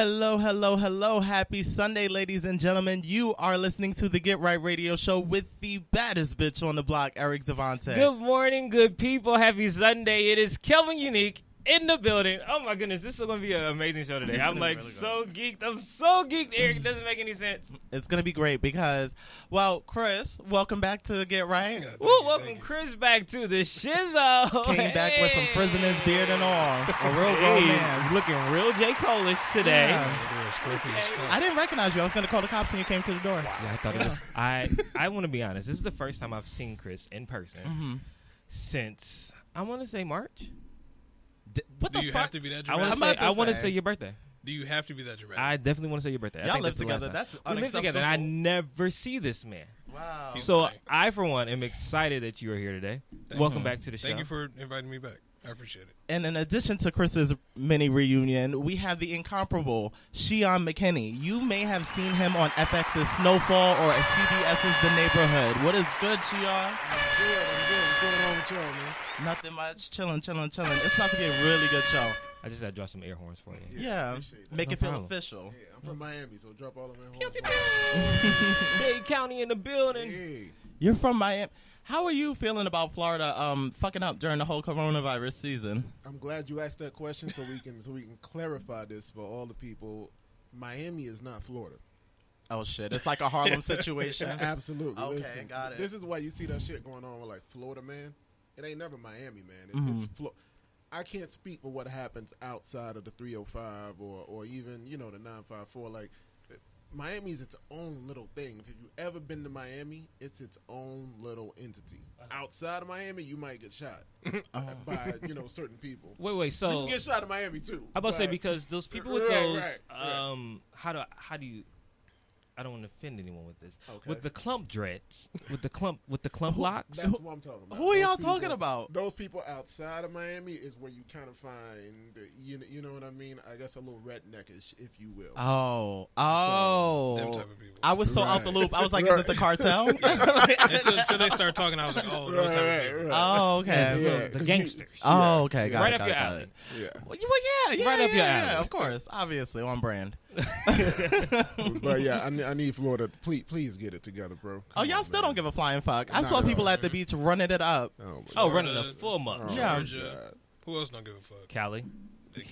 Hello, hello, hello. Happy Sunday, ladies and gentlemen. You are listening to the Get Right Radio Show with the baddest bitch on the block, Eric Devante. Good morning, good people. Happy Sunday. It is Kelvin Unique in the building. Oh my goodness, this is going to be an amazing show today. It's I'm like really so geeked. I'm so geeked, Eric. It doesn't make any sense. It's going to be great because, well, Chris, welcome back to the Get Right. Woo, welcome Chris back to the shizzo. Came back with some frizz in his beard and all. A real grown Hey, man. looking real J. Colish today. Yeah. I didn't recognize you. I was going to call the cops when you came to the door. Yeah, I thought it was. I I want to be honest. This is the first time I've seen Chris in person hmm since I want to say March. D- what Do the you fuck? have to be that I dramatic? I'm to say I want to say. say your birthday. Do you have to be that dramatic? I definitely want to say your birthday. I Y'all think live that's the last together. time. That's we live together, and I unacceptable. never see this man. Wow. He's So right. I, for one, am excited that you are here today. Thank Welcome you. back to the show. Thank you for inviting me back. I appreciate it. And in addition to Chris's mini reunion, we have the incomparable Sheaun McKinney. You may have seen him on FX's Snowfall or at CBS's The Neighborhood. What is good, Sheaun? good. I'm good. What's going on with y'all, man? Nothing much. Chilling, chilling, chilling. It's about to be a really good show. I just had to draw some air horns for you. Yeah. appreciate. Make No it feel problem. official. Yeah, I'm from Miami, so drop all of my Pew, horns. pew, pew. Dade County in the building. Hey, You're from Miami. How are you feeling about Florida um, fucking up during the whole coronavirus season? I'm glad you asked that question so we can so we can clarify this for all the people. Miami is not Florida. Oh, shit. It's like a Harlem situation. Absolutely. Okay, Listen, got it. This is why you see that shit going on with like Florida, man. It ain't never Miami, man. It, Mhm. It's Flo- I can't speak for what happens outside of the 305 or or even you know the 954. Like Miami's its own little thing. If you've ever been to Miami, it's its own little entity. Outside of Miami, you might get shot Oh. by you know certain people. Wait, wait. you So can get shot in Miami too. I about to say because those people with Right, those, right, right. um, how do how do you? I don't want to offend anyone with this. Okay. With the clump dreads, with the clump, with the clump locks. That's what I'm talking about. Who are Those y'all people- talking about? Those people outside of Miami is where you kind of find, you know, you know what I mean? I guess a little redneckish, if you will. Oh. Oh. Them type of people. I was so out Right. the loop. I was like, is it the cartel? until, until they started talking, I was like, oh, those type Right, of people. right. oh, okay. Yeah. the gangsters. Oh, okay. Got Right it, up got your alley. Yeah. Well, yeah, yeah, Right yeah, up your yeah, alley. Of course, obviously on brand. but yeah, I, ne- I need Florida. Please, please get it together, bro. Oh, y'all still don't give a flying fuck. I Not saw at people all. at the beach running it up. Oh, Oh, running a full month. Oh, Yeah. Georgia. Who else don't give a fuck? Cali,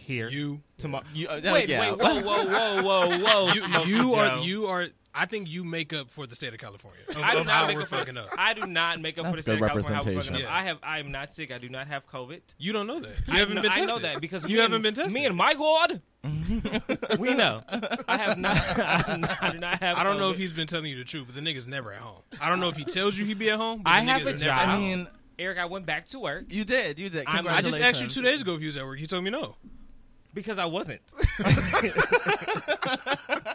here, You. tomorrow. You, uh, Wait, yeah. wait, whoa, whoa, whoa, whoa, whoa! You, you are. You are. I think you make up for the state of California. Of, I do of not how make we're up for. fucking up. I do not make up for the state good of California. how we're fucking representation. I have. I am not sick. I do not have COVID. You don't know that. You I haven't know, been tested. I know that because you haven't and, been tested. Me and my God, we know. I have not. I, have not- I do not have. I don't know if he's been telling you the truth, but the nigga's never at home. I don't know if he tells you he'd be at home. But I the have a never job. I mean, Eric. I went back to work you did. You did. I'm- I just asked you two days ago if you was at work. You told me no. because I wasn't. I,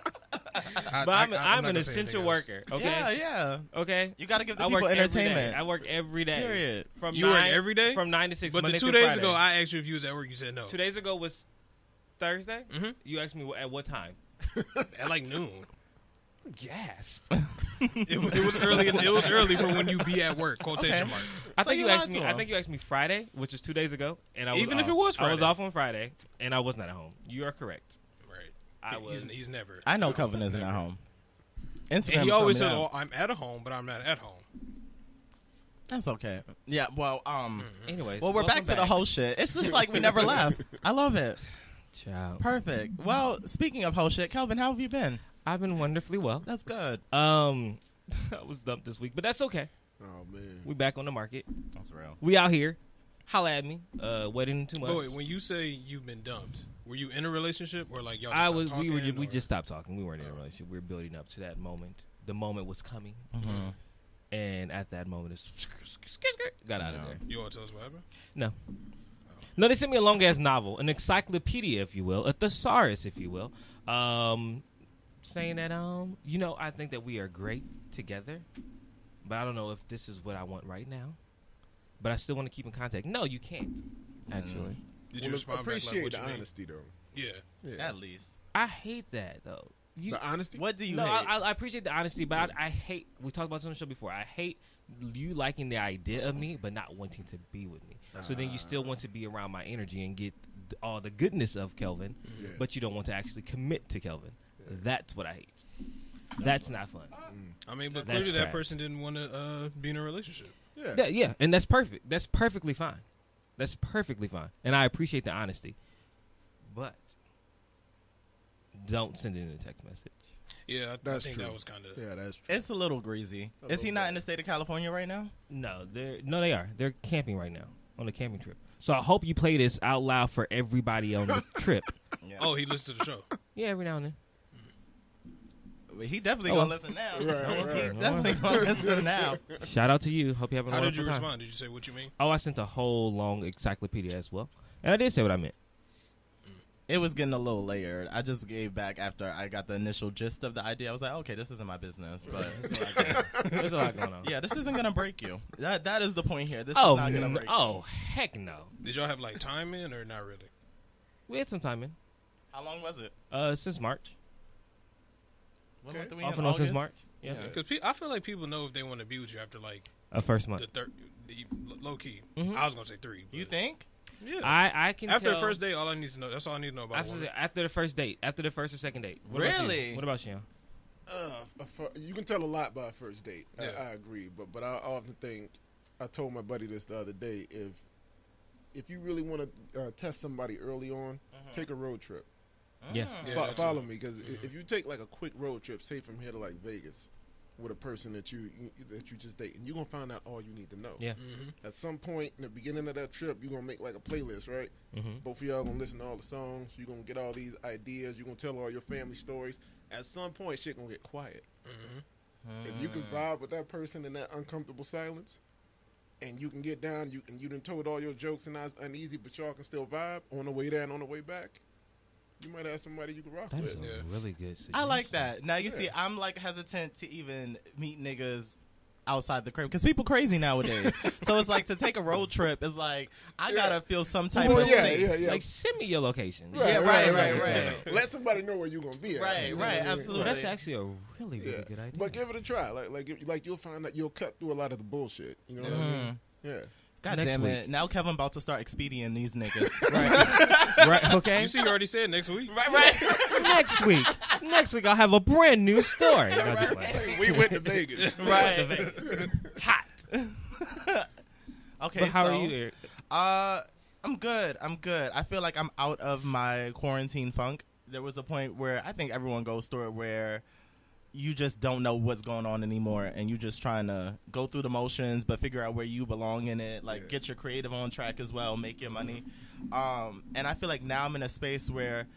But I- I'm, I- I'm, not an gonna say anything essential else. worker. Okay. Yeah, yeah. Okay. You got to give the I people work every day. entertainment. I work every day. Period. From You work nine, every day? from nine to six. But Monday the two through days Friday. ago, I asked you if you was at work. You said no. two days ago was Thursday. Mhm. You asked me at what time. At like noon. Gasp. It, was- it was early. It was early for when you be at work. Quotation Okay. marks. I So think you you asked me. to I think you asked me Friday, which is two days ago, and I was Even if it was Friday. I was off on Friday, and I was not at home. You are correct. Right. I was. He's, he's never. I know at Coven isn't never. at home. Instagram. And he always me said, "Oh, I'm at a home, but I'm not at home." That's okay. Yeah. Well, um. Anyways, Well, we're back to the whole shit. It's just like we never left. I love it. Child. Perfect. Well, speaking of whole shit, Kelvin, how have you been? I've been wonderfully well. That's good. Um, I was dumped this week, but that's okay. Oh man. We back on the market. That's real. We out here. Holla at me. Uh, waiting in two months. Wait, when you say you've been dumped, were you in a relationship or like y'all? Just I stopped was. We were. talking, We just stopped talking. We weren't in a Oh. relationship. We were building up to that moment. The moment was coming, Mm-hmm. and at that moment, it's got out of there. You want to tell us what happened? No. No, they sent me a long ass novel, an encyclopedia, if you will, a thesaurus, if you will. Um, saying that, um, you know, I think that we are great together, but I don't know if this is what I want right now. But I still want to keep in contact. No, you can't. Actually, Did you Well, respond back appreciate like what the you mean? honesty though. Yeah. Yeah. At least. I hate that though. You, the honesty. What do you no, hate? I, I appreciate the honesty, but I, I hate. We talked about this on the show before. I hate you liking the idea of me, but not wanting to be with me. So then you still want to be around my energy and get all the goodness of Kelvin, Yeah. but you don't want to actually commit to Kelvin. That's what I hate. That's not fun. I mean, but That's clearly that person didn't want to uh, be in a relationship. Yeah. Yeah, yeah, and that's perfect. That's perfectly fine. That's perfectly fine, and I appreciate the honesty. But don't send it in a text message. Yeah, I, I That's think true. that was kind of. Yeah, that's true. It's a little greasy. A Is he not bit. in the state of California right now? No, they're no, they are. They're camping right now on a camping trip. So I hope you play this out loud for everybody on the trip. Yeah. Oh, he listens to the show. Yeah, every now and then. But he definitely Oh, gonna well. listen now. Right, right. He definitely gonna listen now. Shout out to you. Hope you have a How did wonderful you time. respond? Did you say what you mean? Oh, I sent a whole long encyclopedia as well, and I did say what I meant. It was getting a little layered. I just gave back after I got the initial gist of the idea. I was like, okay, this isn't my business, but There's a lot going on. yeah, this isn't gonna break you. That that is the point here. This Oh, is not gonna n- break. you. oh, heck no. Did y'all have like time in or not really? We had some time in. How long was it? Uh, since March. What Okay. month are we Off and on since March. Yeah. Yeah. Because pe- I feel like people know if they want to be with you after like a first month. the third, the, low key. Mhm. I was gonna say three. You think? Yeah. I I can after tell, the first date, all I need to know. That's all I need to know about. a After woman. the, after the first date, after the first or second date. What about you? Really? What about you? Uh, a you can tell a lot by a first date. Yeah. I, I agree, but but I often think I told my buddy this the other day. If if you really want to uh, test somebody early on, take a road trip. Yeah. Yeah, Fo- that too. follow me, because if you take like a quick road trip, say from here to like Vegas, with a person that you that you just date, and you're gonna find out all you need to know. Yeah. Mhm. At some point in the beginning of that trip, you're gonna make like a playlist, right? Mm-hmm. Both of y'all gonna listen to all the songs. You're gonna get all these ideas. You're gonna tell all your family stories. At some point, shit gonna get quiet. If you can vibe with that person in that uncomfortable silence, and you can get down, you and you done told all your jokes and that's uneasy, but y'all can still vibe on the way there and on the way back. You might have somebody you can rock That is with. a Yeah. really good. Suggestion. I like that. Now you Yeah. see, I'm like hesitant to even meet niggas outside the crib because people crazy nowadays. so it's like to take a road trip is like I gotta feel some type Well, of yeah, safe. yeah, yeah. Like, send me your location. Yeah, right, right, right. Let somebody know where you're gonna be. At. Right, You know right, what I mean? Absolutely. that's actually a really, really Yeah. good idea. But give it a try. Like, like, like you'll find that you'll cut through a lot of the bullshit. You know what I mm-hmm. mean? Yeah. God Next damn week. it! Now Kevin about to start expedient these niggas. right? Okay. You see, you already said next week. right, right, next week, next week I'll have a brand new story. No, just playing. we went to Vegas. right. Hot. Okay, But how so, are you? Eric? Uh, I'm good. I'm good. I feel like I'm out of my quarantine funk. There was a point where I think everyone goes through it where you just don't know what's going on anymore and you're just trying to go through the motions but figure out where you belong in it. Like Yeah. get your creative on track as well make your money. Um and i feel like now i'm in a space where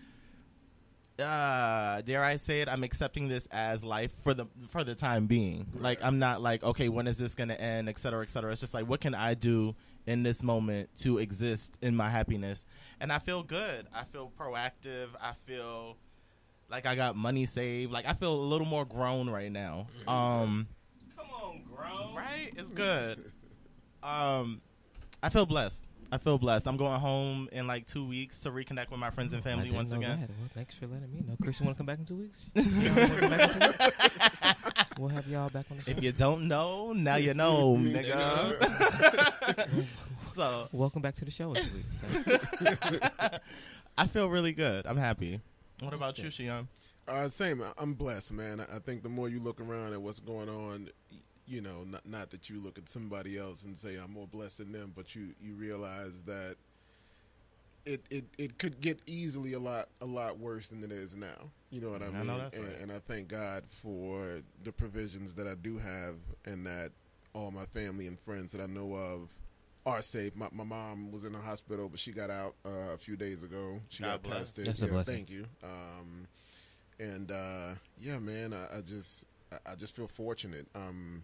uh dare i say it i'm accepting this as life for the for the time being. Like i'm not like okay when is this gonna end et cetera et cetera. It's just like what can i do in this moment to exist in my happiness? And i feel good. I feel proactive. I feel like i got money saved like i feel a little more grown right now um Come on, bro. right it's good um i feel blessed i feel blessed i'm going home in like two weeks to reconnect with my friends and family once again Well, thanks for letting me know. Christian, want to come back in two weeks? You wanna come back in two weeks? We'll have y'all back on the show. If you don't know, now you know, nigga. so Welcome back to the show in two weeks. I feel really good. I'm happy. What about you, Sheaun? Uh, same. I- I'm blessed, man. I I think the more you look around at what's going on, you know, not, not that you look at somebody else and say I'm more blessed than them, but you you realize that it it, it could get easily a lot a lot worse than it is now. You know what I I mean? know that's and, right. and I thank God for the provisions that I do have, and that all my family and friends that I know of are safe. My, my mom was in the hospital, but she got out uh, a few days ago. She God got bless. tested. That's a blessing. Thank you. Um, and uh, yeah, man, I, I just I, I just feel fortunate. Um,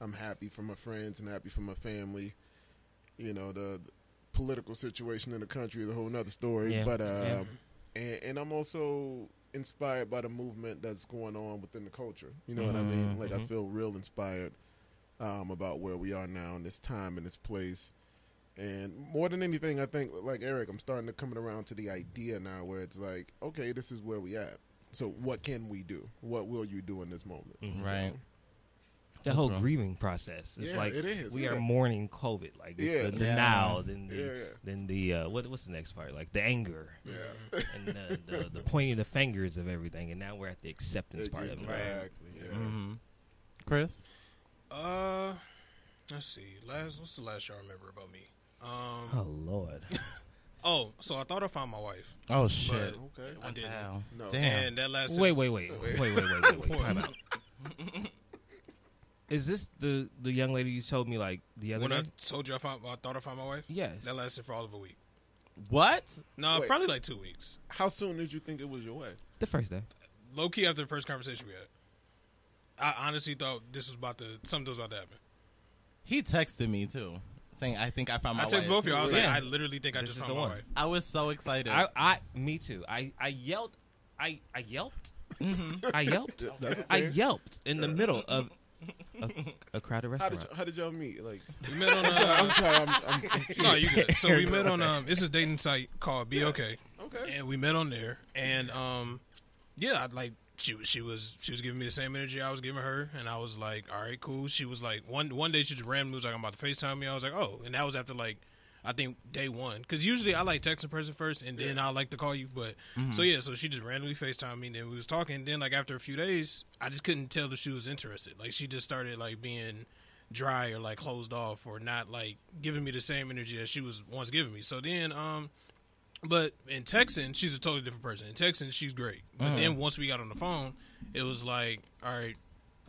I'm happy for my friends and happy for my family. You know, the, the political situation in the country is a whole nother story. Yeah, But uh, yeah. and, and I'm also inspired by the movement that's going on within the culture. You know what I mean? Like I mhm. feel real inspired um, about where we are now in this time and this place. And more than anything, I think, like Eric, I'm starting to come around to the idea now where it's like, okay, this is where we at. So what can we do? What will you do in this moment? Mhm. Right. the That's whole wrong. grieving process. It's Yeah, like it is, we yeah. are mourning COVID. Like it's Yeah. the, the Yeah. now, then the Yeah, yeah. then the uh, what what's the next part? Like the anger Yeah. and the, the, the pointing the fingers of everything. And now we're at the acceptance part of it. Exactly. Yeah. hmm Chris, uh, let's see. Last, what's the last y'all remember about me? Um, oh Lord. oh, so I thought I found my wife. Oh shit. Okay. I didn't. No. Damn. And that last. Wait, wait, wait, wait, wait, wait, wait, wait. Time out. Is this the the young lady you told me like the other when day? I told you I found I thought I found my wife? Yes. That lasted for all of a week. What? No, nah, probably like two weeks. How soon did you think it was your wife? The first day. Low key after the first conversation we had. I honestly thought this was about to something was about to happen. He texted me too, saying, "I think I found my wife. I texted wife." both of you. I was Yeah. like, I literally think I just found the my one. wife. I was so excited. I, I, me too. I, I yelled. I, I yelped. I yelped. That's a I yelped in the middle of a, a crowded How restaurant. did y- how did y'all meet? Like, We met on I'm sorry. I'm, I'm, I'm no, you good. So we met on um. It's a dating site called Be Okay. okay. and we met on there and um yeah I like she was she was she was giving me the same energy I was giving her. And I was like all right cool. She was like one one day she just randomly was like I'm about to FaceTime me. I was like oh. And that was after like I think day one. Because usually I like text a person first and then I like to call you. But so yeah so she just randomly FaceTime me and then we was talking. And then like after a few days I just couldn't tell if she was interested. Like she just started like being dry or like closed off or not like giving me the same energy that she was once giving me. So then um but in texting, she's a totally different person. In texting, she's great. But then once we got on the phone, it was like, all right,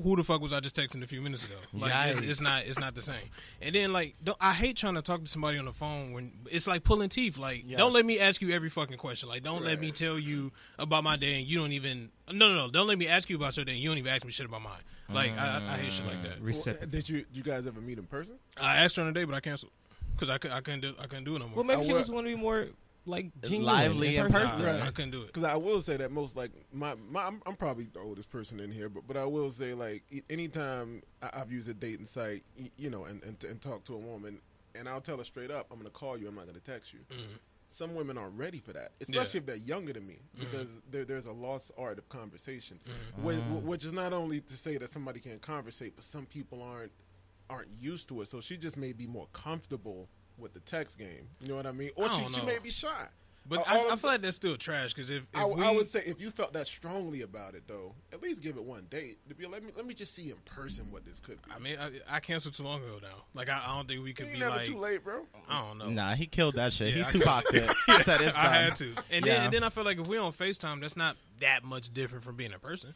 who the fuck was I just texting a few minutes ago? Like, it's, it's not, it's not the same. And then like, don't- I hate trying to talk to somebody on the phone when it's like pulling teeth. Like, Yes. don't let me ask you every fucking question. Like, don't let me tell you about my day and you don't even. No, no, no. Don't let me ask you about your day. and You don't even ask me shit about mine. Like, I, I, I hate shit like that. Well, did you did you guys ever meet in person? I asked her on a day, but I canceled because I, could, I couldn't do, I couldn't do it no more. well, maybe I she wa- just want to be more like genuine Lively in person. I, Right. I couldn't do it. Because I will say that most like my, my I'm, I'm probably the oldest person in here, but but I will say like anytime I, I've used a dating site, you know, and, and and talk to a woman, and I'll tell her straight up, I'm gonna call you, I'm not gonna text you. Mm-hmm. Some women aren't ready for that, especially if they're younger than me, mm-hmm. because there, there's a lost art of conversation, mm-hmm. which, which is not only to say that somebody can't conversate, but some people aren't aren't used to it. So she just may be more comfortable with the text game. You know what I mean? Or I she, she may be shy. But All I, I'm I feel like that's still trash because if, if I, we, I would say if you felt that strongly about it, though, at least give it one date. To be let me let me just see in person what this could be. I mean, I, I canceled too long ago now. Like, I, I don't think we could Ain't be never like. too late, bro. I don't know. Nah, he killed that shit. Yeah, I he Tupac it. He said it's done. I had to, and then and then I feel like if we on Facetime, that's not that much different from being in person.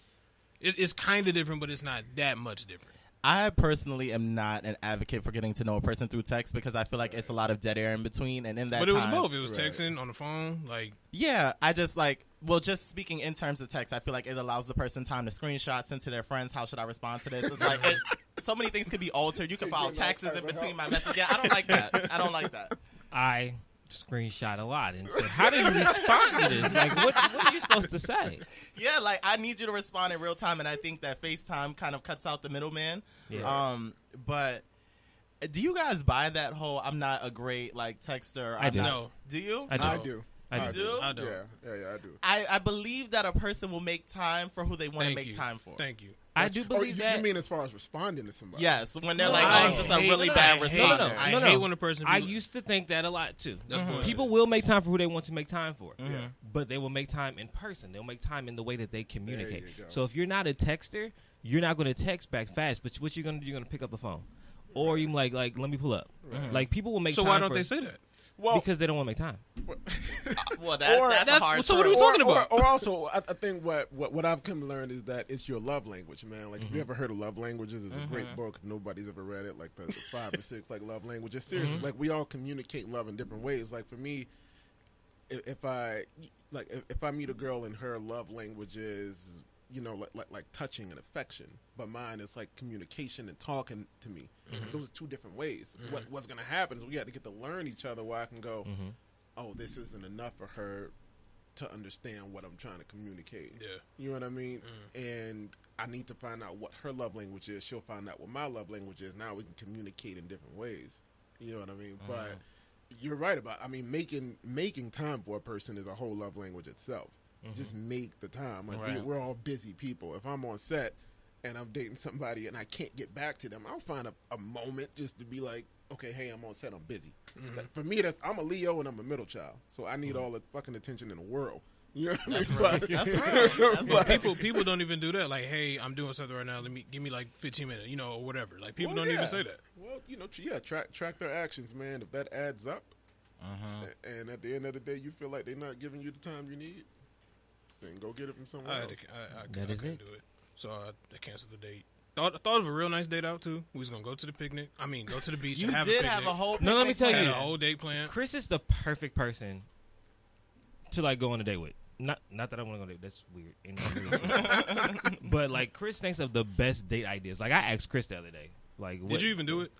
It's, it's kind of different, but it's not that much different. I personally am not an advocate for getting to know a person through text because I feel like it's a lot of dead air in between, and in that but it was time- both. It was Right. texting on the phone, like Yeah, I just like well, just speaking in terms of text, I feel like it allows the person time to screenshot, send to their friends. How should I respond to this? It's like it, so many things can be altered. You can file taxes in between my message. Yeah, I don't like that. I don't like that. I screenshot a lot and said, "How do you respond to this? Like, what what are you supposed to say?" Yeah, like I need you to respond in real time, and I think that FaceTime kind of cuts out the middleman. Yeah. Um, but do you guys buy that whole "I'm not a great like texter"? I I'm do. not- No. Do you? I do. I do. I do. I don't. Yeah, yeah, yeah, I do. I, I believe that a person will make time for who they want to make you. time for. Thank you. I do believe you, that. you mean as far as responding to somebody? Yes, when they're No, like, I "Oh, I'm just a really no, bad I hate, responder." no, I no, hate no. when a person. I used to think that a lot too. That's bullshit. People will make time for who they want to make time for, Mhm. but they will make time in person. They'll make time in the way that they communicate. So if you're not a texter, you're not going to text back fast. But what you're going to do, you're going to pick up the phone, or you like like let me pull up. Like people will make. Time. So time why don't for- they say that? Well, Because they don't want to make time. Uh, well, that, Or- that's a that- hard. so what are we talking or, about? Or, or also, I, I think what, what what I've come to learn is that it's your love language, man. Like, if you mm-hmm. ever heard of Love Languages, it's a great mm-hmm. book. Nobody's ever read it. Like the, the five or six like love languages. Seriously, mm-hmm. like we all communicate love in different ways. Like for me, if, if I like if, if I meet a girl and her love language is you know like, like like touching and affection, but mine is like communication and talking to me. Mm-hmm. Those are two different ways. Mm-hmm. What what's gonna happen is we got to get to learn each other. Where I can go, mm-hmm. oh, this isn't enough for her to understand what I'm trying to communicate. Yeah. You know what I mean? And I need to find out what her love language is. She'll find out what my love language is. Now we can communicate in different ways. You know what I mean? But you're right about. I mean, making making time for a person is a whole love language itself. Mm-hmm. Just make the time. Like we, Right. we're all busy people. If I'm on set and I'm dating somebody and I can't get back to them, I'll find a, a moment just to be like, okay, hey, I'm on set, I'm busy. Mm-hmm. That- for me, that's I'm a Leo and I'm a middle child, so I need mm-hmm. all the fucking attention in the world. You know what I mean? That's real. But- That's real. That's But real. people people don't even do that. Like, hey, I'm doing something right now. Let me give me like 15 minutes, you know, or whatever. Like people Well, don't yeah. even say that. Well, you know, yeah, track track their actions, man. If that adds up, Uh-huh. and at the end of the day, you feel like they're not giving you the time you need, then go get it from somewhere I, had else. to, I, I, That I is couldn't it. do it, so I, I canceled the date. Thought thought of a real nice date out too. We was gonna go to the picnic. I mean, go to the beach. You and have did a have a whole. No, let me tell had you. a whole date plan. Chris is the perfect person to like go on a date with. Not not that I want to go on a date. That's weird. Ain't no weird. but like Chris thinks of the best date ideas. Like I asked Chris the other day. Like, what- Did you even do it?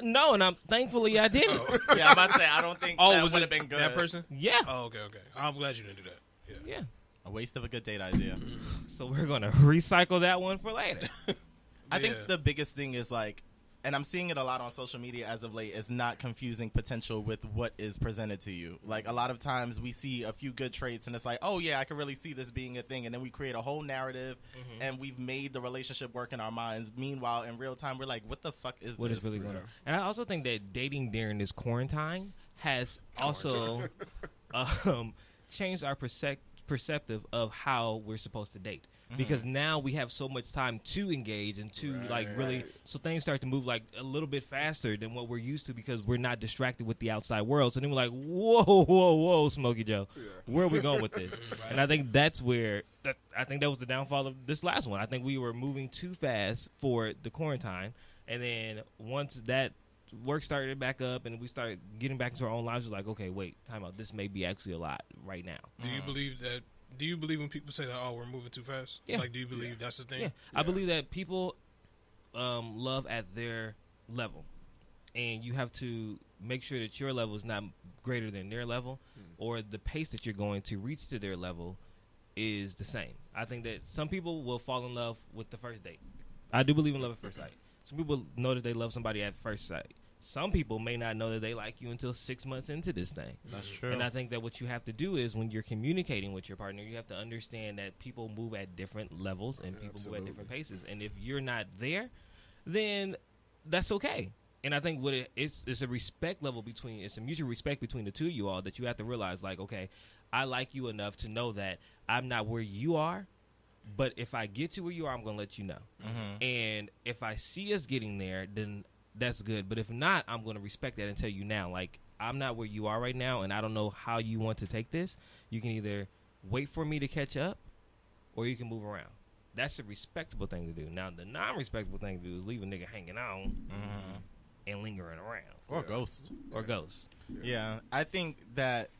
No, and I'm thankfully I didn't. Oh. Yeah, I'm about to say I don't think Oh, that was would it have been good. that person? Yeah, Oh, okay, okay. I'm glad you didn't do that. Yeah. yeah. A waste of a good date idea. So we're gonna recycle that one for later. I think Yeah. the biggest thing is like, and I'm seeing it a lot on social media as of late, is not confusing potential with what is presented to you. Like a lot of times we see a few good traits and it's like, oh yeah, I can really see this being a thing, and then we create a whole narrative Mm-hmm. and we've made the relationship work in our minds. Meanwhile, in real time, we're like, what the fuck is what this? is really going on? And I also think that dating during this quarantine has also um, changed our percep- perceptive of how we're supposed to date. Mm-hmm. Because now we have so much time to engage and to like really, Right. so things start to move like a little bit faster than what we're used to because we're not distracted with the outside world. So then we're like, whoa, whoa, whoa, Smokey Joe, where are we going with this? And I think that's where that, I think that was the downfall of this last one. I think we were moving too fast for the quarantine, and then once that work started back up and we started getting back into our own lives, we're like, okay, wait, time out. This may be actually a lot right now. Do you believe that? Do you believe when people say that? Oh, we're moving too fast. Yeah. Like, do you believe that's the thing? Yeah, I believe that people um, love at their level, and you have to make sure that your level is not greater than their level, or the pace that you're going to reach to their level is the same. I think that some people will fall in love with the first date. I do believe in love at first sight. Some people know that they love somebody at first sight. Some people may not know that they like you until six months into this thing. That's true. And I think that what you have to do is when you're communicating with your partner, you have to understand that people move at different levels and people move at different paces. And if you're not there, then that's okay. And I think what it, it's it's a respect level between it's a mutual respect between the two of you all that you have to realize like okay, I like you enough to know that I'm not where you are, but if I get to where you are, I'm gonna let you know. Mhm. And if I see us getting there, then that's good. But if not, I'm going to respect that and tell you now. Like, I'm not where you are right now, and I don't know how you want to take this. You can either wait for me to catch up, or you can move around. That's a respectable thing to do. Now, the non respectable thing to do is leave a nigga hanging on Mhm. and lingering around. Or ghost. Or ghost. Yeah, I think that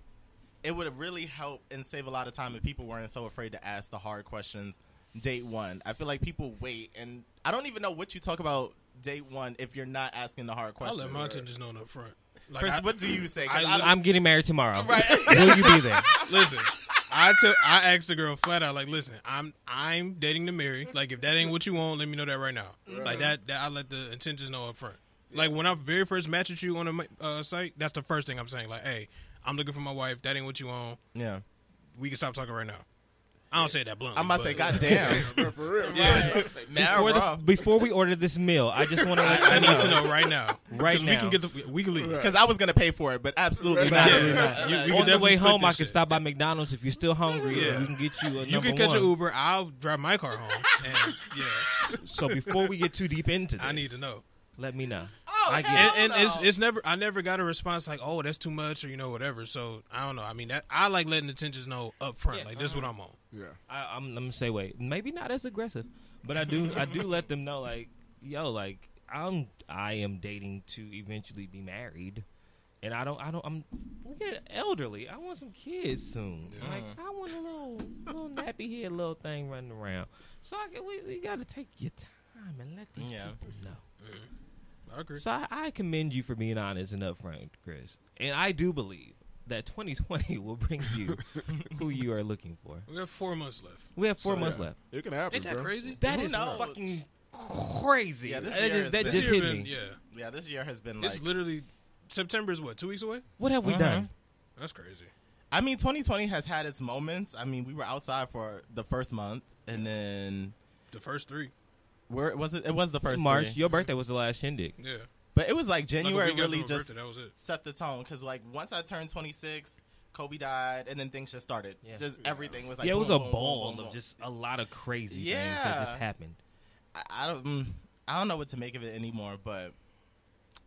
it would have really helped and save a lot of time if people weren't so afraid to ask the hard questions date one. I feel like people wait, and I don't even know what you talk about date one if you're not asking the hard I questions. let my intentions known up front. Like, Chris, I- what do you say? 'Cause I I, I'm getting married tomorrow. Right. Will you be there? listen, I took I asked the girl flat out like, listen, I'm I'm dating to marry. Like, if that ain't what you want, let me know that right now. Like that, that I let the intentions know up front. Like when I very first match with you on a uh, site, that's the first thing I'm saying. Like, hey, I'm looking for my wife. That ain't what you want. yeah, We can stop talking right now. I don't say that bluntly. I'm about to say, but- goddamn, Bro, for real. Yeah. man, Before, the, before we order this meal, I just want to let I, I need know. to know right now. Right 'Cause we now. can get the we can leave. Because I was gonna pay for it, but absolutely not. Yeah. You- we can On the definitely way split home, I can shit. stop by McDonald's if you're still hungry. Yeah. and we can get you a You number can catch one. an Uber. I'll drive my car home. And yeah, So before we get too deep into this, I need to know. Let me know. Oh, I get hell and, and it's it's never I never got a response like oh that's too much or you know whatever. So I don't know. I mean that I like letting the tensions know up front. Yeah, like this is what uh-huh. I'm on. Yeah. I, I'm, I'm gonna say wait, maybe not as aggressive, but I do I do let them know like yo like I'm I am dating to eventually be married, and I don't I don't I'm we get elderly. I want some kids soon. Yeah. Like I want a little little nappy head little thing running around. So I can, we we got to take your time and let these Yeah. people know. Mm-hmm. I agree. So I, I commend you for being honest and upfront, Chris. And I do believe that 2020 will bring you who you are looking for. We have four months left. We have four So, months yeah. left. It can happen, Ain't that bro. crazy? That Who is knows? fucking crazy. Yeah, this year just, has that been- just year hit been- me. Yeah, yeah, this year has been it's like. literally September is what two weeks away. What have we Mhm. done? That's crazy. I mean, 2020 has had its moments. I mean, we were outside for the first month, and then The first three. Where was it? It was the first March. three. Your birthday was the last shindig. Yeah. But it was like Like January week after really just birthday, that was it. set the tone because like once I turned 26, Kobe died, and then things just started. Yeah. Just everything was like yeah, it was boom, a boom, boom, ball boom, of just a lot of crazy things that just happened. I, I don't. mm, I don't know what to make of it anymore, but.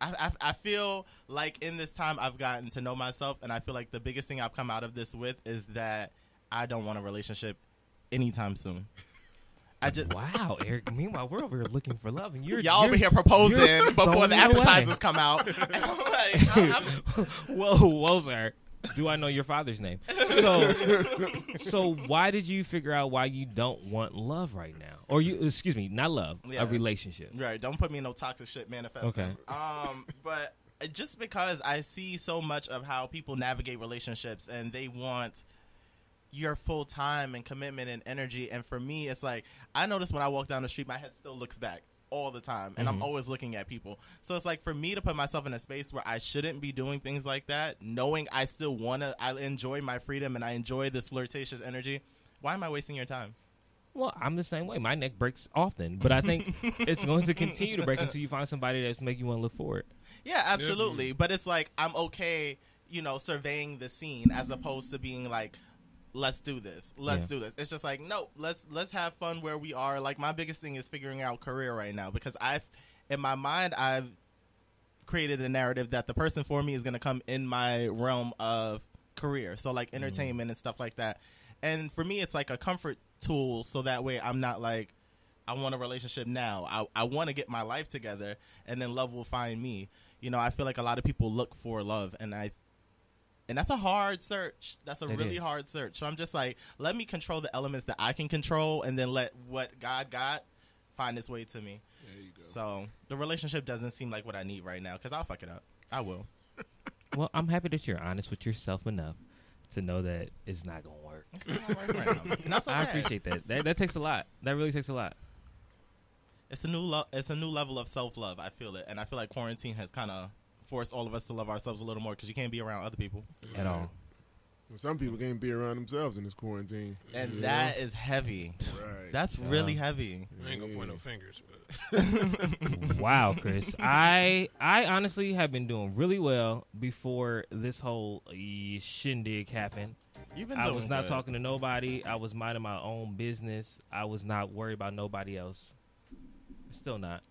I, I, I feel like in this time I've gotten to know myself, and I feel like the biggest thing I've come out of this with is that I don't want a relationship anytime soon. I just Wow, Eric. Meanwhile, we're over here looking for love, and you're y'all over here proposing before the away. appetizers come out. And I'm like, I'm- I'm- whoa, whoa, sir. Do I know your father's name? So, so why did you figure out why you don't want love right now, or you? Excuse me, not love, Yeah. a relationship. Right. Don't put me in no toxic shit manifesto. Okay. Um, but just because I see so much of how people navigate relationships and they want your full time and commitment and energy, and for me, it's like I notice when I walk down the street, my head still looks back all the time, and I'm Mhm. always looking at people. So it's like for me to put myself in a space where I shouldn't be doing things like that, knowing I still wanna, I enjoy my freedom and I enjoy this flirtatious energy. Why am I wasting your time? Well, I'm the same way. My neck breaks often, but I think it's going to continue to break until you find somebody that's make you want to look forward. Yeah, absolutely. But it's like I'm okay, you know, surveying the scene as opposed to being like, let's do this, let's Yeah. do this. It's just like, no, let's let's have fun where we are. Like my biggest thing is figuring out career right now because I've in my mind I've created a narrative that the person for me is going to come in my realm of career. So like mm-hmm. entertainment and stuff like that. And for me it's like a comfort tool so that way I'm not like I want a relationship now. I, I want to get my life together, and then love will find me. You know, I feel like a lot of people look for love, and I, and that's a hard search. That's a It really is. hard search. So I'm just like, let me control the elements that I can control, and then let what God got find its way to me. There you go. So the relationship doesn't seem like what I need right now because I'll fuck it up. I will. Well, I'm happy that you're honest with yourself enough to know that it's not going to work. It's not working right now. Not so I appreciate that. that. That takes a lot. That really takes a lot. It's a new lo- It's a new level of self love. I feel it, and I feel like quarantine has kind of forced all of us to love ourselves a little more because you can't be around other people. At all. Well, Some people can't be around themselves in this quarantine. and Yeah. that is heavy. Right. That's Yeah. really heavy. I ain't gonna point no fingers, but wow, Chris. I I honestly have been doing really well before this whole shindig happened. You've been. I doing was not good. talking to nobody. I was minding my own business. I was not worried about nobody else. Still not.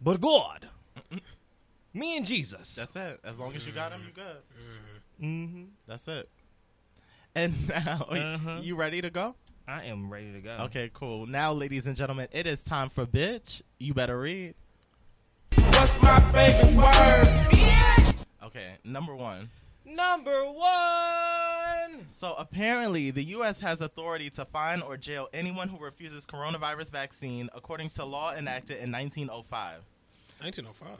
But God, me and Jesus. That's it. As long as you got him, you good. mm-hmm. That's it. And now, Uh-huh. you ready to go? I am ready to go. Okay, cool. Now, ladies and gentlemen, it is time for bitch. You better read. What's my favorite word? Okay, number one. Number one. So apparently, the U.S. has authority to fine or jail anyone who refuses coronavirus vaccine, according to law enacted in 1905. 1905.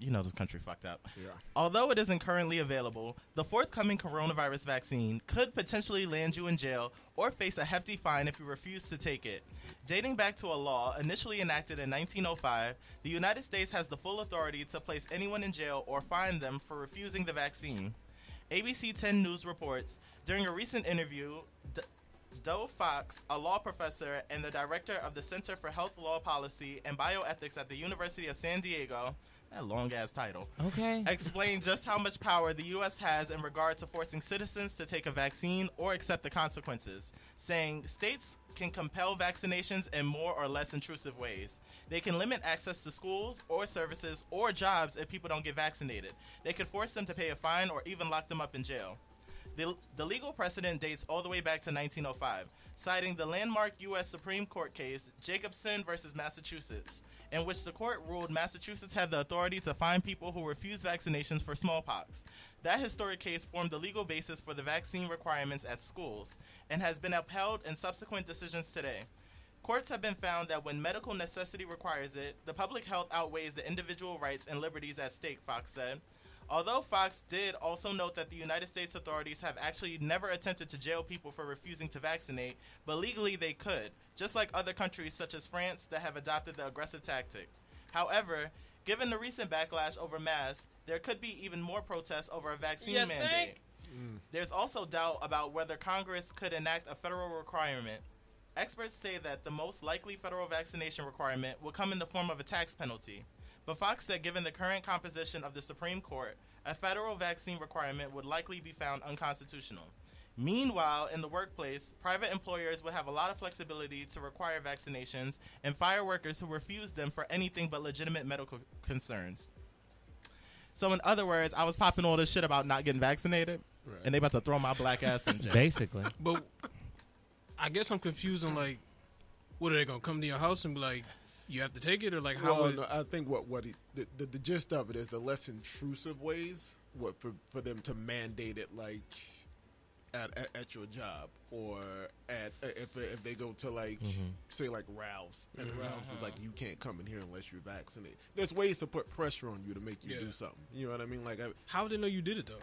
You know this country fucked up. Yeah. Although it isn't currently available, the forthcoming coronavirus vaccine could potentially land you in jail or face a hefty fine if you refuse to take it. Dating back to a law initially enacted in 1905, the United States has the full authority to place anyone in jail or fine them for refusing the vaccine. ABC 10 News reports during a recent interview, D- Dov Fox, a law professor and the director of the Center for Health Law Policy and Bioethics at the University of San Diego, that long ass title, Okay. explain just how much power the U.S. has in regard to forcing citizens to take a vaccine or accept the consequences, saying states can compel vaccinations in more or less intrusive ways. They can limit access to schools or services or jobs if people don't get vaccinated. They could force them to pay a fine or even lock them up in jail. The, the legal precedent dates all the way back to 1905, citing the landmark U.S. Supreme Court case Jacobson versus Massachusetts, in which the court ruled Massachusetts had the authority to fine people who refused vaccinations for smallpox. That historic case formed the legal basis for the vaccine requirements at schools and has been upheld in subsequent decisions today. Courts have been found that when medical necessity requires it, the public health outweighs the individual rights and liberties at stake, Fox said. Although Fox did also note that the United States authorities have actually never attempted to jail people for refusing to vaccinate, but legally they could, just like other countries such as France that have adopted the aggressive tactic. However, given the recent backlash over masks, there could be even more protests over a vaccine You mandate. think? Mm. There's also doubt about whether Congress could enact a federal requirement. Experts say that the most likely federal vaccination requirement will come in the form of a tax penalty. But Fox said given the current composition of the Supreme Court, a federal vaccine requirement would likely be found unconstitutional. Meanwhile, in the workplace, private employers would have a lot of flexibility to require vaccinations and fire workers who refuse them for anything but legitimate medical concerns. So, in other words, I was popping all this shit about not getting vaccinated, Right. and they about to throw my black ass in jail. Basically, But I guess I'm confused on like, what are they gonna come to your house and be like, you have to take it or like how? well, would- no, I think what what he, the, the the gist of it is the less intrusive ways what for for them to mandate it like at at, at your job or at uh, if if they go to like mm-hmm. say like Ralph's and mm-hmm. Ralph's is uh-huh. like you can't come in here unless you're vaccinated. There's ways to put pressure on you to make you Yeah. do something. You know what I mean? Like I, how would they know you did it though?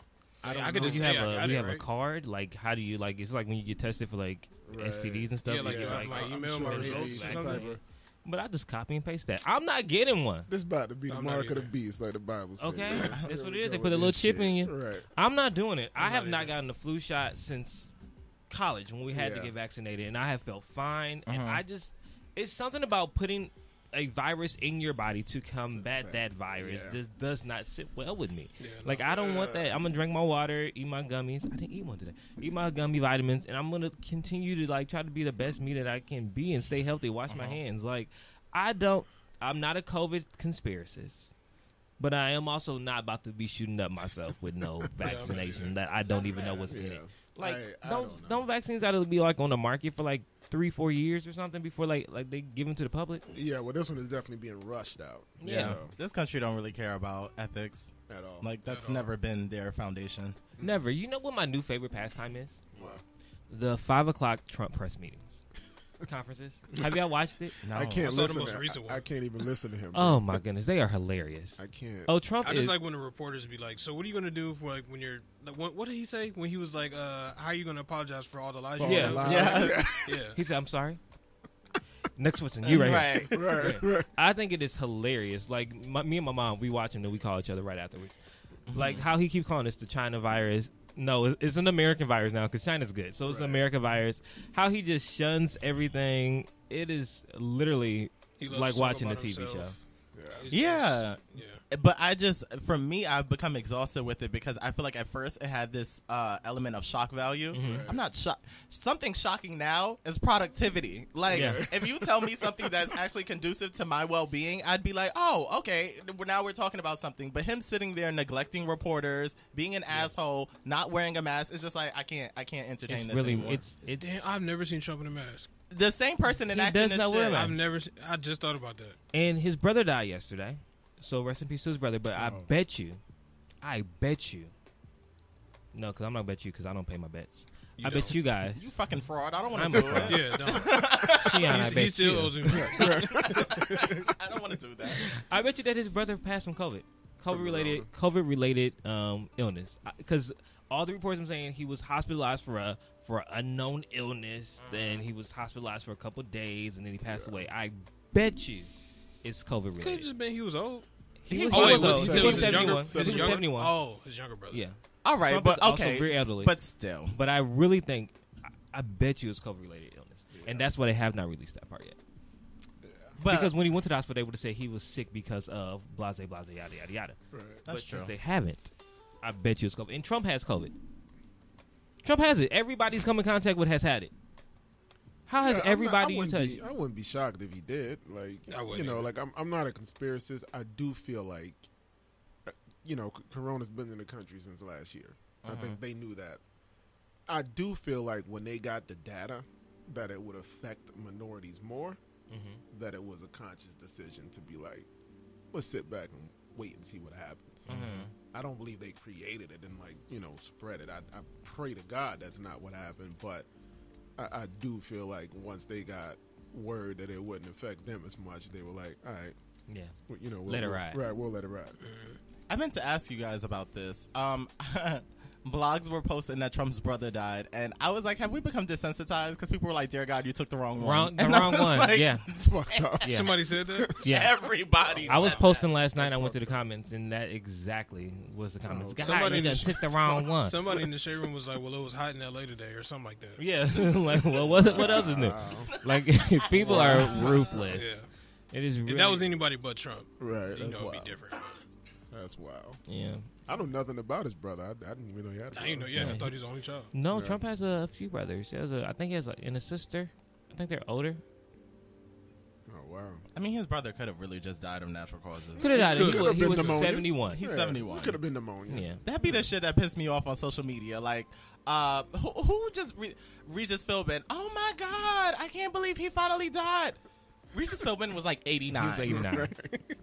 I Like, don't I could know. just you have I a got you it, have a card. Like, how do you like? It's like when you get tested for like Right. STDs and stuff. Yeah, like you you get, have my I'm email, sure my it'd be results, or some something. type of- but I just copy and paste that. I'm not getting one. This about to be the I'm mark of the beast, like the Bible says. Okay, that's what it is. They put a little chip shit. in you. Right. I'm not doing it. I I'm have not not gotten the flu shot since college when we had to get vaccinated, and I have felt fine. And Uh-huh. I just, it's something about putting a virus in your body to combat that virus Yeah. just does not sit well with me. Yeah, like no. I don't want that. I'm gonna drink my water, eat my gummies. I didn't eat one today. Eat my gummy vitamins, and I'm gonna continue to like try to be the best me that I can be and stay healthy. Wash my Uh-huh. hands. Like I don't. I'm not a COVID conspiracist. But I am also not about to be shooting up myself with no vaccination that I don't even know what's in it. Like, I- I don't don't don't vaccines got to be like on the market for like three, four years or something before like like they give them to the public? Yeah, well, this one is definitely being rushed out. you Yeah. know, This country don't really care about ethics. at all. Like that's At all. never been their foundation. Never. You know what my new favorite pastime is? Wow. The five o'clock Trump press meetings, conferences. Have y'all watched it? No. I can't I saw the listen. most to, recent I, one. I can't even listen to him. Oh my goodness, they are hilarious. I can't. Oh, Trump I is. just like when the reporters be like, "So what are you gonna do for like when you're like what, what did he say when he was like, uh, how are you gonna apologize for all the lies you Yeah. Lies. Yeah. yeah. he said, "I'm sorry." Next person, you right, here. right. right, right. I think it is hilarious. Like my, me and my mom, we watch him and we call each other right afterwards. Like how he keep calling this the China virus. No, it's, it's an American virus now because China's good. So it's an American virus. How he just shuns everything. It is literally like watching a TV himself. show. It's Yeah. just- yeah. But I just, for me, I've become exhausted with it because I feel like at first it had this uh, element of shock value. Mhm. I'm not shocked. Something shocking now is productivity. Like, Yeah. if you tell me something that's actually conducive to my well being, I'd be like, oh, okay, well, now we're talking about something. But him sitting there neglecting reporters, being an asshole, not wearing a mask, it's just like, I can't, I can't entertain It's this really anymore. it's it. Damn, I've never seen Trump in a mask. The same person He enacting does this not wear a shit. mask. I've never. Seen, I just thought about that. And his brother died yesterday, so rest in peace to his brother. But I Oh. bet you, I bet you. No, because I'm not bet you because I don't pay my bets. You I bet don't. you guys. You fucking fraud. I don't want I'm to a do fraud. it. Yeah, no. Sheaun, I He's- bet he still you. owes me. I don't want to do that. I bet you that his brother passed from COVID, COVID related, COVID related um, illness. Because all the reports I'm saying he was hospitalized for a for an unknown illness. Mm-hmm. Then he was hospitalized for a couple days, and then he passed away. I bet you it's COVID related. Could have just been he was old. He was, Oh, he wait, was what, old. he He said was his younger- 71. He was 71. Oh, his younger brother. Yeah. All right, Trump but is also okay, very elderly. but still, But I really think, I, I bet you it's COVID related illness, and that's why they have not released that part yet. but because when he went to the hospital, they would have said he was sick because of blase blase yada yada yada. Right. That's but true. since they haven't, I bet you it's COVID. And Trump has COVID. Trump has it. Everybody's come in contact with has had it. How has Yeah, I'm not- everybody I you wouldn't be- I wouldn't be shocked if he did. Like, I you wouldn't know, either. like I'm, I'm not a conspiracist. I do feel like, uh, you know, Corona's been in the country since last year. I Uh-huh. think they knew that. I do feel like when they got the data that it would affect minorities more, Mhm. that it was a conscious decision to be like, let's sit back and wait and see what happens. Mm-hmm. I don't believe they created it and like you know spread it. I, I pray to God that's not what happened, but I, I do feel like once they got word that it wouldn't affect them as much, they were like, all right, Yeah. well, you know, we'll, Let it we'll- ride. Right, we'll let it ride. I meant to ask you guys about this. Um, blogs were posting that Trump's brother died, and I was like, "Have we become desensitized?" Because people were like, "Dear God, you took the wrong one." The And wrong one. like, yeah, It's fucked up. yeah, Somebody said that. yeah. Everybody. I was posting that. last night. I went to the comments, and that exactly was the comments. Oh, God, Somebody you just- picked the wrong one. Somebody in the shade room was like, "Well, it was hot in L.A. today," or something like that. Yeah, like well, what what else is new? Like people are ruthless. Yeah. It is. Really, If that was anybody but Trump, Right. you That's know, it'd be different. That's wild. Yeah. I know nothing about his brother. I, I didn't even know he had. a I didn't know. brother. Yeah, I thought he was the only child. No, Yeah. Trump has a, few brothers. He has a, I think he has a, and a sister. I think they're older. Oh wow. I mean, his brother could have really just died of natural causes. Could have died. He, Could've he been was pneumonia. seventy one. He's Yeah, 71. Could have been pneumonia. Yeah. That'd be the shit that pissed me off on social media. Like, uh, who, who just re- Regis Philbin? Oh my god, I can't believe he finally died. Regis Philbin was like eighty He was eighty nine.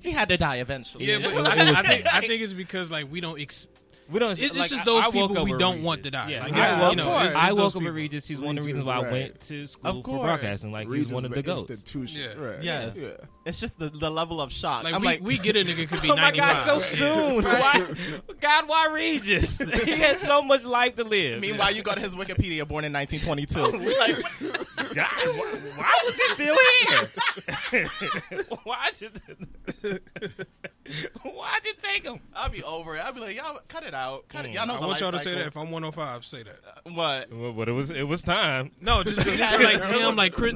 He had to die eventually. Yeah, but I, I think I think it's because like we don't. Ex- We don't. it's, it's like, just those I woke people we don't Regis. want to die. Yeah, Like, Yeah, it's- of you know, course. it's, it's I those woke over people. Regis. He's one of the reasons why I went to school Of for broadcasting. Like Regis he's one of is the an goats. Institution. Yeah. Right. Yes. Yeah. It's just the, the level of shock. Like I'm we, like, we get a nigga could be Oh my 95. God! So soon. Why, God, why Regis? he has so much life to live. meanwhile, you go to his Wikipedia, born in 1922. like, God, why, why was he still here? why should? Why'd you take him? I'll be over it. I'll be like, y'all cut it out. Cut it. Y'all hmm. know I the want y'all to life say that. If I'm 105, say that. Uh, what? Well, but it was it was time. No, just, just be like, damn, like Chris,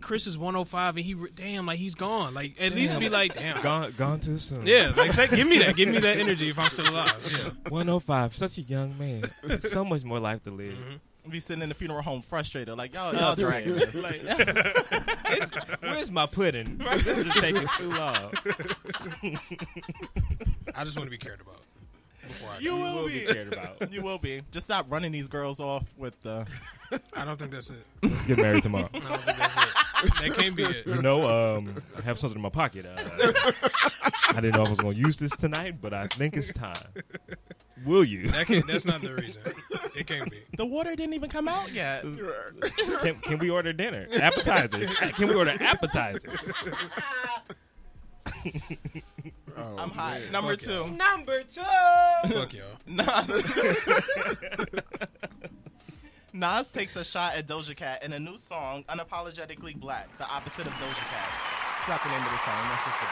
Chris is 105 and he, re- damn, like he's gone. Like at least be like, damn, Gone gone too soon. yeah, like say, give me that, give me that energy if I'm still alive. Yeah. 105, such a young man. so much more life to live. Mm-hmm. Be sitting in the funeral home frustrated, like y'all, y'all dragging this. Like, Where's my pudding? this is taking too long. I just want to be cared about before I. you will, will be. be cared about. You will be. Just stop running these girls off with the. I don't think that's it. Let's get married tomorrow. I don't think that's it. That can't be it. You know, um, I have something in my pocket. Uh, I didn't know if I was going to use this tonight, but I think it's time. Will you? That can't, that's not the reason. It can't be. The water didn't even come out yet. Can, can we order dinner? Appetizers. Can we order appetizers? Oh, I'm hot. man. Number Fuck two. y'all. Number two. Fuck y'all. Nas. Nas takes a shot at Doja Cat in a new song, Unapologetically Black, the opposite of Doja Cat. It's not the name of the song, that's just the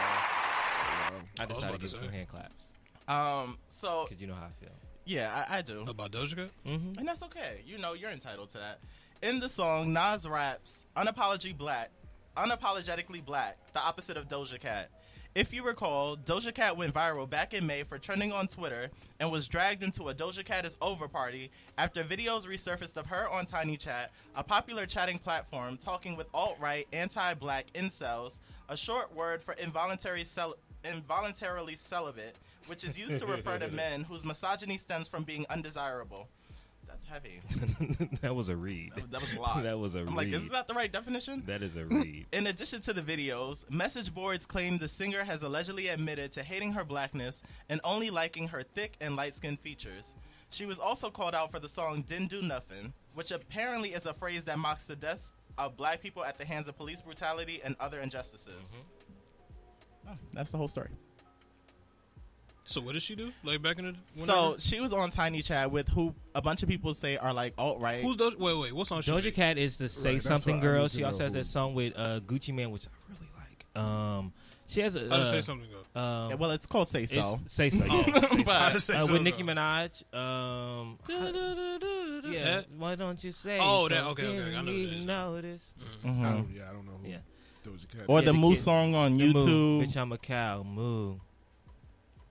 I I was decided about to give to some say. hand claps. Um, so, because you know how I feel. yeah, I, I do. About Doja Cat? Mm-hmm. And that's okay. You know, you're entitled to that. In the song, Nas raps, Unapology Black, Unapologetically Black, the opposite of Doja Cat. If you recall, Doja Cat went viral back in May for trending on Twitter and was dragged into a Doja Cat is over party after videos resurfaced of her on Tiny Chat, a popular chatting platform talking with alt-right, anti-black incels, a short word for involuntary cel- involuntarily celibate, which is used to refer to men whose misogyny stems from being undesirable. That's heavy. that was a read. That, that was a lot. That was a I'm like, read. is that the right definition? That is a read. In addition to the videos, message boards claim the singer has allegedly admitted to hating her blackness and only liking her thick and light skinned features. She was also called out for the song Didn't Do Nothing, which apparently is a phrase that mocks the deaths of black people at the hands of police brutality and other injustices. Oh, that's the whole story. So what does she do? Like back in the So she was on Tiny Chat with who a bunch of people say are like alt right. who's Doja? Wait, wait, what song? She Doja make? Cat is the "Say Right, Something" girl. She also has who. that song with uh, Gucci Mane, which I really like. Um, she has a How uh, say something go? Um, well, it's called Say So. say so. Oh, Yeah, Say but- How to So. say Uh, with something Nicki. Minaj. Um, yeah. That? Why don't you say? Oh, that- okay, okay, Didn't I know what it even is now. notice. Mhm. I yeah, I don't know who Yeah. Doja Cat. Or Yeah, the the Moose kid- song on The Moo, YouTube. Bitch, I'm a cow. Moo.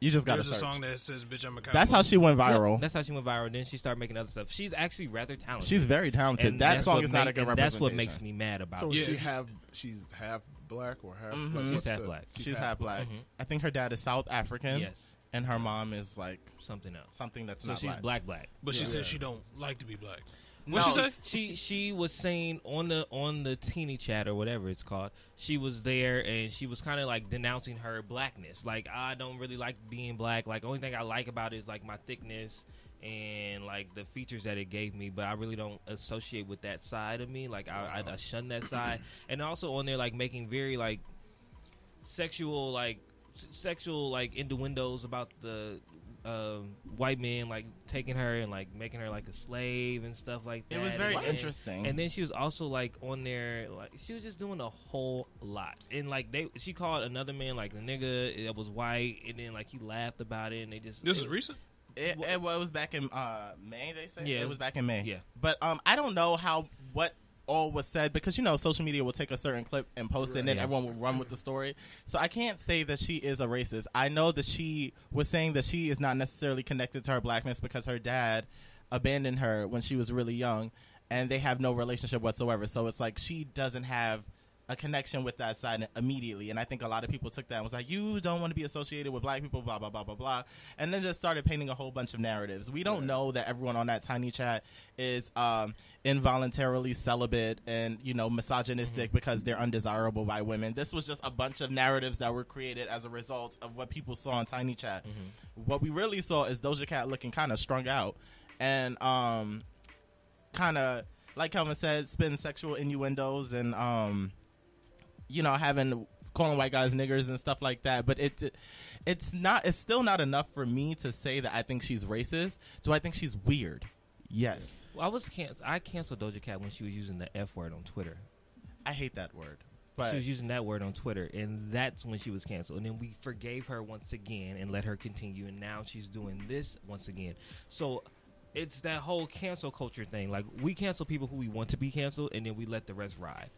You just got to There's a search. song that says "Bitch, I'm a cowboy." That's how she went Yeah, viral. that's how she went viral. Then she started making other stuff. She's actually rather talented. She's very talented. And that that's song what is not a make- good and representation. That's what makes me mad about So it. Yeah. she have she's half black or half. Mhm. like, She's what's half the- black. She's half black. Mhm. I think her dad is South African. Yes, And her mom is like something else. something that's So not she's black. black, black. But she Yeah. said she don't like to be black. What she say? She she was saying on the on the teeny chat or whatever it's called. She was there and she was kind of like denouncing her blackness. Like I don't really like being black. Like only thing I like about it is like my thickness and like the features that it gave me. But I really don't associate with that side of me. Like I, I, I shun that side. And also on there like making very like sexual like s- sexual like innuendos about the um, white men like taking her and like making her like a slave and stuff like that. It was very And interesting. And then she was also like on there, like she was just doing a whole lot. And like they, she called another man like the nigga that was white, and then like he laughed about it, and they just This it- is recent. It, it, well, it was back in uh, May. They said Yeah, it was back in May. yeah. but um, I don't know how what all was said because you know social media will take a certain clip and post it, and then Yeah. everyone will run with the story. So I can't say that she is a racist. I know that she was saying that she is not necessarily connected to her blackness because her dad abandoned her when she was really young, and they have no relationship whatsoever. So it's like she doesn't have a connection with that side immediately. And I think a lot of people took that and was like, you don't want to be associated with black people, blah, blah, blah, blah, blah. And then just started painting a whole bunch of narratives. We don't know that everyone on that tiny chat is um, involuntarily celibate and, you know, misogynistic because they're undesirable by women. This was just a bunch of narratives that were created as a result of what people saw on Tiny Chat. What we really saw is Doja Cat looking kind of strung out and um, kind of, like Kelvin said, spin sexual innuendos and, um, you know, having calling white guys niggers and stuff like that. But it, it's not. It's still not enough for me to say that I think she's racist. Do I think she's weird? Yes. Well, I was can- I canceled Doja Cat when she was using the F word on Twitter. I hate that word. she was using that word on Twitter, and that's when she was canceled. And then we forgave her once again and let her continue, and now she's doing this once again. So it's that whole cancel culture thing. Like we cancel people who we want to be canceled, and then we let the rest ride.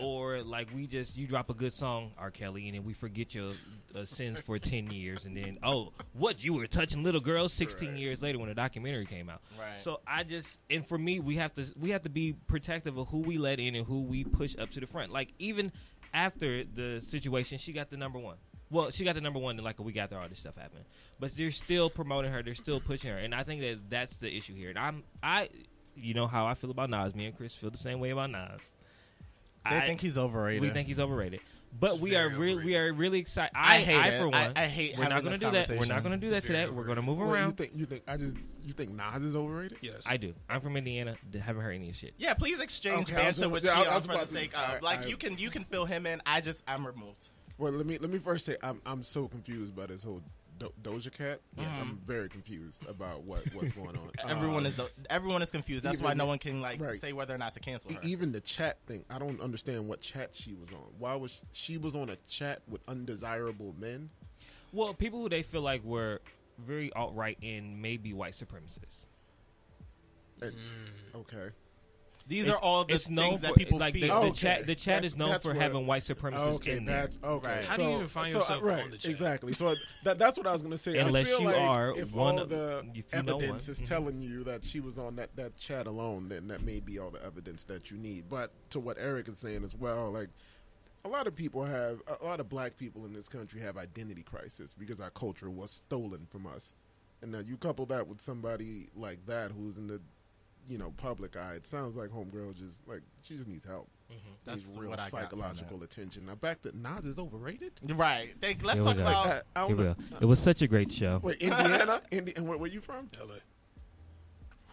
Or like we just you drop a good song, R. Kelly, and then we forget your uh, sins for ten years, and then oh, what you were touching little girls sixteen years later when the documentary came out. Right. So I just and for me, we have to we have to be protective of who we let in and who we push up to the front. Like even after the situation, she got the number one. Well, she got the number one like a week after all this stuff happened, but they're still promoting her. They're still pushing her, and I think that that's the issue here. And I'm I, you know how I feel about Nas. Me and Chris feel the same way about Nas. They I- think he's overrated. we think he's overrated. But He's we are very re- we are really excited. I, I hate I, for I- one, I hate We're not going to do that. We're not going to do that Very today. We're going to move Wait, you around. think you think I just you think Nas is overrated? Yes, I do. I'm from Indiana. Haven't heard any shit. Yeah, please exchange Okay, banter gonna- with yeah, I- I Sheaun was for the sake of I- like I- you can you can fill him in. I just I'm removed. Well, let me let me first say I'm I'm so confused by this whole Do- Doja Cat. Mm-hmm. I'm very confused about what what's going on. Everyone Um, is everyone is confused. That's why even- no one can like right. say whether or not to cancel her. Even the chat thing. I don't understand what chat she was on. Why was she, she was on a chat with undesirable men? Well, people who they feel like were very alt right and maybe white supremacists. And- Mm. Okay. These It's- are all the known things that people like the, feel. the chat. The chat That's- is known for what- having white supremacists Okay, in there. that's okay. Right. How do you even find so, yourself right, on the chat? Exactly. So that, that's what I was going to say. Unless I feel you like are if one all of- the if you know evidence one. is Mhm. telling you that she was on that, that chat alone, then that may be all the evidence that you need. But to what Eric is saying as well, like a lot of people have, a lot of black people in this country have identity crisis because our culture was stolen from us. And now you couple that with somebody like that who's in the, you know, public eye. It sounds like homegirl just like she just needs help. Mm-hmm. That's needs real what I got from psychological attention. Now back to Nas is overrated. Right. They, let's Here we talk go. about. I, I Here don't we know. go. It was such a great show. Wait, Indiana? Indi- and where, where you from? LA.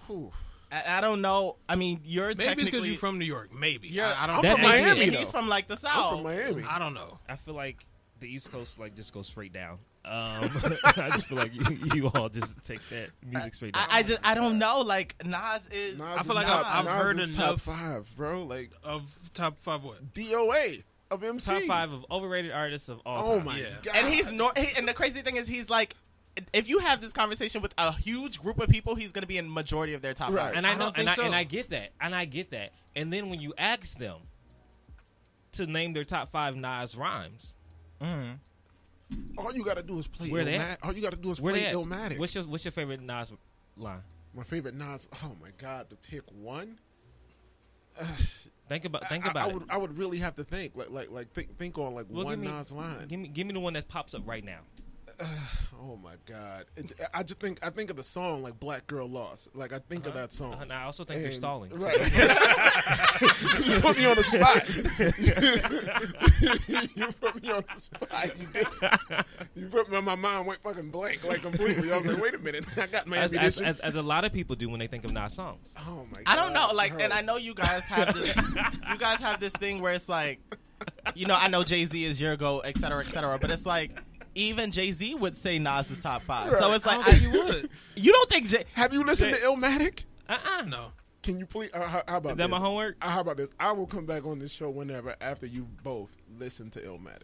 Whew. I, I don't know. I mean, you're Maybe it's because you're from New York. Maybe. Yeah, I, I don't. I'm That from Miami. and he's from like the South. I'm from Miami. I don't know. I feel like the East Coast like just goes straight down. Um, I just feel like you, you all just take that music straight down. I, I just I don't know. Like Nas is. Nas I feel is like top- I've- I've Nas heard enough- top five, bro. Like Of top five, what? DOA of MCs. Top five of overrated artists of all Oh time. my Yeah. god! and he's nor- he, and the crazy thing is he's like. If you have this conversation with a huge group of people, he's going to be in majority of their top Right. five. And I I know, don't and think I, and. I get that, and I get that. And then when you ask them to name their top five Nas rhymes, Mhm. All you got to do is play. Where they Illmatic. All you got to do is where play they? Illmatic. What's your What's your favorite Nas line? my favorite Nas? Oh my god, to pick one. Think about think I, about I it. would I would really have to think like like like think think on like Well, one me, Nas line. Give me give me the one that pops up right now. oh my god! It, I just think I think of the song like "Black Girl Lost." Like I think of that song. Uh, and I also think you're stalling. Right. you put me on the spot. you put me on the spot. You did. You put me. My mind went fucking blank, like completely. I was like, wait a minute. I got my as, as, as, as a lot of people do when they think of Nas songs. oh my god! I don't know, like, bro. and I know you guys have this. you guys have this thing where it's like, you know, I know Jay Z is your go, et cetera, et cetera, but it's like, even Jay Z would say Nas is top five. Right. So it's I like don't think I- you would. you don't think Jay? Have you listened to Illmatic? Uh-uh. No. Can you please? Uh, how, how about Is that this? my homework? Uh, how about this? I will come back on this show whenever after you both listen to Illmatic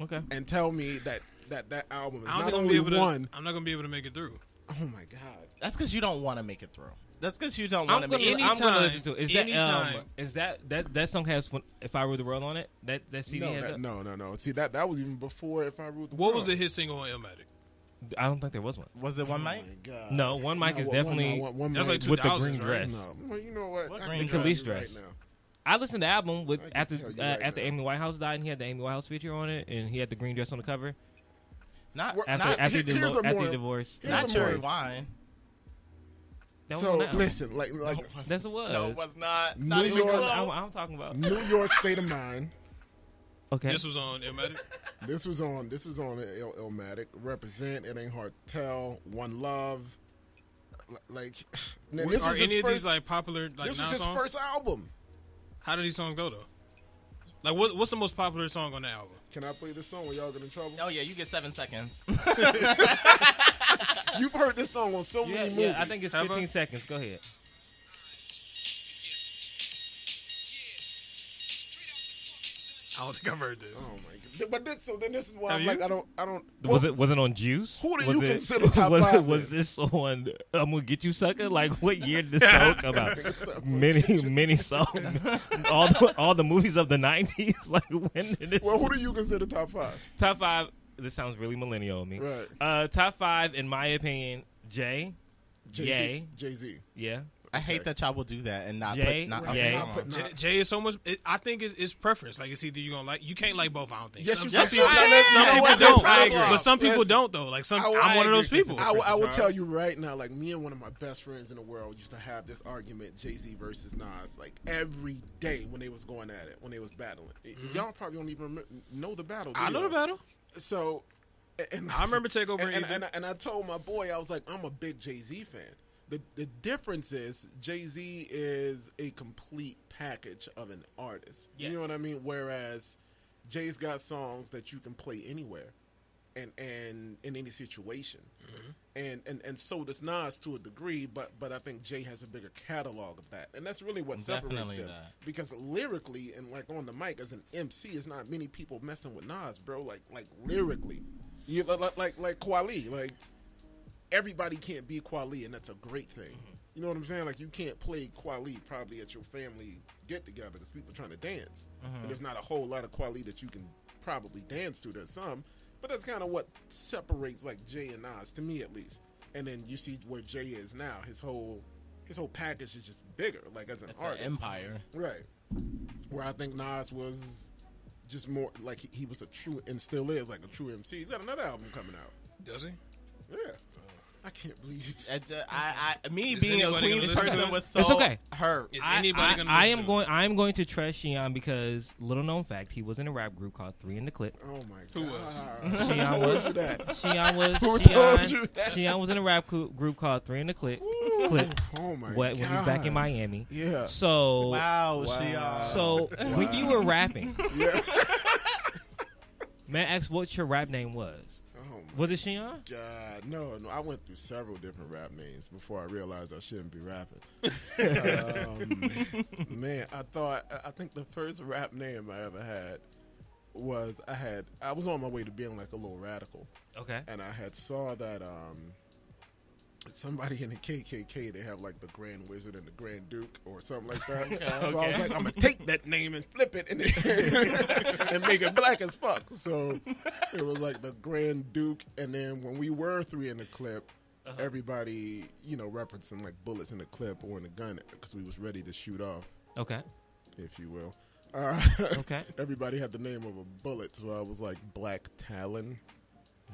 Okay. and tell me that that that album is don't not only gonna be able one. to. I'm not gonna be able to make it through. Oh my god! That's because you don't want to make it through. That's because you don't I'm want to gonna, make it. I'm gonna listen to it. Is that um, anytime. is that that that song has if I rule the world on it? That that CD No, has that, that? no, no, no. See that that was even before if I ruled the What was world. the hit single on Illmatic? I don't think there was one. Was it one Oh mic? my! No, one mic No, is one- definitely one- one- one That's mic- like with the 2000s, green right? No, well, you know what? What I green can dress? tell you Khalees right. I listened to the album with after uh, right after now. Amy Winehouse died, and he had the Amy Winehouse feature on it, and he had the green dress on the cover. Not After not, after, here- the here's divo- a after more- the divorce, here's not a cherry wine. That So on the album. listen, like like That's what it was. No, it was not. New Not even York- close. I'm, I'm talking about. New York State of Mind. Okay. This was on Illmatic. This was on. This was on Il- Illmatic. Represent. It ain't hard to tell. One love. Like, now, this Are was his any of first, these like popular like This now was his songs? first album. How did these songs go though? Like what, what's the most popular song on the album? Can I play this song when y'all get in trouble? Oh yeah, you get seven seconds. You've heard this song on so yeah, many movies. yeah, I think it's How about- 15 seconds. Go ahead. I don't think I've heard this. Oh my god! But this, so then this is why Have I'm you? like, I don't, I don't. was well, it was it on Juice? who do was you it, consider top was, five Was then? this on I'm gonna get you sucker? Like what year did this song come out? many many songs, all the, all the movies of the '90s. Like when did this? Well, who do you consider top five? top five. This sounds really millennial of me. Right. Uh, top five, in my opinion, Jay. Jay Z. Jay Z. Yeah. I hate that y'all will do that and not Jay, put. Not, Jay. okay, Not come on. put- Jay, not- Jay is so much. It, I think it's, it's preference. Like it's either you gonna like. You can't like both. I don't think. Yes, some, you some can. people, Yeah, some yeah, people yeah, don't. I Like, agree. but some people Listen, don't though. Like some, I- I'm I one of those agree, people. I, will- I will tell you right now, like me and one of my best friends in the world used to have this argument, Jay Z versus Nas, like every day when they was going at it, when they was battling. Y'all probably don't even remember, know the battle. do Mm-hmm. I know y'all? the battle. So, and I remember Takeover and, and, either. and, and I told my boy, I was like, I'm a big Jay Z fan. The the difference is Jay Z is a complete package of an artist. You know what I mean? Whereas Jay's got songs that you can play anywhere, and and in any situation. Mm-hmm. And, and and so does Nas to a degree, but but I think Jay has a bigger catalog of that, and that's really what separates them. that. Because lyrically and like on the mic as an MC, it's not many people messing with Nas, bro. Like like lyrically, you like like like Kweli, like everybody can't be Kweli, and that's a great thing. Mm-hmm. You know what I'm saying? Like you can't play Kweli probably at your family get together because people trying to dance, mm-hmm. and there's not a whole lot of Kweli that you can probably dance to. There's some, but that's kind of what separates like Jay and Nas to me at least. And then you see where Jay is now. His whole his whole package is just bigger, like as an It's an artist. empire. Right. Where I think Nas was just more like he, he was a true and still is like a true MC. He's got another album coming out. Does he? Yeah. I can't believe you said It's, uh, I, I, me Is being a Queens person was so It's okay. hurt. Is I, anybody I, gonna? I am to it? going. I am going to trust Sheaun because little known fact, he was in a rap group called Three in the Clip. Oh my god. Who was? Who Sheaun was. you? Sheaun was. Who told you Sheaun, that? Sheaun was in a rap group called Three in the Clip. Clip. Oh my What, god. when he was back in Miami. Yeah. So. Wow, Wow. she. Uh, So when you were rapping, Yeah. may I ask what your rap name was? My Was it Sheaun? God, no, no. I went through several different rap names before I realized I shouldn't be rapping. um, man, I thought I- I think the first rap name I ever had was I had I was on my way to being like a little radical, Okay. and I had saw that um somebody in the KKK they have like the Grand Wizard and the Grand Duke or something like that. So I was like, I'm gonna take that name and flip it and, and make it black as fuck. So it was like the Grand Duke, and then when we were three in the clip. Everybody, you know, referencing like bullets in the clip or in the gun because we was ready to shoot off, Okay. if you will. Uh, Okay. Everybody had the name of a bullet, so I was like Black Talon.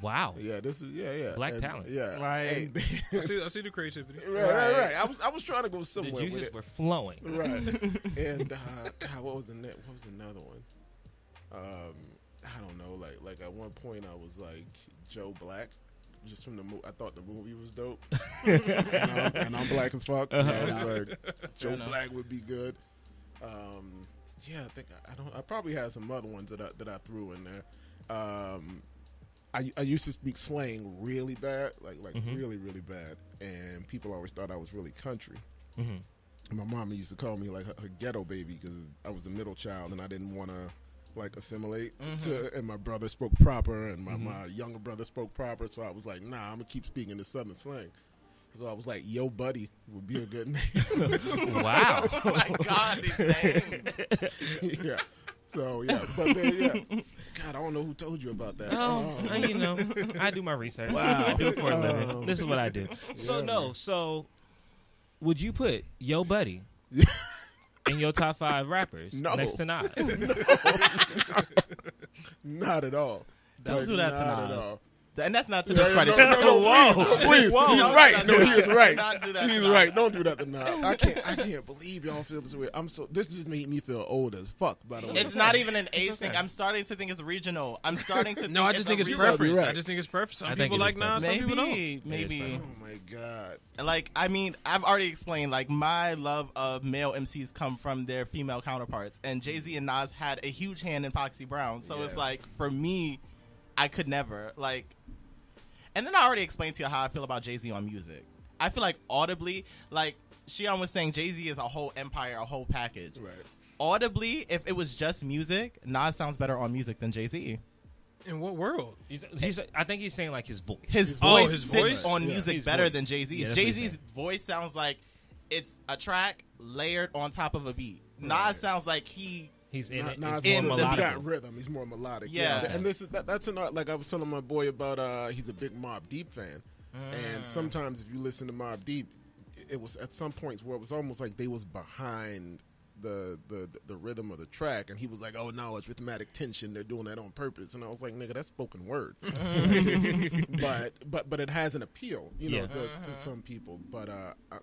Wow. Yeah, this is yeah, yeah. Black And- Talon. Yeah, Right. And- I see. I see the creativity. right, right, right. I was I was trying to go The somewhere with juices it. were flowing. Right. and uh, God, what was the ne- what was another one? Um, I don't know. Like like at one point I was like Joe Black. Just from the movie, I thought the movie was dope, and, I'm, and I'm black as fuck. So I was like, Joe enough. Black would be good. Um, yeah, I think I, I don't. I probably had some other ones that I, that I threw in there. Um, I, I used to speak slang really bad, like like Mhm. really really bad, and people always thought I was really country. Mhm. My mama used to call me like her, her ghetto baby because I was the middle child and I didn't want to like assimilate to. And my brother spoke proper, and my, my younger brother spoke proper. So I was like, nah, I'm gonna keep speaking the southern slang. So I was like, yo, buddy would be a good name. Wow. oh my god, these names. yeah. So yeah, but then, yeah. God, I don't know who told you about that. Oh, uh, you know, I do my research. Wow. I do it for a living. Um, this is what I do. So yeah, no, man. so would you put Yo Buddy in your top five rappers No. next to Nas? no. Not at all. Don't Like, do that to not at Nas. All. And that's not to Yeah, discredit no, you. no, no, Whoa. please, please, Whoa. he's right. No, that he is right. Don't do that He's to Nas. right. Don't do that to Nas. I can't. I can't believe y'all feel this way. I'm so. This just made me feel old as fuck. By the way, It's not even an age thing. I'm starting to think it's regional. I'm starting to. No, think I just think it's regional- preference. Right. I just think it's preference. Some I people like is Nas, some people don't. Maybe, maybe. Oh my god. Like, I mean, I've already explained. Like, my love of male MCs come from their female counterparts, and Jay Z and Nas had a huge hand in Foxy Brown. So it's like, for me, I could never like. And then I already explained to you how I feel about Jay Z on music. I feel like audibly, like Sheaun was saying, Jay Z is a whole empire, a whole package. Right. Audibly, if it was just music, Nas sounds better on music than Jay Z. In what world? He's, he's, I think he's saying like his voice. His His voice voice. his sits voice? on Yeah. music His better voice. than Jay Z's. Yeah, Jay Z's voice sounds like it's a track layered on top of a beat. Nas sounds like he. He's in it. Nas It's in more the- he's melodic. got rhythm. He's more melodic. Yeah. and this is that, that's an art. Like I was telling my boy about. uh He's a big Mobb Deep fan, Mm. and sometimes if you listen to Mobb Deep, it was at some points where it was almost like they was behind the the the rhythm of the track, and he was like, "Oh no, it's rhythmic tension. They're doing that on purpose." And I was like, "Nigga, that's spoken word." but but but it has an appeal, you know, Yeah. to, to some people. But uh, I,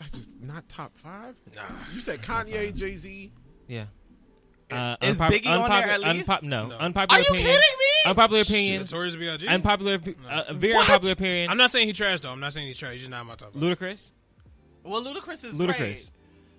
I just not top five. Nah. You said Kanye, Jay Z. Yeah. Uh, Is unpop- Biggie on there at least? unpop- no. No. Unpopular Are you opinion. kidding me? Unpopular opinion. Notorious B.I.G. Unpopular, opi- uh, very What? unpopular opinion. I'm not saying he trash though. I'm not saying he's trash. He's just not in my top. five. Ludacris. Well, Ludacris is Ludacris.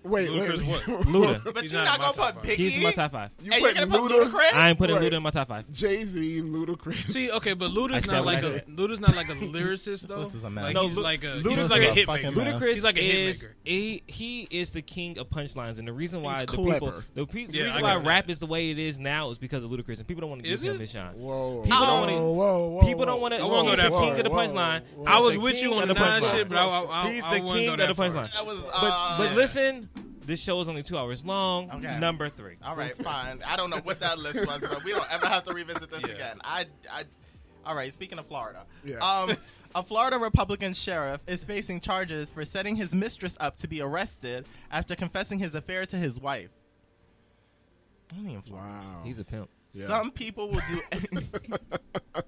Great. Wait, Ludacris wait, what? Luda. But He's you're not not, in my gonna top put five. Biggie. He's in my top five. You and you're put gonna put Ludacris? I ain't putting Right. Luda in my top five. Jay Z, Ludacris. See, okay, but I Luda's said not what like I a said. Luda's not like a lyricist though. list is a mess. Like No, he's Lu- like a Ludacris he's like a hit fucking maker. mess. Ludacris He's like a hit is maker. he, he is the king of punchlines, and the reason why He's the people clever. the pe- Yeah, reason why get that. rap is the way it is now is because of Ludacris, and people don't want to give Is him it? his shine. Whoa, People don't whoa, wanna- whoa, whoa, People don't want to. I won't go that far. king of the punchline. I was with you on the the nine punchline. shit, but I, I, I, He's I the wouldn't king go of the far. punchline. That was. But Uh, but listen, this show is only two hours long. Okay. Number three. All right, fine. I don't know what that list was, but we don't ever have to revisit this Yeah. again. I, I, all right. Speaking of Florida, Yeah. um, a Florida Republican sheriff is facing charges for setting his mistress up to be arrested after confessing his affair to his wife. Only in Florida. Wow. He's a pimp. Yeah. Some people will do.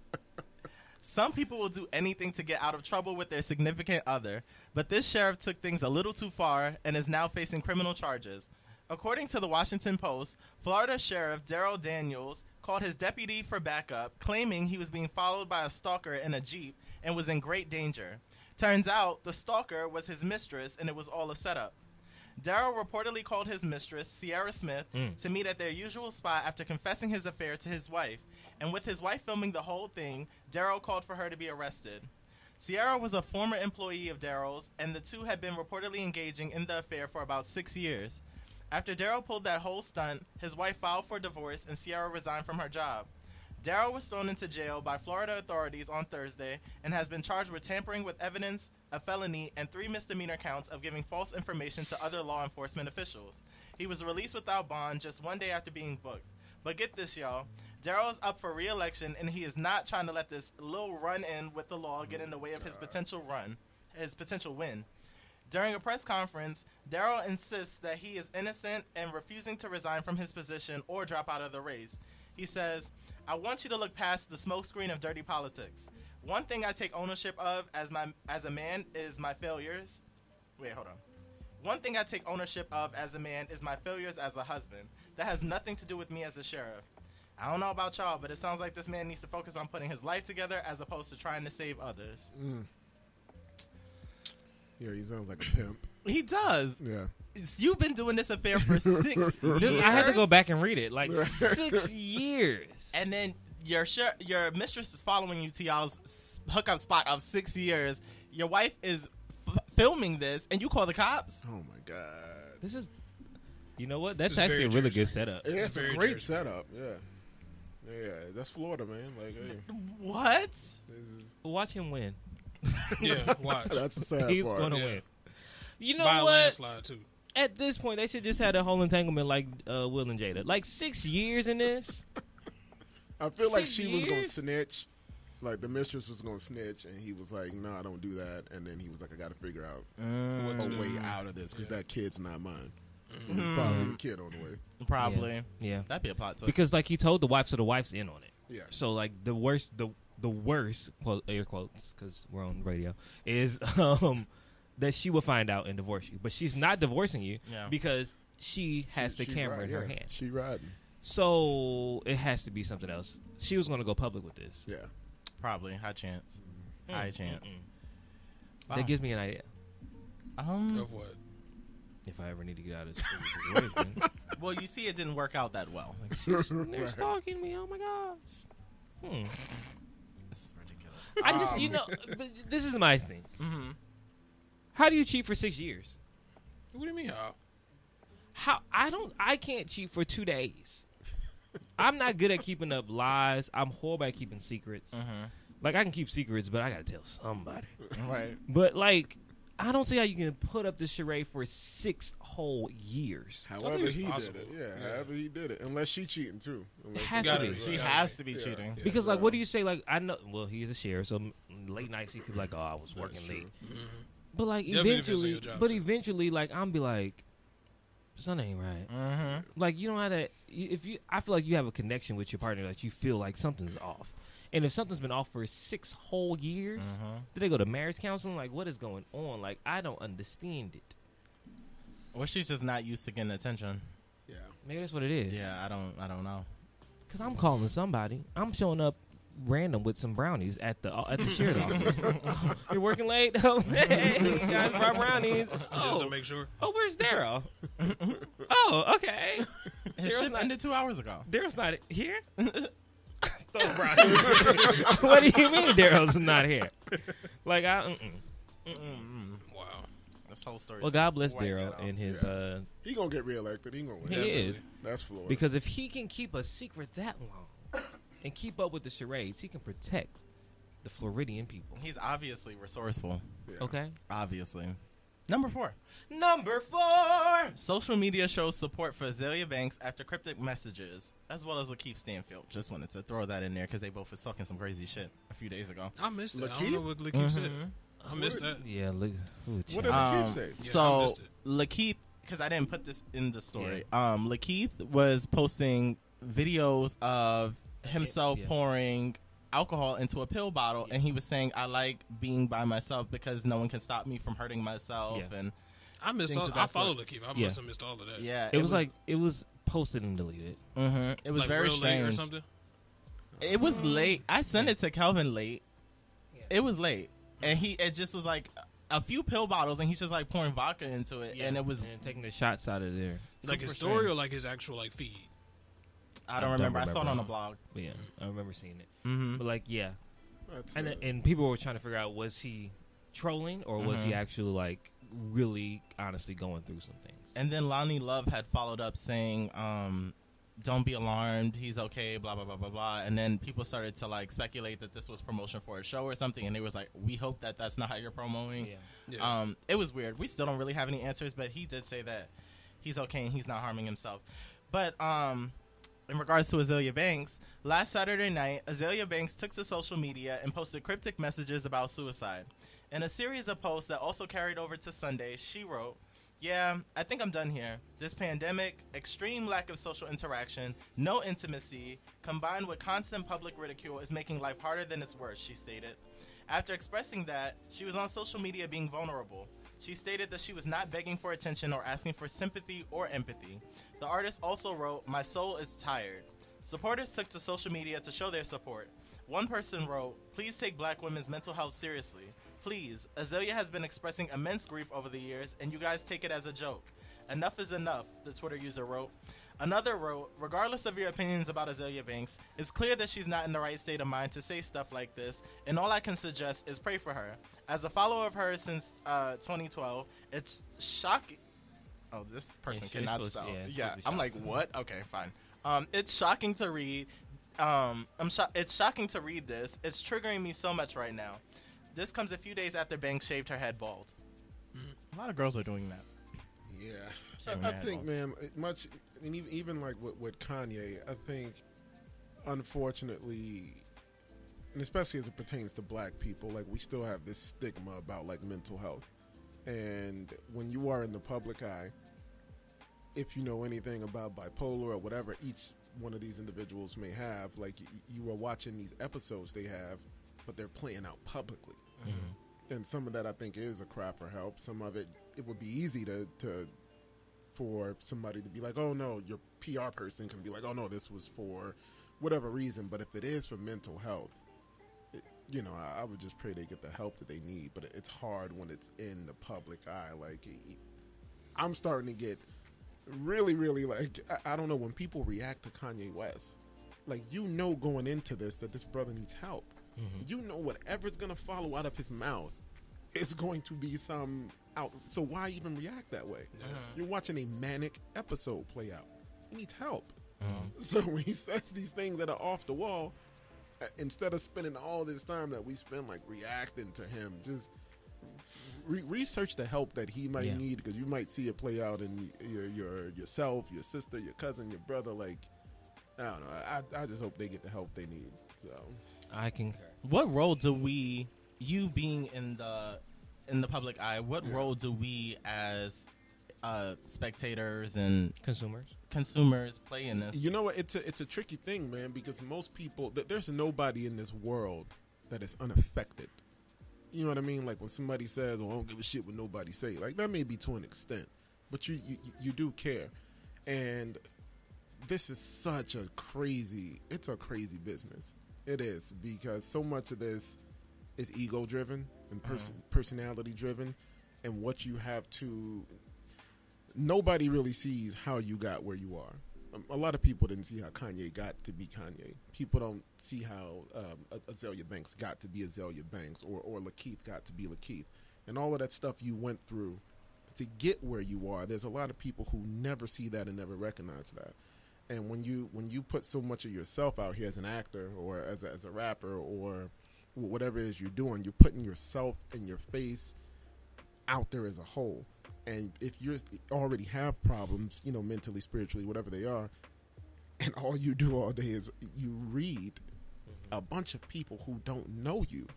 Some people will do anything to get out of trouble with their significant other, but this sheriff took things a little too far and is now facing criminal charges. According to the Washington Post, Florida Sheriff Daryl Daniels called his deputy for backup, claiming he was being followed by a stalker in a Jeep and was in great danger. Turns out the stalker was his mistress and it was all a setup. Daryl reportedly called his mistress, Sierra Smith, Mm. to meet at their usual spot after confessing his affair to his wife. And with his wife filming the whole thing, Daryl called for her to be arrested. Sierra was a former employee of Daryl's, and the two had been reportedly engaging in the affair for about six years. After Daryl pulled that whole stunt, his wife filed for divorce and Sierra resigned from her job. Daryl was thrown into jail by Florida authorities on Thursday and has been charged with tampering with evidence, a felony, and three misdemeanor counts of giving false information to other law enforcement officials. He was released without bond just one day after being booked. But get this, y'all. Daryl is up for re election, and he is not trying to let this little run in with the law get in the way of his potential run, his potential win. During a press conference, Daryl insists that he is innocent and refusing to resign from his position or drop out of the race. He says, I want you to look past the smokescreen of dirty politics. One thing I take ownership of as my as a man is my failures. Wait, hold on. One thing I take ownership of as a man is my failures as a husband. That has nothing to do with me as a sheriff. I don't know about y'all, but it sounds like this man needs to focus on putting his life together as opposed to trying to save others. Mm. Yeah, he sounds like a pimp. He does. Yeah. You've been doing this affair for six years. I had to go back and read it. Like six years. And then your sh- your mistress is following you to y'all's hookup spot of six years. Your wife is f- filming this, and you call the cops. Oh my god. This is, you know what? That's actually a very really good setup. Yeah, it's a great Jersey. setup. Yeah. Yeah, that's Florida, man. Like, hey, What? Watch him win. Yeah, watch. that's the sad He's part. going to Yeah. win. You know By what? landslide too. At this point, they should just had a whole entanglement like uh, Will and Jada. Like six years in this. I feel like Six she was going to years? snitch. Like the mistress was going to snitch, and he was like, "No, I don't do that." And then he was like, "I got to figure out What a way out of this because that kid's not mine. Mm-hmm. Probably a kid on the way." Probably. Yeah. That'd be a plot twist. Because like he told the wife, so the wife's in on it. Yeah. So like the worst, the the worst quote air quotes because we're on radio is um that she will find out and divorce you, but she's not divorcing you Yeah. because she has She- the she camera ride- in her yeah, hand. She riding. So it has to be something else. She was going to go public with this. Yeah. Probably. High chance. High chance. Mm-mm. Wow. That gives me an idea. Um. Of what? If I ever need to get out of this situation, Well, you see, it didn't work out that well. She's, they're Right. stalking me. Oh my gosh. Hmm. This is ridiculous. I just, you know, but this is my thing. hmm How do you cheat for six years? What do you mean? How? How I don't, I can't cheat for two days. I'm not good at keeping up lies. I'm horrible at keeping secrets. hmm Like I can keep secrets, but I gotta tell somebody. Right. But like, I don't see how you can put up this charade for six whole years. However it's he possible. did it. Yeah, Yeah. However he did it. Unless she cheating too. Unless has she- to be. be. She Right. has to be Yeah. cheating. Yeah. Because like, what do you say? Like, I know. Well, he's a sheriff, so m- late nights he could be like, "Oh, I was That's working true. late." But like, Definitely eventually, job, but too. eventually, like, I'm be like, something ain't right." Mm-hmm. Like, you don't have to. If you, I feel like you have a connection with your partner that you feel like something's off. And if something's been off for six whole years, Mm-hmm. did they go to marriage counseling? Like, what is going on? Like, I don't understand it. Or she's just not used to getting attention. Yeah. Maybe that's what it is. Yeah, I don't. I don't know. Cause I'm calling somebody. I'm showing up random with some brownies at the uh, at the shared office. Oh, You're working late. Oh, hey, you guys brought brownies. Just Oh, to make sure. oh, where's Daryl? oh, okay. His Daryl's shift not, ended two hours ago. Daryl's not here. Those brownies. what do you mean Daryl's not here? Like I. Mm-mm. Mm-mm. Wow. This whole story. Well, God bless Daryl and his. Yeah. uh He gonna get reelected. He gonna win. He Definitely. is That's Florida. because if he can keep a secret that long and keep up with the charades, he can protect the Floridian people. He's obviously resourceful. Yeah. Okay. Obviously. Number four. Number four. Social media shows support for Azealia Banks after cryptic messages, as well as Lakeith Stanfield. Just wanted to throw that in there because they both was talking some crazy shit a few days ago. I missed that. I Lakeith? don't know what Lakeith said. Mhm. I missed that. Yeah, look. Ooh, What child. did Um, Lakeith say? Yeah, I so. Lakeith, because I didn't put this in the story. Um, Lakeith was posting videos of himself Yeah. pouring alcohol into a pill bottle, Yeah. and he was saying, "I like being by myself because no one can stop me from hurting myself." Yeah. And I missed all. of I that followed sort. Lakeith. I Yeah. must have missed all of that. yeah, it, was, like it was posted and deleted. hmm it was like very real late or strange. something. It was late. I sent it to Kelvin late. Yeah. It was late, and he it just was like a few pill bottles, and he's just like pouring vodka into it, and it was and taking the shots out of there. Like super his story strange. or like his actual like feed. I don't I don't remember. I saw it on a blog. But yeah, I remember seeing it. Mm-hmm. But like, yeah, That's, and uh, and people were trying to figure out was he trolling or was he Mhm. actually like really honestly going through some things. And then Loni Love had followed up saying, um, "Don't be alarmed. He's okay." Blah blah blah blah blah. And then people started to like speculate that this was promotion for a show or something, and they was like, "We hope that that's not how you're promoting." Yeah. Um, it was weird. We still don't really have any answers, but he did say that he's okay and he's not harming himself. But um, in regards to Azealia Banks, last Saturday night, Azealia Banks took to social media and posted cryptic messages about suicide. In a series of posts that also carried over to Sunday, she wrote, yeah, I think I'm done here. This pandemic, extreme lack of social interaction, no intimacy, combined with constant public ridicule is making life harder than it's worth, she stated. After expressing that, she was on social media being vulnerable. She stated that she was not begging for attention or asking for sympathy or empathy. The artist also wrote, My soul is tired. Supporters took to social media to show their support. One person wrote, Please take black women's mental health seriously. Please, Azealia has been expressing immense grief over the years, and you guys take it as a joke. Enough is enough, the Twitter user wrote. Another wrote, regardless of your opinions about Azealia Banks, it's clear that she's not in the right state of mind to say stuff like this, and all I can suggest is pray for her. As a follower of hers since uh, 2012, it's shocking. Oh, this person she's cannot supposed- spell. yeah, Yeah, supposed to be I'm like, what? Okay, fine. Um, it's shocking to read. Um, I'm sho- It's shocking to read this. It's triggering me so much right now. This comes a few days after Banks shaved her head bald. A lot of girls are doing that. Yeah, I, I think, bald. man, much, and even, even like with, with Kanye, I think, unfortunately, and especially as it pertains to black people, like we still have this stigma about like mental health, and when you are in the public eye, if you know anything about bipolar or whatever each one of these individuals may have, like y- you are watching these episodes they have, but they're playing out publicly. Mm-hmm. And some of that I think is a cry for help. Some of it it would be easy to to for somebody to be like, oh no, your PR person can be like, oh no, this was for whatever reason. But if it is for mental health, it, you know, I, I would just pray they get the help that they need. But it's hard when it's in the public eye. Like I'm starting to get really, really like I, I don't know when people react to Kanye West. Like you know, going into this that this brother needs help. Mm-hmm. You know, whatever's gonna follow out of his mouth is going to be some out. So why even react that way? Uh-huh. You're watching a manic episode play out. He needs help. Mm-hmm. So when he says these things that are off the wall, instead of spending all this time that we spend like reacting to him, just re- research the help that he might Yeah. need because you might see it play out in your, your yourself, your sister, your cousin, your brother. Like I don't know. I, I just hope they get the help they need. So I concur. What role do we, you being in the in the public eye, what Yeah. role do we as uh, spectators and Consumers. consumers play in this? You know what? It's a it's a tricky thing, man, because most people th- there's nobody in this world that is unaffected. You know what I mean? Like when somebody says, "Oh, I don't give a shit what nobody say," like that may be to an extent, but you you, you do care, and this is such a crazy. It's a crazy business. It is because so much of this is ego driven and pers- personality driven, and what you have to nobody really sees how you got where you are. Um, a lot of people didn't see how Kanye got to be Kanye. People don't see how um, Azealia Banks got to be Azealia Banks, or or Lakeith got to be Lakeith, and all of that stuff you went through to get where you are. There's a lot of people who never see that and never recognize that. And when you when you put so much of yourself out here as an actor or as a, as a rapper or whatever it is you're doing, you're putting yourself and your face out there as a whole. And if you already have problems, you know, mentally, spiritually, whatever they are, and all you do all day is you read mm-hmm. a bunch of people who don't know you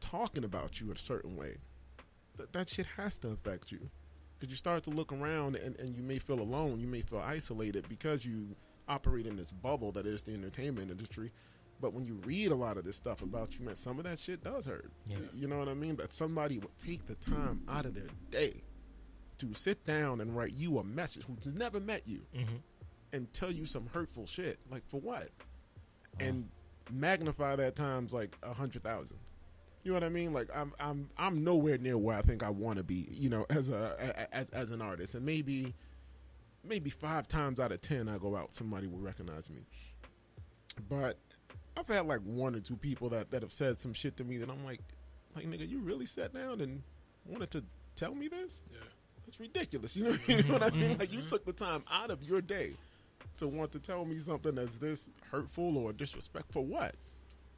talking about you a certain way, that, that shit has to affect you. Because you start to look around and, and you may feel alone, you may feel isolated because you operate in this bubble that is the entertainment industry. But when you read a lot of this stuff about you, man, some of that shit does hurt. Yeah. You know what I mean? That somebody would take the time out of their day to sit down and write you a message who's never met you Mm-hmm. and tell you some hurtful shit. Like for what? And magnify that times like a hundred thousand. You know what I mean? Like I'm I'm I'm nowhere near where I think I want to be. You know, as a, a as as an artist, and maybe maybe five times out of ten I go out, somebody will recognize me. But I've had like one or two people that that have said some shit to me that I'm like, like nigga, you really sat down and wanted to tell me this? Yeah. That's ridiculous. You know, you know what I mean? Mm-hmm. Like you mm-hmm. took the time out of your day to want to tell me something that's this hurtful or disrespectful. What?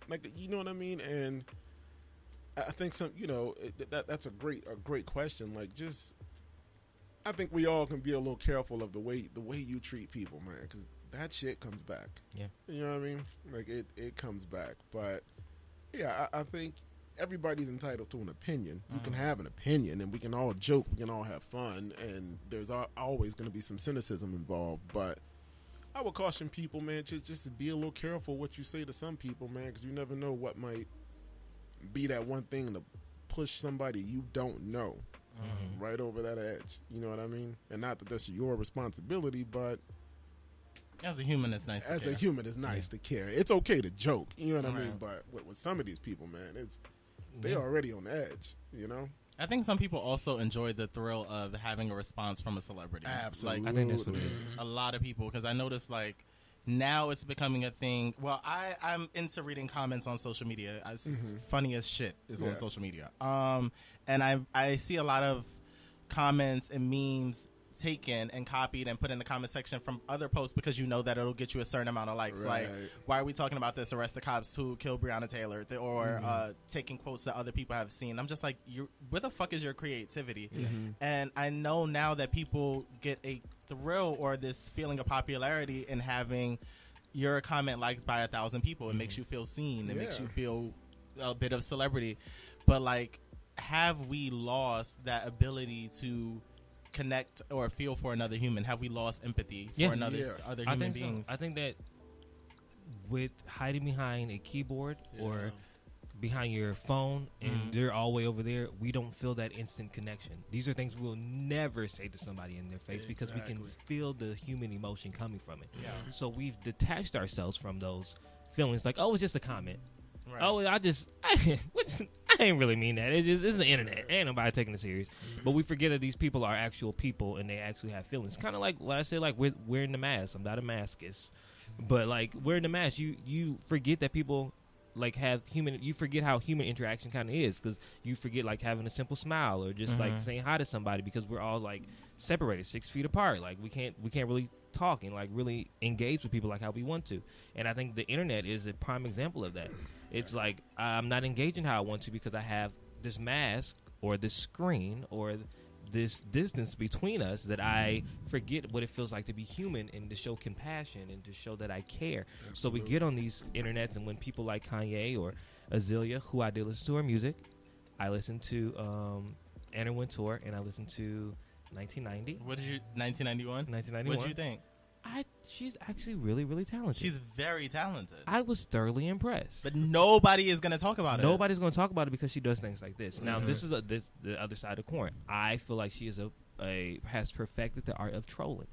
Like you know what I mean? And I I think some, you know, it, that that's a great a great question. Like just, I think we all can be a little careful of the way the way you treat people, man, because that shit comes back. Yeah. You know what I mean? Like it it comes back. But yeah, I, I think everybody's entitled to an opinion. You can mm-hmm. have an opinion, and we can all joke, we can all have fun, and there's al- always going to be some cynicism involved. But I would caution people, man, just just to be a little careful what you say to some people, man, because you never know what might be that one thing to push somebody you don't know mm-hmm. right over that edge. You know what I mean? And not that that's your responsibility, but As a human, it's nice. to as a care. human, it's nice to care. It's okay to joke. You know what I mean? But with, with some of these people, man, it's they Yeah. already on the edge. You know? I think some people also enjoy the thrill of having a response from a celebrity. Absolutely. Like, I think that's a lot of people because I noticed like now it's becoming a thing. Well, I I'm into reading comments on social media. It's funny as shit is Yeah. on social media. Um, and I I see a lot of comments and memes taken and copied and put in the comment section from other posts because you know that it'll get you a certain amount of likes. Like, why are we talking about this? Arrest the cops who killed Breonna Taylor, Th- or mm-hmm. uh, taking quotes that other people have seen. I'm just like, you where the fuck is your creativity? Mm-hmm. And I know now that people get a thrill or this feeling of popularity in having your comment liked by a thousand people. It makes mm-hmm. you feel seen. It makes you feel a bit of celebrity. But like, have we lost that ability to connect or feel for another human? Have we lost empathy Yeah. for another Yeah. other human think beings? so. I think that with hiding behind a keyboard or behind your phone and Mhm. they're all way over there, we don't feel that instant connection. These are things we'll never say to somebody in their face because we can feel the human emotion coming from it. Yeah. So we've detached ourselves from those feelings like, oh, it's just a comment. Right. Oh, I just, I, I ain't really mean that. It's just, it's the internet. Ain't nobody taking it serious. But we forget that these people are actual people and they actually have feelings. Kind of like what I say, like we're wearing the mask. I'm not a maskist, but like wearing the mask, you you forget that people like have human. You forget how human interaction kind of is because you forget like having a simple smile or just like Mhm. saying hi to somebody because we're all like separated six feet apart. Like we can't we can't really talk and like really engage with people like how we want to. And I think the internet is a prime example of that. It's like I'm not engaging how I want to because I have this mask or this screen or this distance between us that I forget what it feels like to be human and to show compassion and to show that I care. So we get on these internets and when people like Kanye or Azealia, who I did listen to her music, I listened to um, Anna Wintour and I listened to 1990. What did you 1991? 1991. What did you think? I she's actually really really talented. She's very talented. I was thoroughly impressed. but nobody is going to talk about it. Nobody's going to talk about it because she does things like this. Now, this is a, this the other side of the coin. I feel like she is a, a has perfected the art of trolling.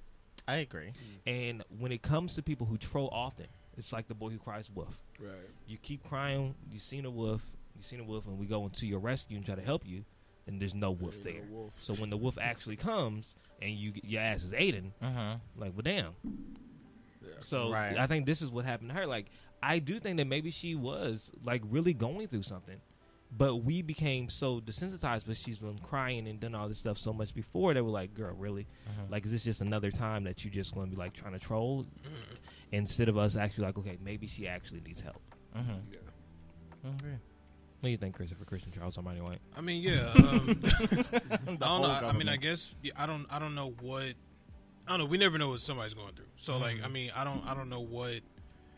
I agree. And when it comes to people who troll often, it's like the boy who cries wolf. Right. You keep crying, you seen a wolf, you seen a wolf, and we go into your rescue and try to help you, and there's no wolf Ain't no there. wolf. So when the wolf actually comes and you your ass is Aiden, Uh-huh. like, well, damn. Yeah. So Right. I think this is what happened to her. Like I do think that maybe she was like really going through something, but we became so desensitized. But she's been crying and done all this stuff so much before that we're like, girl, really? Uh-huh. Like, is this just another time that you just going to be like trying to troll instead of us actually like, okay, maybe she actually needs help. Uh-huh. Yeah. I agree. What do you think, Christopher Christian Charles Almighty White? I mean, yeah. Um, I don't know. I, I mean. I guess yeah, I don't. I don't know what. I don't know. We never know what somebody's going through. So, like, Mm-hmm. I mean, I don't. I don't know what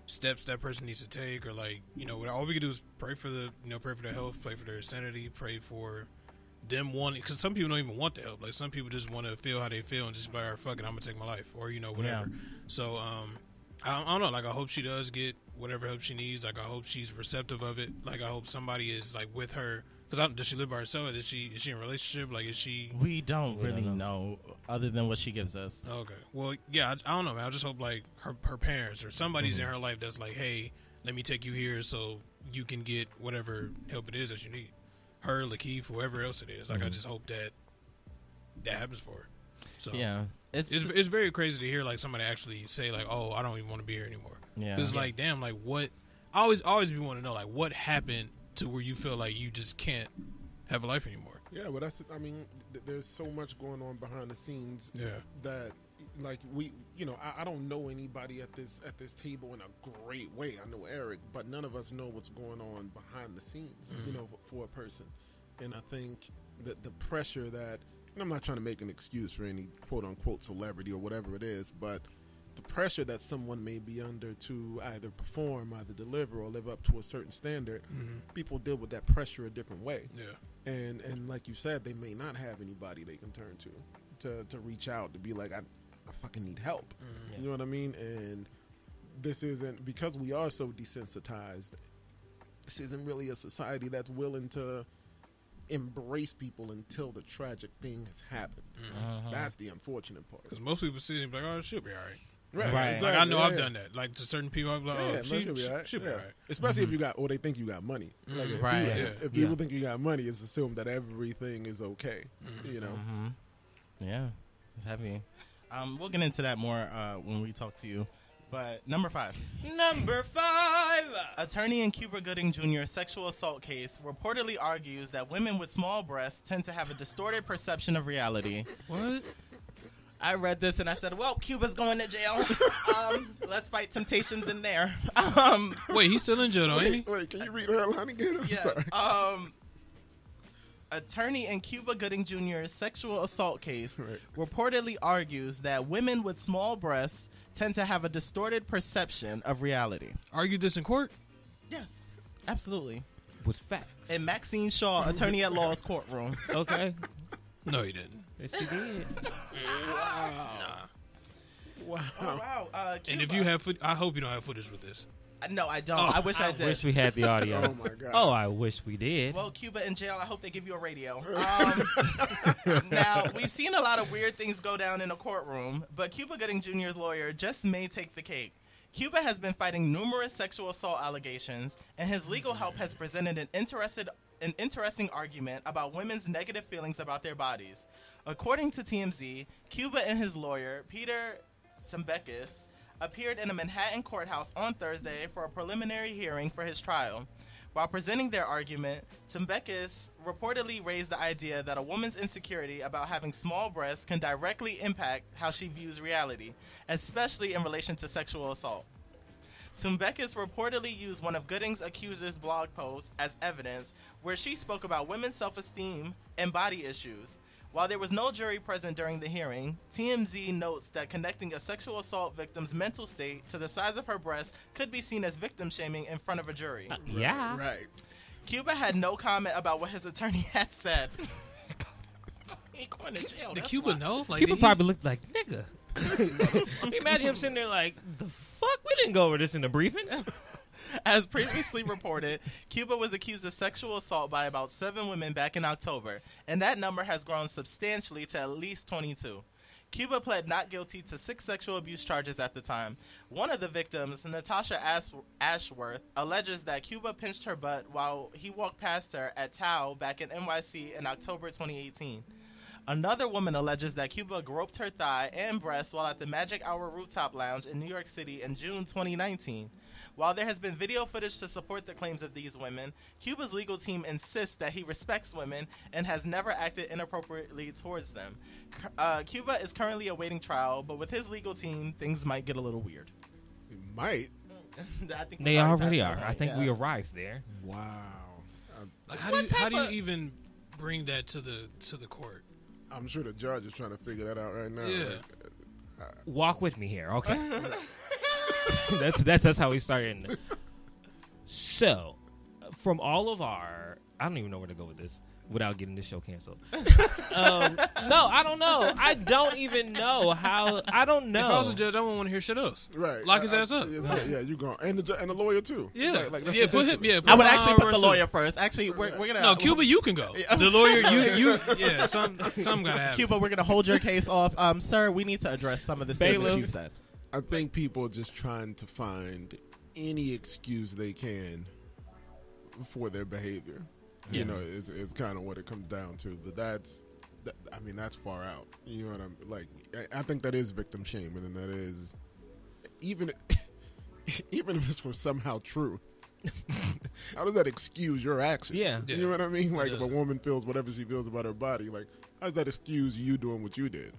steps that person needs to take, or like, you know, what all we can do is pray for the, you know, pray for their health, pray for their sanity, pray for them wanting. Because some people don't even want the help. Like, some people just want to feel how they feel and just be like, all right, fuck it, I'm gonna take my life, or you know, whatever. So, um, I, I don't know. Like, I hope she does get whatever help she needs. Like, I hope she's receptive of it. Like, I hope somebody is like with her. Because does she live by herself? Is she is she in a relationship? Like, is she? We don't We don't really know. know. other than what she gives us. Oh, okay. Well, yeah, I, I don't know, man. I just hope like her her parents or somebody's in mm-hmm. her life that's like, hey, let me take you here so you can get whatever help it is that you need. Her, Lakeith, whoever else it is. Like, I mm-hmm. just hope that that happens for her. So Yeah, it's, it's it's very crazy to hear like somebody actually say like, oh, I don't even want to be here anymore. yeah. It's like, damn, like what? I always always be want to know like what happened to where you feel like you just can't have a life anymore. Yeah, well, that's. I mean, th- there's so much going on behind the scenes Yeah. that, like, we, you know, I, I don't know anybody at this at this table in a great way. I know Eric, but none of us know what's going on behind the scenes. You mm-hmm. know, for a person, and I think that the pressure that, and I'm not trying to make an excuse for any quote unquote celebrity or whatever it is, but the pressure that someone may be under to either perform, either deliver, or live up to a certain standard, people deal with that pressure a different way Yeah. and and like you said, they may not have anybody they can turn to to to reach out to be like, I, I fucking need help. You know what I mean? And this isn't because we are so desensitized. This isn't really a society that's willing to embrace people until the tragic thing has happened. Uh-huh. That's the unfortunate part. Because most people see it and be like, oh, she'll be all right. Right, Right. exactly, Like I know yeah, I've yeah. done that. Like to certain people, I'm like, Yeah, oh, man, she, she'll be she, all right. she'll be Yeah. all right. Especially if you got, or they think you got money. Like if, Right. you, Yeah. if, if Yeah. people think you got money, it's assumed that everything is okay. You know, hmm Yeah, it's heavy. Um, we'll get into that more uh, when we talk to you. But number five, Number five. attorney in Cuba Gooding Jr. sexual assault case reportedly argues that women with small breasts tend to have a distorted perception of reality. What? I read this and I said, "Well, Cuba's going to jail. um, let's fight temptations in there." Um, Wait, he's still in jail, though, ain't he? wait, wait, can you read her line again? I'm yeah. sorry. Um, attorney in Cuba Gooding Jr.'s sexual assault case Right. reportedly argues that women with small breasts tend to have a distorted perception of reality. Argued this in court? Yes, absolutely. With facts. In Maxine Shaw, attorney at law's courtroom. okay. No, he didn't. Yes, he did. Wow. Oh, wow. Uh, And if you have, foot, I hope you don't have footage with this. Uh, no, I don't. Oh, I wish I, I did. wish we had the audio. Oh my god. Oh, I wish we did. Well, Cuba in jail. I hope they give you a radio. Um, now we've seen a lot of weird things go down in a courtroom, but Cuba Gooding Jr.'s lawyer just may take the cake. Cuba has been fighting numerous sexual assault allegations, and his legal help has presented an interested an interesting argument about women's negative feelings about their bodies. According to TMZ, Cuba and his lawyer, Peter Toumbekis, appeared in a Manhattan courthouse on Thursday for a preliminary hearing for his trial. While presenting their argument, Toumbekis reportedly raised the idea that a woman's insecurity about having small breasts can directly impact how she views reality, especially in relation to sexual assault. Toumbekis reportedly used one of Gooding's accuser's blog posts as evidence, where she spoke about women's self esteem and body issues. While there was no jury present during the hearing, TMZ notes that connecting a sexual assault victim's mental state to the size of her breast could be seen as victim shaming in front of a jury. Uh, yeah. Right. Cuba had no comment about what his attorney had said. he going to jail. Did that's Cuba why. know? Like, People did he- probably looked like nigga. Imagine him sitting there like, the fuck? We didn't go over this in the briefing. As previously reported, Cuba was accused of sexual assault by about seven women back in October, and that number has grown substantially to at least 22. Cuba pled not guilty to six sexual abuse charges at the time. One of the victims, Natasha Ash- Ashworth, alleges that Cuba pinched her butt while he walked past her at Tao back in NYC in October 2018. Another woman alleges that Cuba groped her thigh and breast while at the Magic Hour rooftop lounge in New York City in June 2019. While there has been video footage to support the claims of these women, Cuba's legal team insists that he respects women and has never acted inappropriately towards them. Uh, Cuba is currently awaiting trial, but with his legal team, things might get a little weird. It might. I think They already are. that I think yeah. we arrived there. Wow. I'm, Like, how do you, how do you even bring that to the to the court? I'm sure the judge is trying to figure that out right now. Yeah. Like, Walk with me here, okay? that's that's that's how we started. So, from all of our, I don't even know where to go with this without getting this show canceled. um, no, I don't know. I don't even know how. I don't know. If I was a judge, I wouldn't want to hear shit else. right. Lock his I- I- ass up. Yeah, yeah, you going and the ju- and the lawyer too. Yeah, Like, like, that's yeah. Put him. ridiculous. Yeah, I would actually put the lawyer first. Actually, we're, we're gonna No, Cuba, you can go. The lawyer, you, you, yeah. Some, some gotta happen. Cuba, we're gonna hold your case off. Um, sir, we need to address some of the statements you've said. I think people are just trying to find any excuse they can for their behavior. Yeah. You know, is is kind of what it comes down to. But that's, that, I mean, that's far out. You know what I'm like? I, I think that is victim shaming, and that is even even if this was somehow true. how does that excuse your actions? Yeah. you know what I mean. Like if a woman feels whatever she feels about her body, like how does that excuse you doing what you did?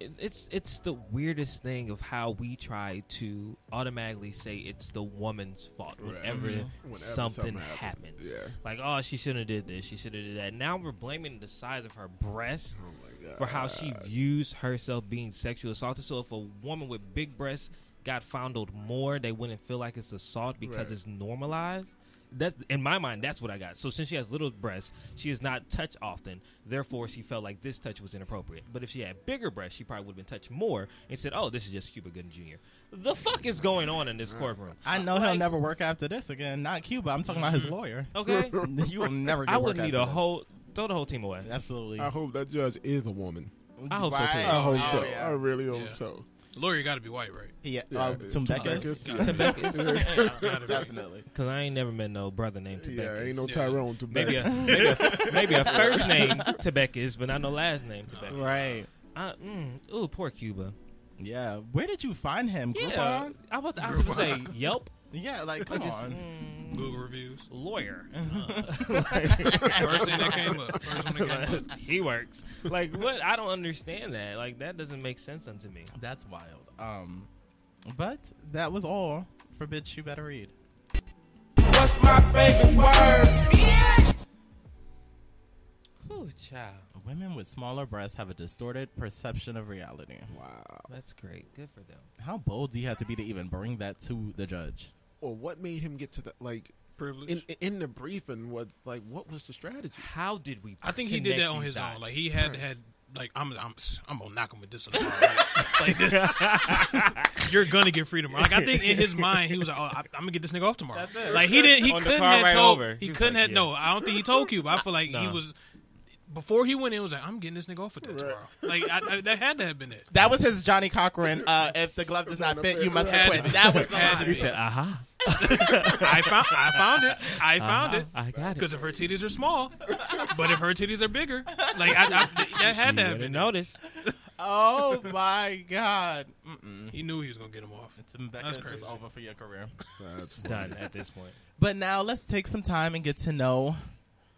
It- it's it's the weirdest thing of how we try to automatically say it's the woman's fault Right. whenever, Mhm. Whenever something something happens. happens. Yeah. Like, oh, she shouldn't have did this. She should have did that. Now we're blaming the size of her breast Oh for how she views herself being sexually assaulted. So if a woman with big breasts got fondled more, they wouldn't feel like it's assault because Right. it's normalized. That's in my mind. That's what I got. So since she has little breasts, she is not touched often. Therefore, she felt like this touch was inappropriate. But if she had bigger breasts, she probably would have been touched more and said, "Oh, this is just Cuba Gooding Jr." The fuck is going on in this courtroom? I know Like, he'll never work after this again. Not Cuba. I'm talking about his mm-hmm. lawyer. Okay, you will never. Get I would need a this. whole throw the whole team away. Absolutely. I hope that judge is a woman. I hope so, too. I hope Oh, so. yeah. I really hope Yeah. so. Lawyer got to be white, right? Yeah, Yeah, uh, it's Toumbekis. Toumbekis. Gotta be. Because I ain't never met no brother named Tebekis. Yeah, ain't no Tyrone to Maybe a, maybe, a, maybe a first name Tebekis, but not no last name Tebekis. Right. I, mm, ooh, poor Cuba. Yeah. Where did you find him? Yeah, Groupon? I was, I was gonna say Yelp. Yeah, like come Like it's, on. Google reviews. lawyer. First thing that came up. First one that came up. he works. Like what? I don't understand that. Like that doesn't make sense unto me. That's wild. Um, but that was all for bitch. You better read. What's my favorite word? Ooh, child. Women with smaller breasts have a distorted perception of reality. Wow. That's great. Good for them. How bold do you have to be to even bring that to the judge? Or what made him get to that? Like Privilege. in in the briefing was like, what was the strategy? How did we? I think he did that on his dots? own. Like he had had like I'm I'm I'm gonna knock him with this one. Like, like this, you're gonna get freedom. Like I think in his mind he was like, oh, I, I'm gonna get this nigga off tomorrow. That's it. Like he didn't. He On couldn't have ride told. over. He He was couldn't like, have. yeah. No, I don't think he told Cube. I feel like he was before he went in. Was like I'm getting this nigga off with that Right. tomorrow. Like I, I, that had to have been it. That was his Johnnie Cochran. Uh, if the glove does not fit, you must Had quit. That was the Had to line. be. He said, "Aha, I found. I found it. I uh-huh. found aha, it. I got it." Because if her titties are small, but if her titties are bigger, like I, I, that had to have been. it. Oh my God! Mm-mm. He knew he was gonna get him off. It's Becca, That's it's crazy. over for your career. That's Done at this point. But now let's take some time and get to know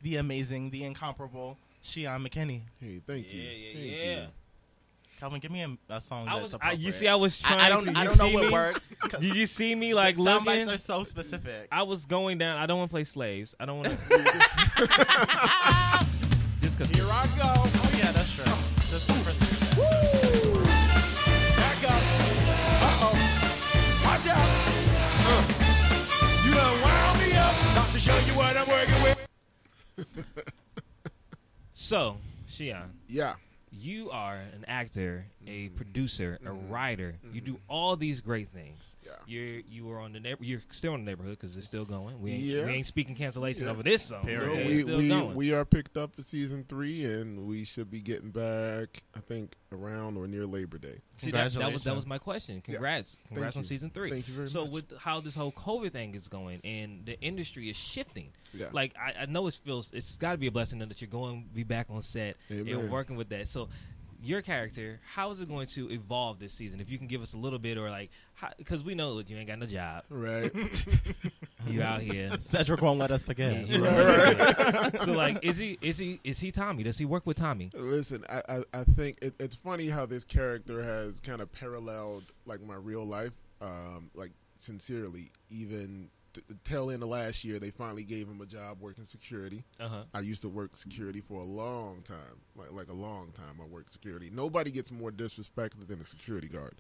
the amazing, the incomparable Sheaun McKinney. Hey, thank you. Yeah, yeah, Thank yeah. you. Calvin, give me a, a song I that's was, I, you see, I was trying. I, I don't. To, I don't know see what me? works. 'cause Did you see me like sound bites are so specific. I was going down. I don't want to play slaves. I don't want to. Just because. Here I go. oh yeah, that's true. Just for Christmas. Woo! Back up. Uh oh. Watch out. Uh. You done wound me up. Not to show you what I'm working with. So, Sheaun, Yeah. You are an actor, a Mm-hmm. producer, a writer. You do all these great things. Yeah. You're you were on the neighbor. You're still in the neighborhood because it's still going. We ain't, Yeah. we ain't speaking cancellation Yeah. over this song. Period. okay? we we, we are picked up for season three, and we should be getting back. I think around or near Labor Day. See, that, that was that was my question. Congrats, congrats on you. season three. Thank you very so much. with how this whole COVID thing is going and the industry is shifting, Yeah. like I, I know it feels it's got to be a blessing that you're going to be back on set and working with that. So your character, how is it going to evolve this season? If you can give us a little bit, or like, because we know that you ain't got no job, Right. you out here. Cedric won't let us forget. so like, is he is he is he Tommy? Does he work with Tommy? Listen, I I, I think it, it's funny how this character has kind of paralleled like my real life. Um, like sincerely, even t- the tail end of last year, they finally gave him a job working security. Uh huh. I used to work security for a long time, like like a long time. I worked security. Nobody gets more disrespected than a security guard.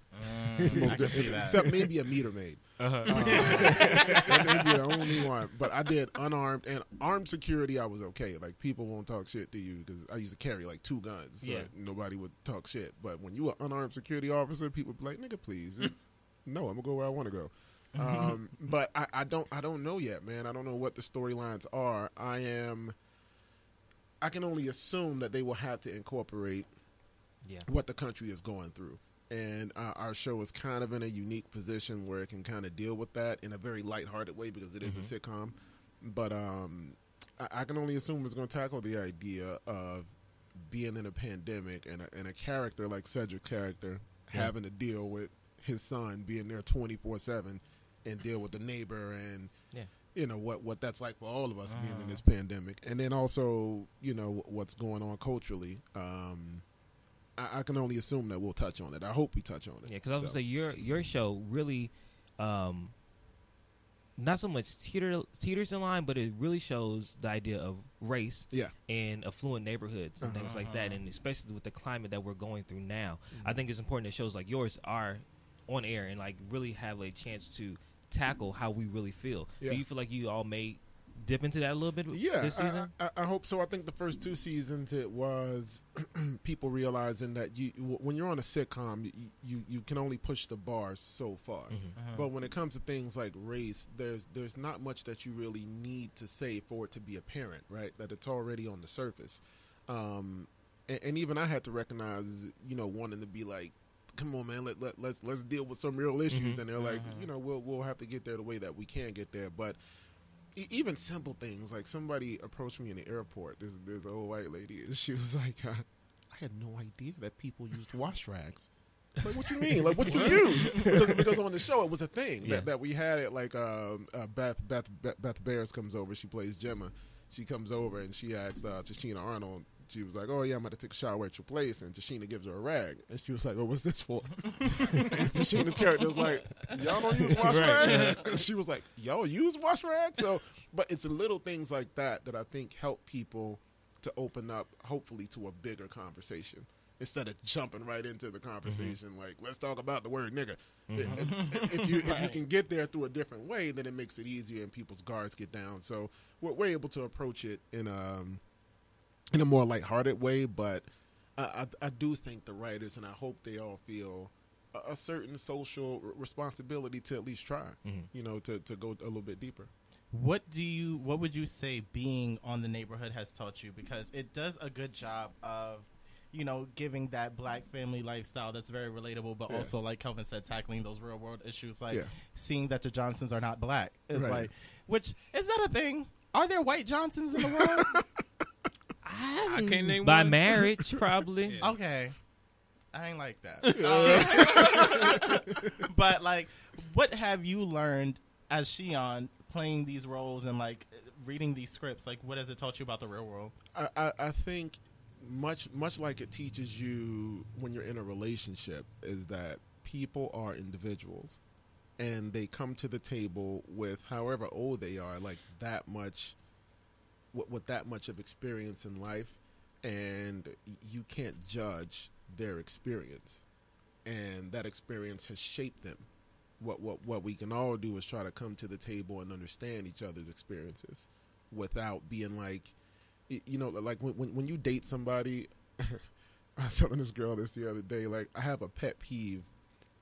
It's Mm, most I can di- see that. except maybe a meter maid. Uh-huh. Um, that may be the only one. But I did unarmed and armed security. I was okay. Like people won't talk shit to you because I used to carry like two guns. So Yeah. nobody would talk shit. But when you an unarmed security officer, people be like, "Nigga, please." no, I'm gonna go where I want to go. Um, but I, I don't. I don't know yet, man. I don't know what the storylines are. I am. I can only assume that they will have to incorporate Yeah. what the country is going through. And uh, our show is kind of in a unique position where it can kind of deal with that in a very lighthearted way because it is a sitcom. But um, I, I can only assume it's going to tackle the idea of being in a pandemic and a, and a character like Cedric's character having to deal with his son being there 24 7 and deal with the neighbor and Yeah. you know what what that's like for all of us being in this pandemic. And then also you know what's going on culturally um I, I can only assume that we'll touch on it. I hope we touch on it. Yeah, because I was So, gonna say your your show really, um, not so much teeter, teeters in line, but it really shows the idea of race yeah. and affluent neighborhoods and things like that, and especially with the climate that we're going through now, I think it's important that shows like yours are on air and like really have a chance to tackle how we really feel. Yeah. Do you feel like you all may dip into that a little bit? yeah this I, season. I, I hope so i think the first two seasons it was people realizing that you when you're on a sitcom you, you you can only push the bar so far Mm-hmm. But when it comes to things like race, there's there's not much that you really need to say for it to be apparent, right? That it's already on the surface. Um, and, and even I had to recognize, you know, wanting to be like come on, man, let, let let's let's deal with some real issues, Mhm. and they're like, Mhm. you know, we'll we'll have to get there the way that we can get there, but. Even simple things like somebody approached me in the airport. There's there's an old white lady. and She was like, uh, "I had no idea that people used wash rags." Like, what you mean? Like, what you use? Because, because on the show, it was a thing Yeah. that, that we had it. Like, um, uh, Beth, Beth Beth Beth Behrs comes over. She plays Gemma. She comes over and she asks uh, Tichina Arnold. She was like, "Oh yeah, I'm to take a shower at your place." And Tichina gives her a rag, and she was like, "Oh, what's this for?" and Tichina's character was like, "Y'all don't use wash Right. rags." And she was like, "Y'all use wash rags?" So, but it's little things like that that I think help people to open up, hopefully, to a bigger conversation instead of jumping right into the mm-hmm. conversation. Like, let's talk about the word nigga. If, mm-hmm. if- you if you can get there through a different way, then it makes it easier and people's guards get down. So we're, we're able to approach it in a in a more lighthearted way. But I, I, I do think the writers and I hope they all feel a, a certain social r- responsibility to at least try. Mhm. You know, to to go a little bit deeper. What do you? What would you say being on the neighborhood has taught you? Because it does a good job of, you know, giving that black family lifestyle that's very relatable, but Yeah. also like Kelvin said, tackling those real world issues, like Yeah. seeing that the Johnsons are not black. It's Right. like, which is that a thing? Are there white Johnsons in the world? I can't name by one. marriage, probably. Yeah. okay, I ain't like that. Um, but like, what have you learned as Sheaun playing these roles and like reading these scripts? Like, what has it taught you about the real world? I, I, I think much much like it teaches you when you're in a relationship is that people are individuals and they come to the table with however old they are like that much with, with that much of experience in life and you can't judge their experience. And that experience has shaped them. What what what we can all do is try to come to the table and understand each other's experiences without being like you know like when when, when you date somebody I was telling this girl this the other day like I have a pet peeve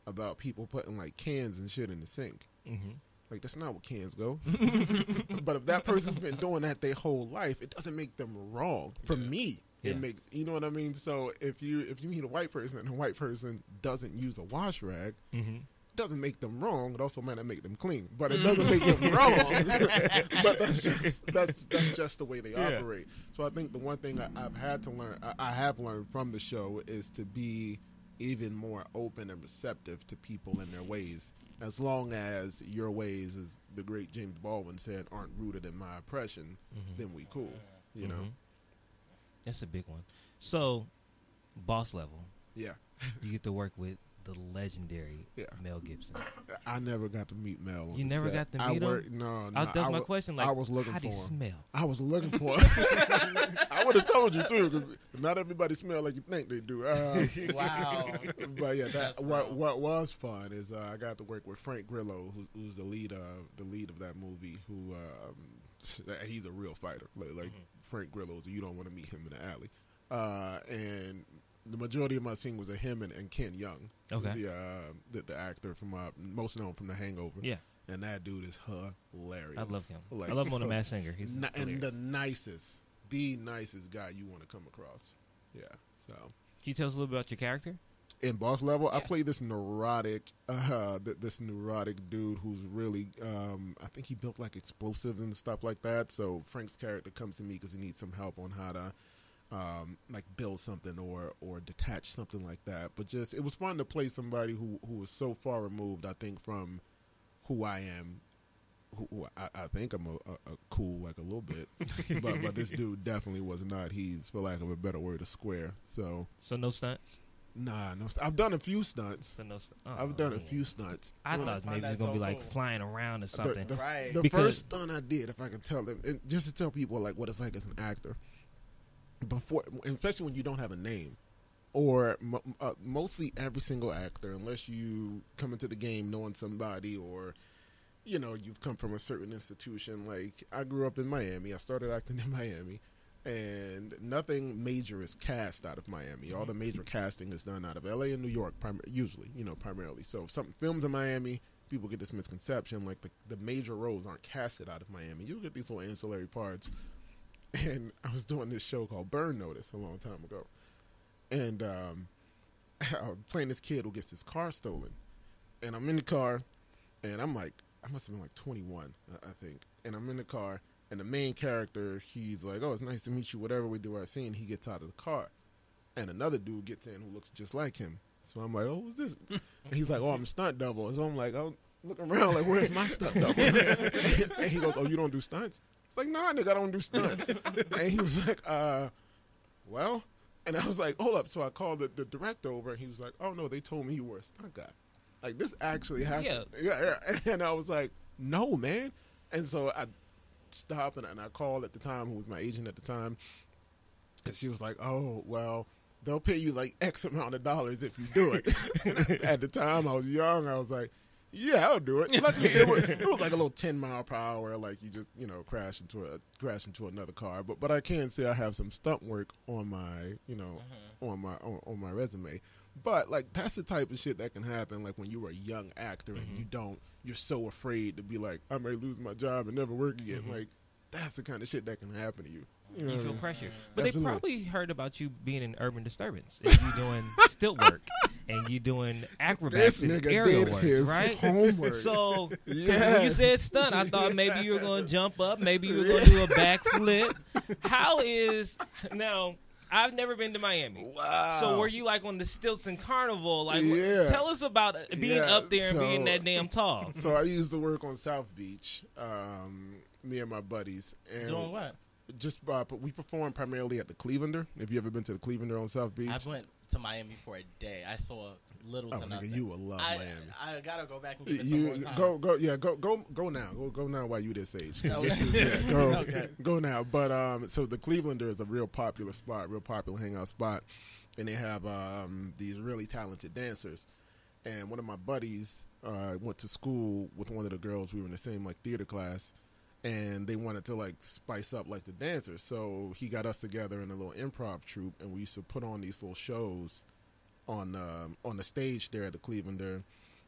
about people putting like cans and shit in the sink. Hmm like that's not what cans go but if that person's been doing that their whole life it doesn't make them wrong for Yeah. me it Yeah. makes you know what I mean so if you if you meet a white person and a white person doesn't use a wash rag hmm doesn't make them wrong. It also might not make them clean, but it doesn't make them wrong. but that's just that's that's just the way they Yeah. operate. So I think the one thing I, I've had to learn, I, I have learned from the show, is to be even more open and receptive to people and their ways. As long as your ways, as the great James Baldwin said, aren't rooted in my oppression, Mhm. then we cool. You know? Mhm. That's a big one. So, boss level, Yeah. you get to work with the legendary Yeah. Mel Gibson. I never got to meet Mel. You never set. got to I meet him? worked- No, no. I, that's I my question. Like, I was looking how do for you smell? I was looking for. I would have told you too, because not everybody smell like you think they do. Uh, Wow. but yeah, that That's what real. what was fun is uh, I got to work with Frank Grillo, who's, who's the lead of the lead of that movie. Who um, he's a real fighter. Like, like Frank Grillo, you don't want to meet him in the alley. Uh, and the majority of my scene was of him and, and Ken Jeong, Okay. the, uh, the the actor from uh, most known from The Hangover. Yeah, and that dude is hilarious. I love him. Like- I love him on the Masked Singer. He's and the nicest, the nicest guy you want to come across. Yeah. So Can you tell us a little bit about your character? in boss level, I play this neurotic, uh, th- this neurotic dude who's really, um, I think he built like explosives and stuff like that. So Frank's character comes to me because he needs some help on how to. Um, like build something or or detach something like that, but just it was fun to play somebody who who was so far removed. I think from who I am, who, who I, I think I'm a, a, a cool like a little bit, but but this dude definitely was not. He's for lack of a better word, a square. So So no stunts. nah, no. st- I've done a few stunts. So no. St- oh, I've done a few stunts. I Well, thought maybe it was gonna be like cool. flying around or something. The, Right. the Because- first stunt I did, if I can tell them, and just to tell people like what it's like as an actor, before, especially when you don't have a name, or uh, mostly every single actor, unless you come into the game knowing somebody or. You know, you've come from a certain institution. Like I grew up in Miami. I started acting in Miami, and nothing major is cast out of Miami. All the major casting is done out of LA and New York, prim- usually, you know, primarily. So if something films in Miami, people get this misconception like the, the major roles aren't casted out of Miami. You get these little ancillary parts. And I was doing this show called Burn Notice a long time ago. And um, playing this kid who gets his car stolen, and I'm in the car, and I'm like, I must have been like 21, I, I think, and I'm in the car, and the main character, he's like, oh, it's nice to meet you. Whatever we do our scene, he gets out of the car, and another dude gets in who looks just like him. So I'm like, oh, what's this? And he's like, oh, I'm a stunt double. So I'm like, oh, looking around like, where's my stunt double? and he goes, oh, you don't do stunts? It's like, nah, nigga, I don't do stunts. and he was like, uh, well, and I was like, hold up. So I called the, the director over, and he was like, oh no, they told me you were a stunt guy. Like this actually happened. Yeah, yeah. And I was like, no, man. And so I stopped and, and I called at the time, who was my agent at the time, and she was like, oh well. They'll pay you like X amount of dollars if you do it. And at the time, I was young. I was like, yeah, I'll do it. Luckily, it was, it was like a little ten mile per hour, like you just you know crash into a crash into another car. But but I can say I have some stunt work on my you know mm-hmm. on my on, on my resume. But like that's the type of shit that can happen. Like when you were a young actor and you mm-hmm. don't, you're so afraid to be like, I may lose my job and never work again. Mm-hmm. Like that's the kind of shit that can happen to you. You, know You what I feel mean? pressure, but Absolutely. they probably heard about you being an urban disturbance. If you doing stilt work and you doing acrobats This and nigga aerial did work, his right? homework. So 'cause when you said stunt, I thought maybe you were going to jump up, maybe you were going to do a backflip. How is now? I've never been to Miami. Wow. So were you like on the stilts and carnival? Like, Yeah. tell us about uh, being Yeah, up there and being that damn tall. So I used to work on South Beach, um, me and my buddies. And Doing what? Just uh, we perform primarily at the Clevelander. Have you ever been to the Clevelander on South Beach? I went to Miami for a day. I saw a little oh, to nigga, nothing. you will love I, Miami. I gotta go back and give it some more You time. go go yeah go go go now go go now while you this age Okay. This is- yeah, go Okay. go now but um so the Clevelander is a real popular spot real popular hangout spot and they have um these really talented dancers and one of my buddies uh went to school with one of the girls we were in the same like theater class and they wanted to like spice up like the dancers so he got us together in a little improv troupe and we used to put on these little shows on um, on the stage there at the Clevelander.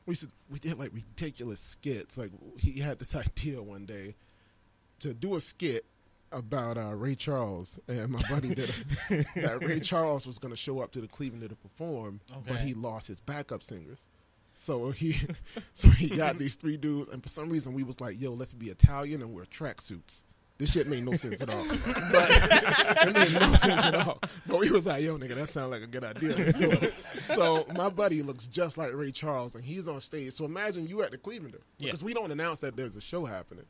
We used to, we did like ridiculous skits. Like he had this idea one day to do a skit about uh, Ray Charles, and my buddy did a, that Ray Charles was going to show up to the Clevelander to perform, but he lost his backup singers. So he, so he got these three dudes, and for some reason we was like, "Yo, let's be Italian and wear tracksuits." This shit made no sense at all. But it made no sense at all. But we was like, "Yo, nigga, that sounds like a good idea." Let's do it. So my buddy looks just like Ray Charles, and he's on stage. So imagine you at the Clevelander Yeah. because we don't announce that there's a show happening.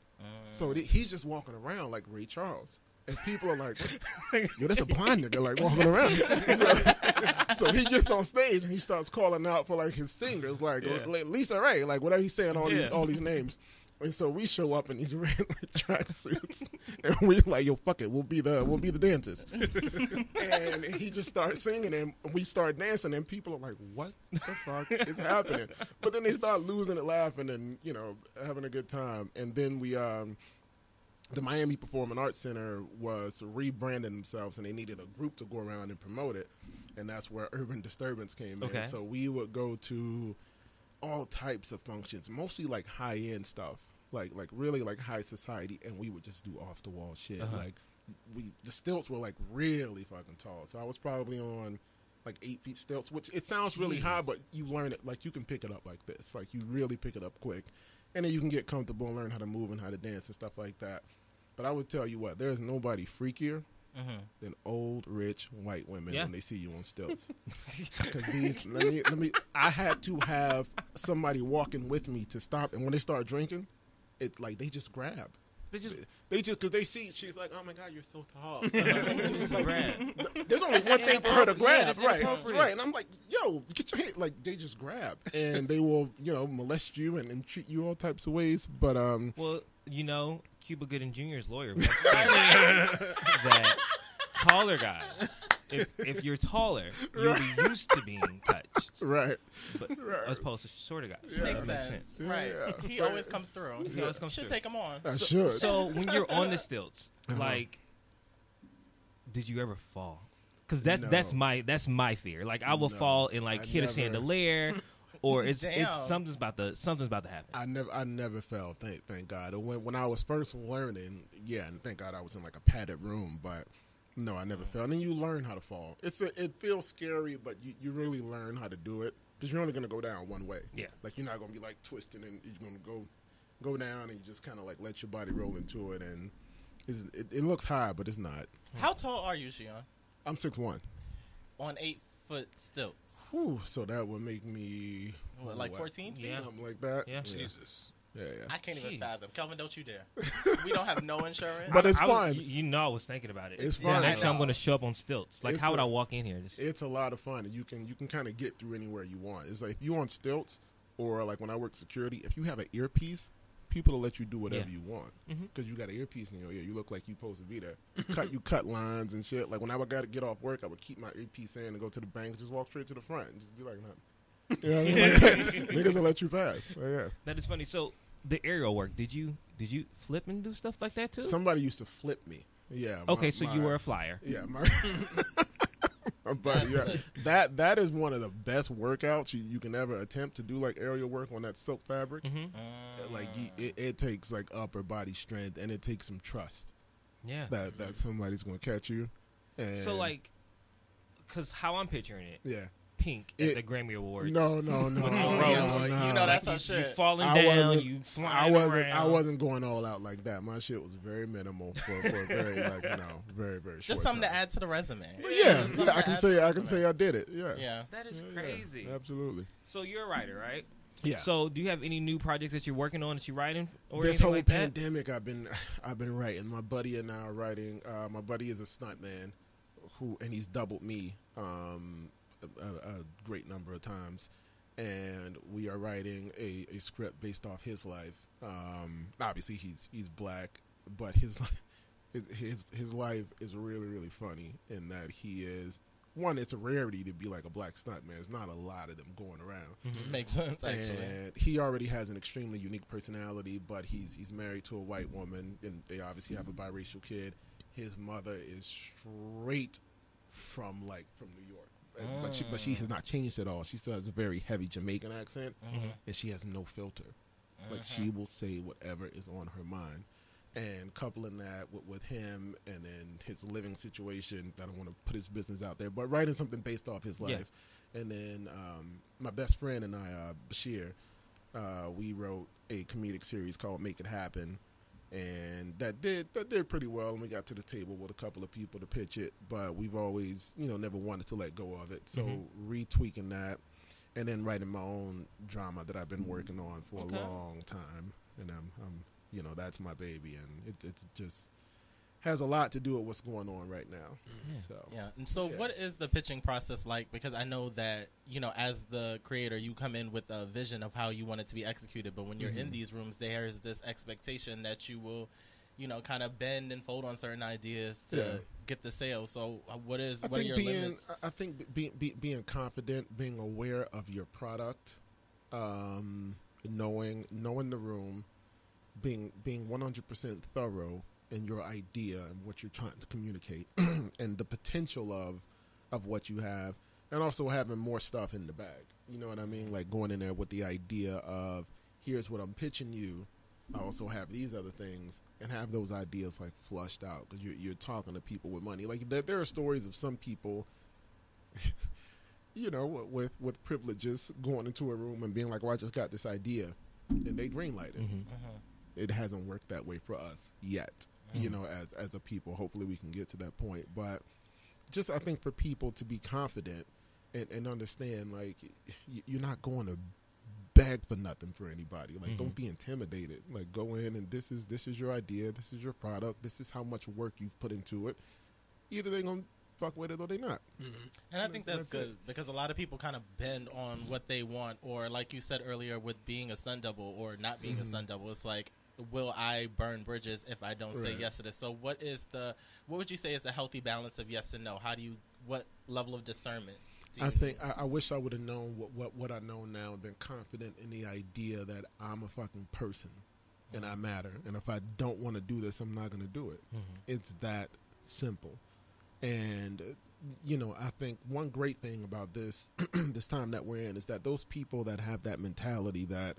So mm. th- he's just walking around like Ray Charles. And people are like, yo, that's a blind nigga like walking around. So, so he gets on stage and he starts calling out for like his singers, like, Yeah. Lisa Ray, like whatever he's saying, all Yeah. these all these names. And so we show up in these red like tracksuits, and we like, yo, fuck it, we'll be the we'll be the dancers. and he just starts singing, and we start dancing, and people are like, what the fuck is happening? But then they start losing it, laughing, and you know, having a good time. And then we um the Miami Performing Arts Center was rebranding themselves, and they needed a group to go around and promote it, and that's where Urban Disturbance came Okay. in. So we would go to all types of functions, mostly like high end stuff, like like really like high society, and we would just do off the wall shit. Uh-huh. Like we the stilts were like really fucking tall, so I was probably on like eight feet stilts, which it sounds really high, but you learn it like you can pick it up like this, like you really pick it up quick, and then you can get comfortable and learn how to move and how to dance and stuff like that. But I would tell you what, there's nobody freakier mm-hmm. than old rich white women Yeah. when they see you on stilts. Because these, let me, let me. I had to have somebody walking with me to stop, and when they start drinking, it like they just grab. They just They just because they see she's like, oh my god, you're so tall. Just, like, There's only one thing for her to grab, Yeah, right? Right. And I'm like, yo, get your hand. Like they just grab, and they will, you know, molest you and, and treat you all types of ways. But um, Well, you know, Cuba Gooding Jr.'s lawyer was saying that taller guys, if if you're taller, you'll be used to being touched, right, but Right. as opposed to shorter guys. Yeah. Makes That sense. Yeah, Right. yeah. He But- always comes through. He always comes Should through. take him on. I So, should. so when you're on the stilts, Uh-huh. like, did you ever fall? Because that's No. that's my that's my fear. Like I will No. fall and like I hit a chandelier, or it's it's something's about to something's about to happen. I never, I never fell. Thank, thank God. When when I was first learning, yeah, and thank God I was in like a padded room. But No, I never fell. And then you learn how to fall. It's a, it feels scary, but you, you really learn how to do it because you're only going to go down one way. Yeah. like you're not going to be like twisting and you're going to go go down and you just kind of like let your body roll into it and it's, it, it looks high, but it's not. How tall are you, Sheaun? I'm six one. On eight foot stilts. Whew, so that would make me What, like 14 feet? Yeah. something like that. Yeah. Jesus. Yeah, yeah. I can't even Jeez. fathom. Kelvin, don't you dare. we don't have no insurance. But it's I was- fun. you- You know, I was thinking about it. It's Yeah. Actually, I'm going to know. show up on stilts. Like, It's how would a- I walk in here? Just, it's a lot of fun you can you can kind of get through anywhere you want it's like if you on stilts or like when i work security if you have an earpiece people will let you do whatever Yeah. you want mm-hmm. because you got an earpiece in your ear you look like you supposed to be there cut you cut lines and shit like when i would got to get off work i would keep my earpiece in and go to the bank and just walk straight to the front and just be like nothing you know what I mean? Like, niggas will let you pass Like, yeah that is funny. So, the aerial work, did you did you flip and do stuff like that too? somebody used to flip me yeah my- okay, so you were a flyer. Yeah, my, but yeah, that that is one of the best workouts you, you can ever attempt to do, like aerial work on that silk fabric. hmm Like it, it takes like upper body strength, and it takes some trust Yeah. that that somebody's gonna catch you. And So, like, because how I'm picturing it, yeah, Pink at It- the Grammy Awards. no, no, no, With the no, no, you know that's you, our you shit. falling I down, wasn't- you I flying wasn't. around. I wasn't going all out like that. My shit was very minimal for, for a very like you know very very short. Just something to add to the resume. Yeah, Something yeah, I can add say I can resume. say I did it. Yeah, Yeah. That is Yeah, yeah, crazy. absolutely. So you're a writer, right? Yeah. So do you have any new projects that you're working on that you're writing or this anything whole like that? pandemic, I've been I've been writing. My buddy and I are writing. Uh, my buddy is a stuntman, who and he's doubled me um, a, a, great number of times, and we are writing a, a script based off his life. Um, obviously, he's he's black, but his his his life is really really funny in that he is. One, it's a rarity to be like a black stuntman. There's not a lot of them going around Makes sense, actually. and he already has an extremely unique personality. But he's he's married to a white woman, and they obviously have a biracial kid. His mother is straight from like from New York, And- but she but she has not changed at all. She still has a very heavy Jamaican accent, and she has no filter. Like she will say whatever is on her mind. And coupling that with, with him and then his living situation, I don't want to put his business out there, but writing something based off his Yeah. life. And then um, my best friend and I, uh, Bashir, uh, we wrote a comedic series called Make It Happen, and that did that did pretty well. And we got to the table with a couple of people to pitch it, but we've always, you know, never wanted to let go of it. So Mhm. retweaking that, and then writing my own drama that I've been working on for Okay. a long time, and I'm, I'm, you know, that's my baby, and it it's just has a lot to do with what's going on right now. So Yeah. And so, Yeah. what is the pitching process like? Because I know that you know, as the creator, you come in with a vision of how you want it to be executed. But when you're in Mhm. these rooms, there is this expectation that you will, you know, kind of bend and fold on certain ideas to Yeah. get the sale. So, uh, what is I what are your being, limits? I- I think being be, being confident, being aware of your product, um, knowing knowing the room, being being one hundred percent thorough in your idea and what you're trying to communicate, and the potential of of what you have, and also having more stuff in the bag. You know what I mean? Like going in there with the idea of here's what I'm pitching you. I also have these other things and have those ideas like flushed out because you're, you're talking to people with money. Like there, there are stories of some people, you know, with with privileges going into a room and being like, "Well, I just got this idea," and they greenlight it. Mhm. Mhm. It hasn't worked that way for us yet. You mm-hmm. know, as as a people, hopefully we can get to that point. But just I think for people to be confident and, and understand, like y- you're not going to beg for nothing for anybody. Like, don't mm-hmm. be intimidated. Like, go in and this is this is your idea. This is your product. This is how much work you've put into it. Either they're gonna fuck with it or they're not. Mm-hmm. And I think that's, That's good it. because a lot of people kind of bend on what they want, or like you said earlier, with being a stunt double or not being a Mm-hmm. stunt double, it's like, will I burn bridges if I don't say yes to this? So, what is the what would you say is a healthy balance of yes and no? How do you what level of discernment? I think I, I wish I would have known what, what what I know now and been confident in the idea that I'm a fucking person and I matter. And if I don't want to do this, I'm not going to do it. Mm-hmm. It's that simple. And you know, I think one great thing about this this time that we're in is that those people that have that mentality that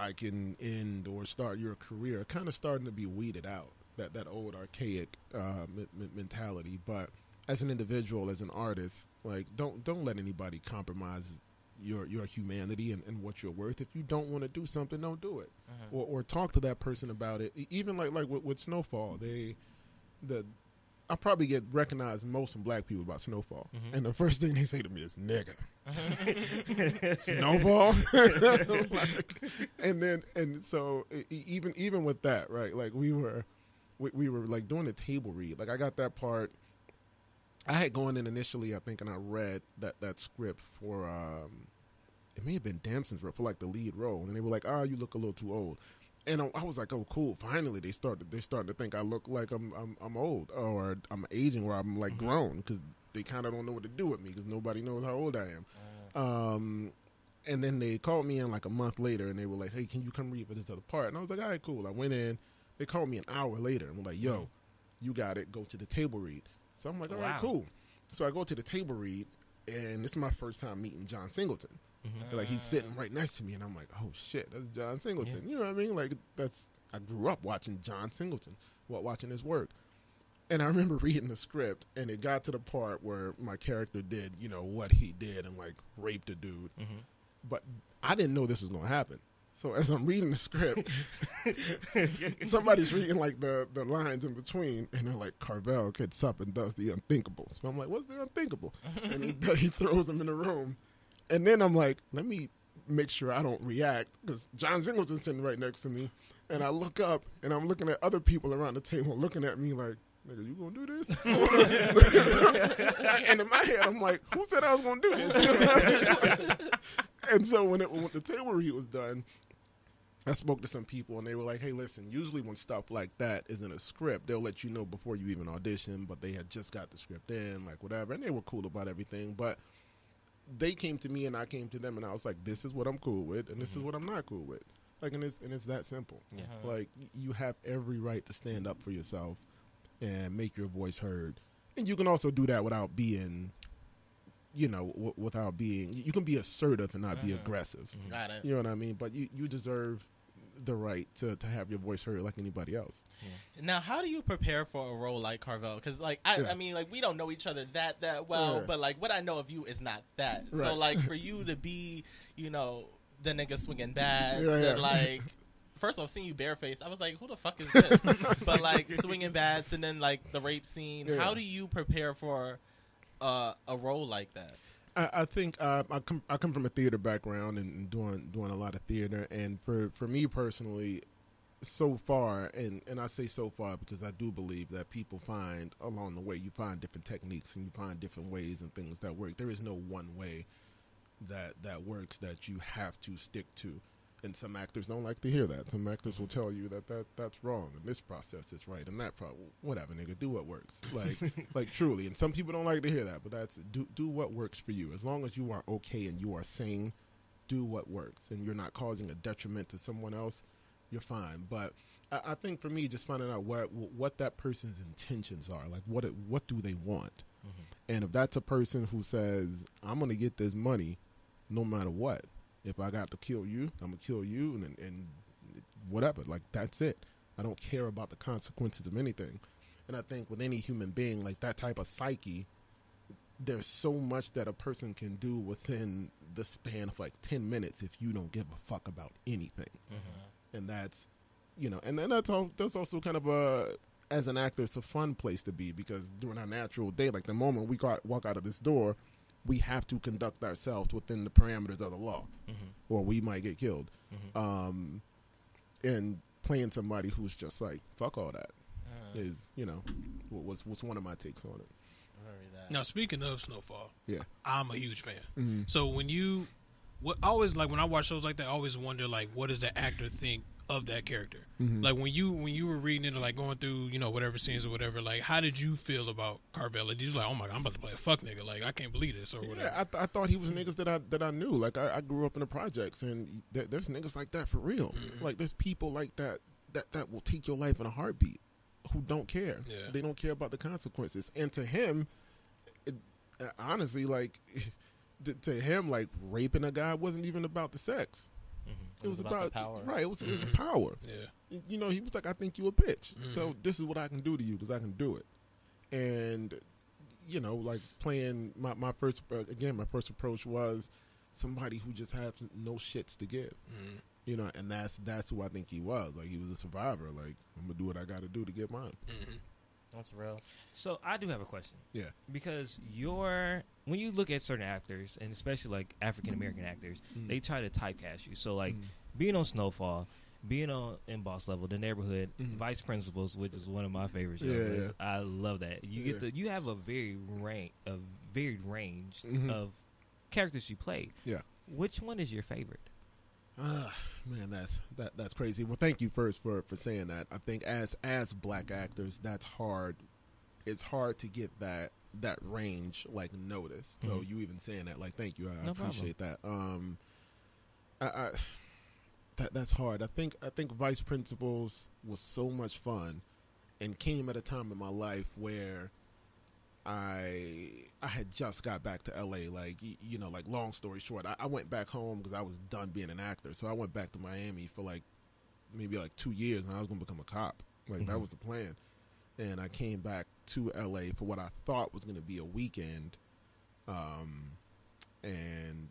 I can end or start your career kind of starting to be weeded out. that that old archaic uh, me- me- mentality. But as an individual, as an artist, like don't don't let anybody compromise your your humanity and, and what you're worth. If you don't want to do something, don't do it, or or talk to that person about it. Even like like with, with Snowfall, they the I probably get recognized most from black people about Snowfall, and the first thing they say to me is "nigga." Snowfall, Like, and then and so even even with that, right? Like we were, we, we were like doing a table read. Like I got that part. I had gone in initially, I think, and I read that that script for um, it may have been Damson's role for like the lead role, and they were like, "Ah, you look a little too old." And I, was like, "Oh, cool! Finally, they started. They starting to think I look like I'm I'm, I'm old or I'm aging or I'm like mm-hmm. grown because they kind of don't know what to do with me because nobody knows how old I am." Mm. Um, and then they called me in like a month later, and they were like, "Hey, can you come read for this other part?" And I was like, "All right, cool." I went in. They called me an hour later, and were like, "Yo, mm. you got it. Go to the table read." So I'm like, "All right, Wow. cool." So I go to the table read, and this is my first time meeting John Singleton. Mm-hmm. Like he's sitting right next to me, and I'm like, "Oh shit, that's John Singleton." You know what I mean? Like that's I grew up watching John Singleton, while watching his work. And I remember reading the script, and it got to the part where my character did, you know, what he did and like raped a dude. Mm-hmm. But I didn't know this was going to happen. So as I'm reading the script, somebody's reading like the, the lines in between, and they're like, Carvel gets up and does the unthinkable. So I'm like, what's the unthinkable? and he, he throws him in the room. And then I'm like, let me make sure I don't react because John Singleton's sitting right next to me. And I look up and I'm looking at other people around the table looking at me like, nigga, you gonna do this? and in my head, I'm like, who said I was gonna do this? and so when, it, when the table read was done, I spoke to some people and they were like, hey, listen, usually when stuff like that is in a script, they'll let you know before you even audition, but they had just got the script in, like whatever. And they were cool about everything. But they came to me and I came to them and I was like, this is what I'm cool with and this is mm-hmm. what I'm not cool with. Like, and it's, and it's that simple. Yeah. Uh-huh. Like, you have every right to stand up for yourself and make your voice heard. And you can also do that without being, you know, w- without being, you can be assertive and not be uh-huh. aggressive. Mm-hmm. Got it. You know what I mean? But you, you deserve the right to, to have your voice heard like anybody else. Now, how do you prepare for a role like Carvel? Because, like, I, Yeah. I mean, like, we don't know each other that that well, Yeah. but like, what I know of you is not that. So, like, for you to be, you know, the nigga swinging bats Yeah, yeah. and like. First off, seeing you barefaced, I was like, "Who the fuck is this?" but like swinging bats, and then like the rape scene. Yeah. How do you prepare for uh, a role like that? I, I think uh, I come I come from a theater background and, doing doing a lot of theater, and for for me personally, so far, and and I say so far because I do believe that people find along the way you find different techniques and you find different ways and things that work. There is no one way that that works that you have to stick to. And some actors don't like to hear that. Some actors will tell you that, that that's wrong, and this process is right, and that pro whatever, nigga, do what works. Like, like truly. And some people don't like to hear that, but that's do do what works for you. As long as you are okay and you are sane, do what works, and you're not causing a detriment to someone else. You're fine. But I, I think for me, just finding out what what that person's intentions are, like what it, what do they want, mm-hmm. and if that's a person who says, "I'm gonna get this money, no matter what," if I got to kill you, I'm gonna kill you, and and whatever. Like that's it. I don't care about the consequences of anything. And I think with any human being, like that type of psyche, there's so much that a person can do within the span of like 10 minutes if you don't give a fuck about anything. Mm-hmm. And that's, you know, and then that's all, that's also kind of a, as an actor, it's a fun place to be because during our natural day, like the moment we got, walk out of this door, we have to conduct ourselves within the parameters of the law or we might get killed. Um, and playing somebody who's just like, fuck all that is, you know, wa- was, was one of my takes on it. Now, speaking of Snowfall, Yeah. I'm a huge fan. Mm-hmm. So when you, what I always like when I watch shows like that, I always wonder like, what does the actor think of that character? Mm-hmm. Like when you when you were reading it, or like going through you know whatever scenes or whatever, like how did you feel about Carvella? Did you like, oh my god, I'm about to play a fuck nigga? Like I can't believe this or whatever. Yeah, I, th- I thought he was niggas that I that I knew. Like I, I grew up in the projects, and th- there's niggas like that for real. Like there's people like that that that will take your life in a heartbeat, who don't care. Yeah. They don't care about the consequences. And to him, it, honestly, like to him, like raping a guy wasn't even about the sex. It was about the power. right. It was it was power. Yeah. you know, he was like, I think you a bitch. Mm-hmm. So this is what I can do to you because I can do it. And, you know, like playing my, my first, uh, again, my first approach was somebody who just has no shits to give. Mm-hmm. You know, and that's that's who I think he was. Like he was a survivor. Like I'm gonna do what I got to do to get mine. Mm-hmm. That's real. So I do have a question. Yeah. Because you're when you look at certain actors, and especially like African American actors, Mm. they try to typecast you. So like being on Snowfall, being on in Boss Level, The Neighborhood, Mhm. Vice Principals, which is one of my favorite shows. Yeah, yeah. I love that. You get the you have a very range, a varied range Mhm. of characters you played. Yeah. Which one is your favorite? Ah, man, that's that that's crazy. Well, thank you first for for saying that. I think as as black actors, that's hard. It's hard to get that that range like noticed. So Mhm. you even saying that, like, thank you, I No problem. appreciate that. Um, I, I that that's hard. I think I think Vice Principals was so much fun, and came at a time in my life where I I had just got back to LA. Like you know, like long story short, I, I went back home because I was done being an actor. So I went back to Miami for like maybe like two years, and I was going to become a cop. Like that Mhm. was the plan. And I came back to LA for what I thought was going to be a weekend, um, and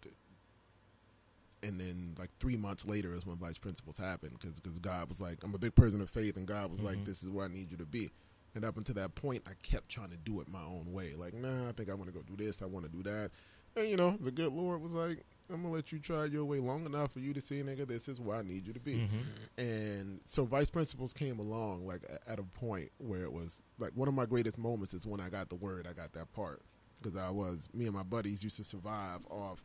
and then like three months later is when vice principals happened because God was like, I'm a big person of faith, and God was like, Mhm. this is where I need you to be. And up until that point, I kept trying to do it my own way. Like, nah, I think I want to go do this. I want to do that. And you know, the good Lord was like, I'm gonna let you try your way long enough for you to see, nigga, this is where I need you to be. Mm-hmm. And so vice principals came along like at a point where it was like one of my greatest moments is when I got the word, I got that part because I was me and my buddies used to survive off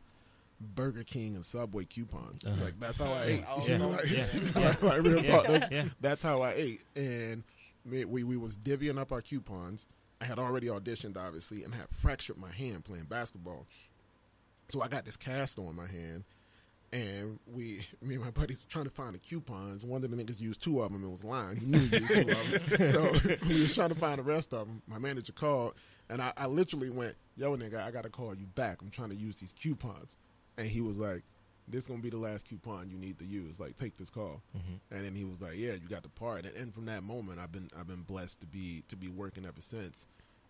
Burger King and Subway coupons. Uh-huh. Like that's how I ate. Yeah. like, Yeah. like, like, real Yeah. talk. That's, Yeah. that's how I ate. And we, we was divvying up our coupons. I had already auditioned, obviously, and had fractured my hand playing basketball. So I got this cast on my hand, and we, me and my buddies, trying to find the coupons. One of the niggas used two of them and was lying. He knew he used two of them. So we was trying to find the rest of them. My manager called, and I, I literally went, "Yo, nigga, I got to call you back. I'm trying to use these coupons." And he was like, "This gonna be the last coupon you need to use. Like, take this call." Mm-hmm. And then he was like, "Yeah, you got the part." And, and from that moment, I've been I've been blessed to be to be working ever since.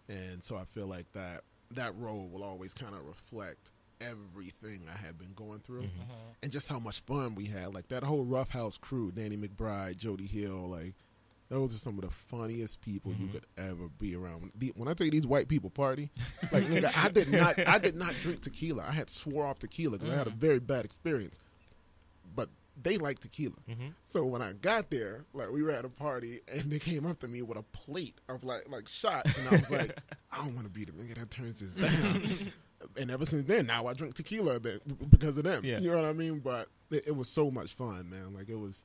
And so I feel like that that role will always kind of reflect everything I had been going through, Mm-hmm. and just how much fun we had. Like that whole Rough House crew, Danny McBride, Jody Hill, like. Those are some of the funniest people you Mhm. could ever be around. When, I tell you these white people party, like nigga, I did not, I did not drink tequila. I had swore off tequila because I had a very bad experience. But they like tequila, Mm-hmm. so when I got there, like we were at a party, and they came up to me with a plate of like like shots, and I was like, I don't want to be the nigga that turns this down. and ever since then, now I drink tequila be- because of them. Yeah. You know what I mean? But it, it was so much fun, man. Like it was,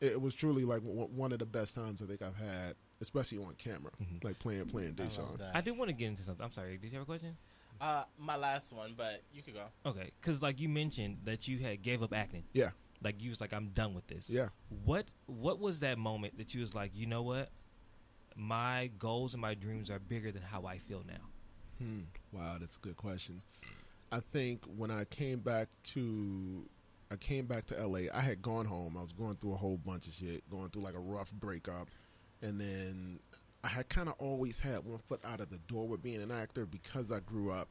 it was truly like one of the best times I think I've had, especially on camera, Mhm. like playing playing I Dayshawn. love that. I do want to get into something. I'm sorry. Did you have a question? Uh, my last one, but you could go. Okay, because like you mentioned that you had gave up acting. Yeah, Like you was like, I'm done with this. yeah. What What was that moment that you was like, you know what? My goals and my dreams are bigger than how I feel now. Hmm. Wow, that's a good question. I think when I came back to I came back to LA, I had gone home. I was going through a whole bunch of shit, going through like a rough breakup. And then I had kind of always had one foot out of the door with being an actor because I grew up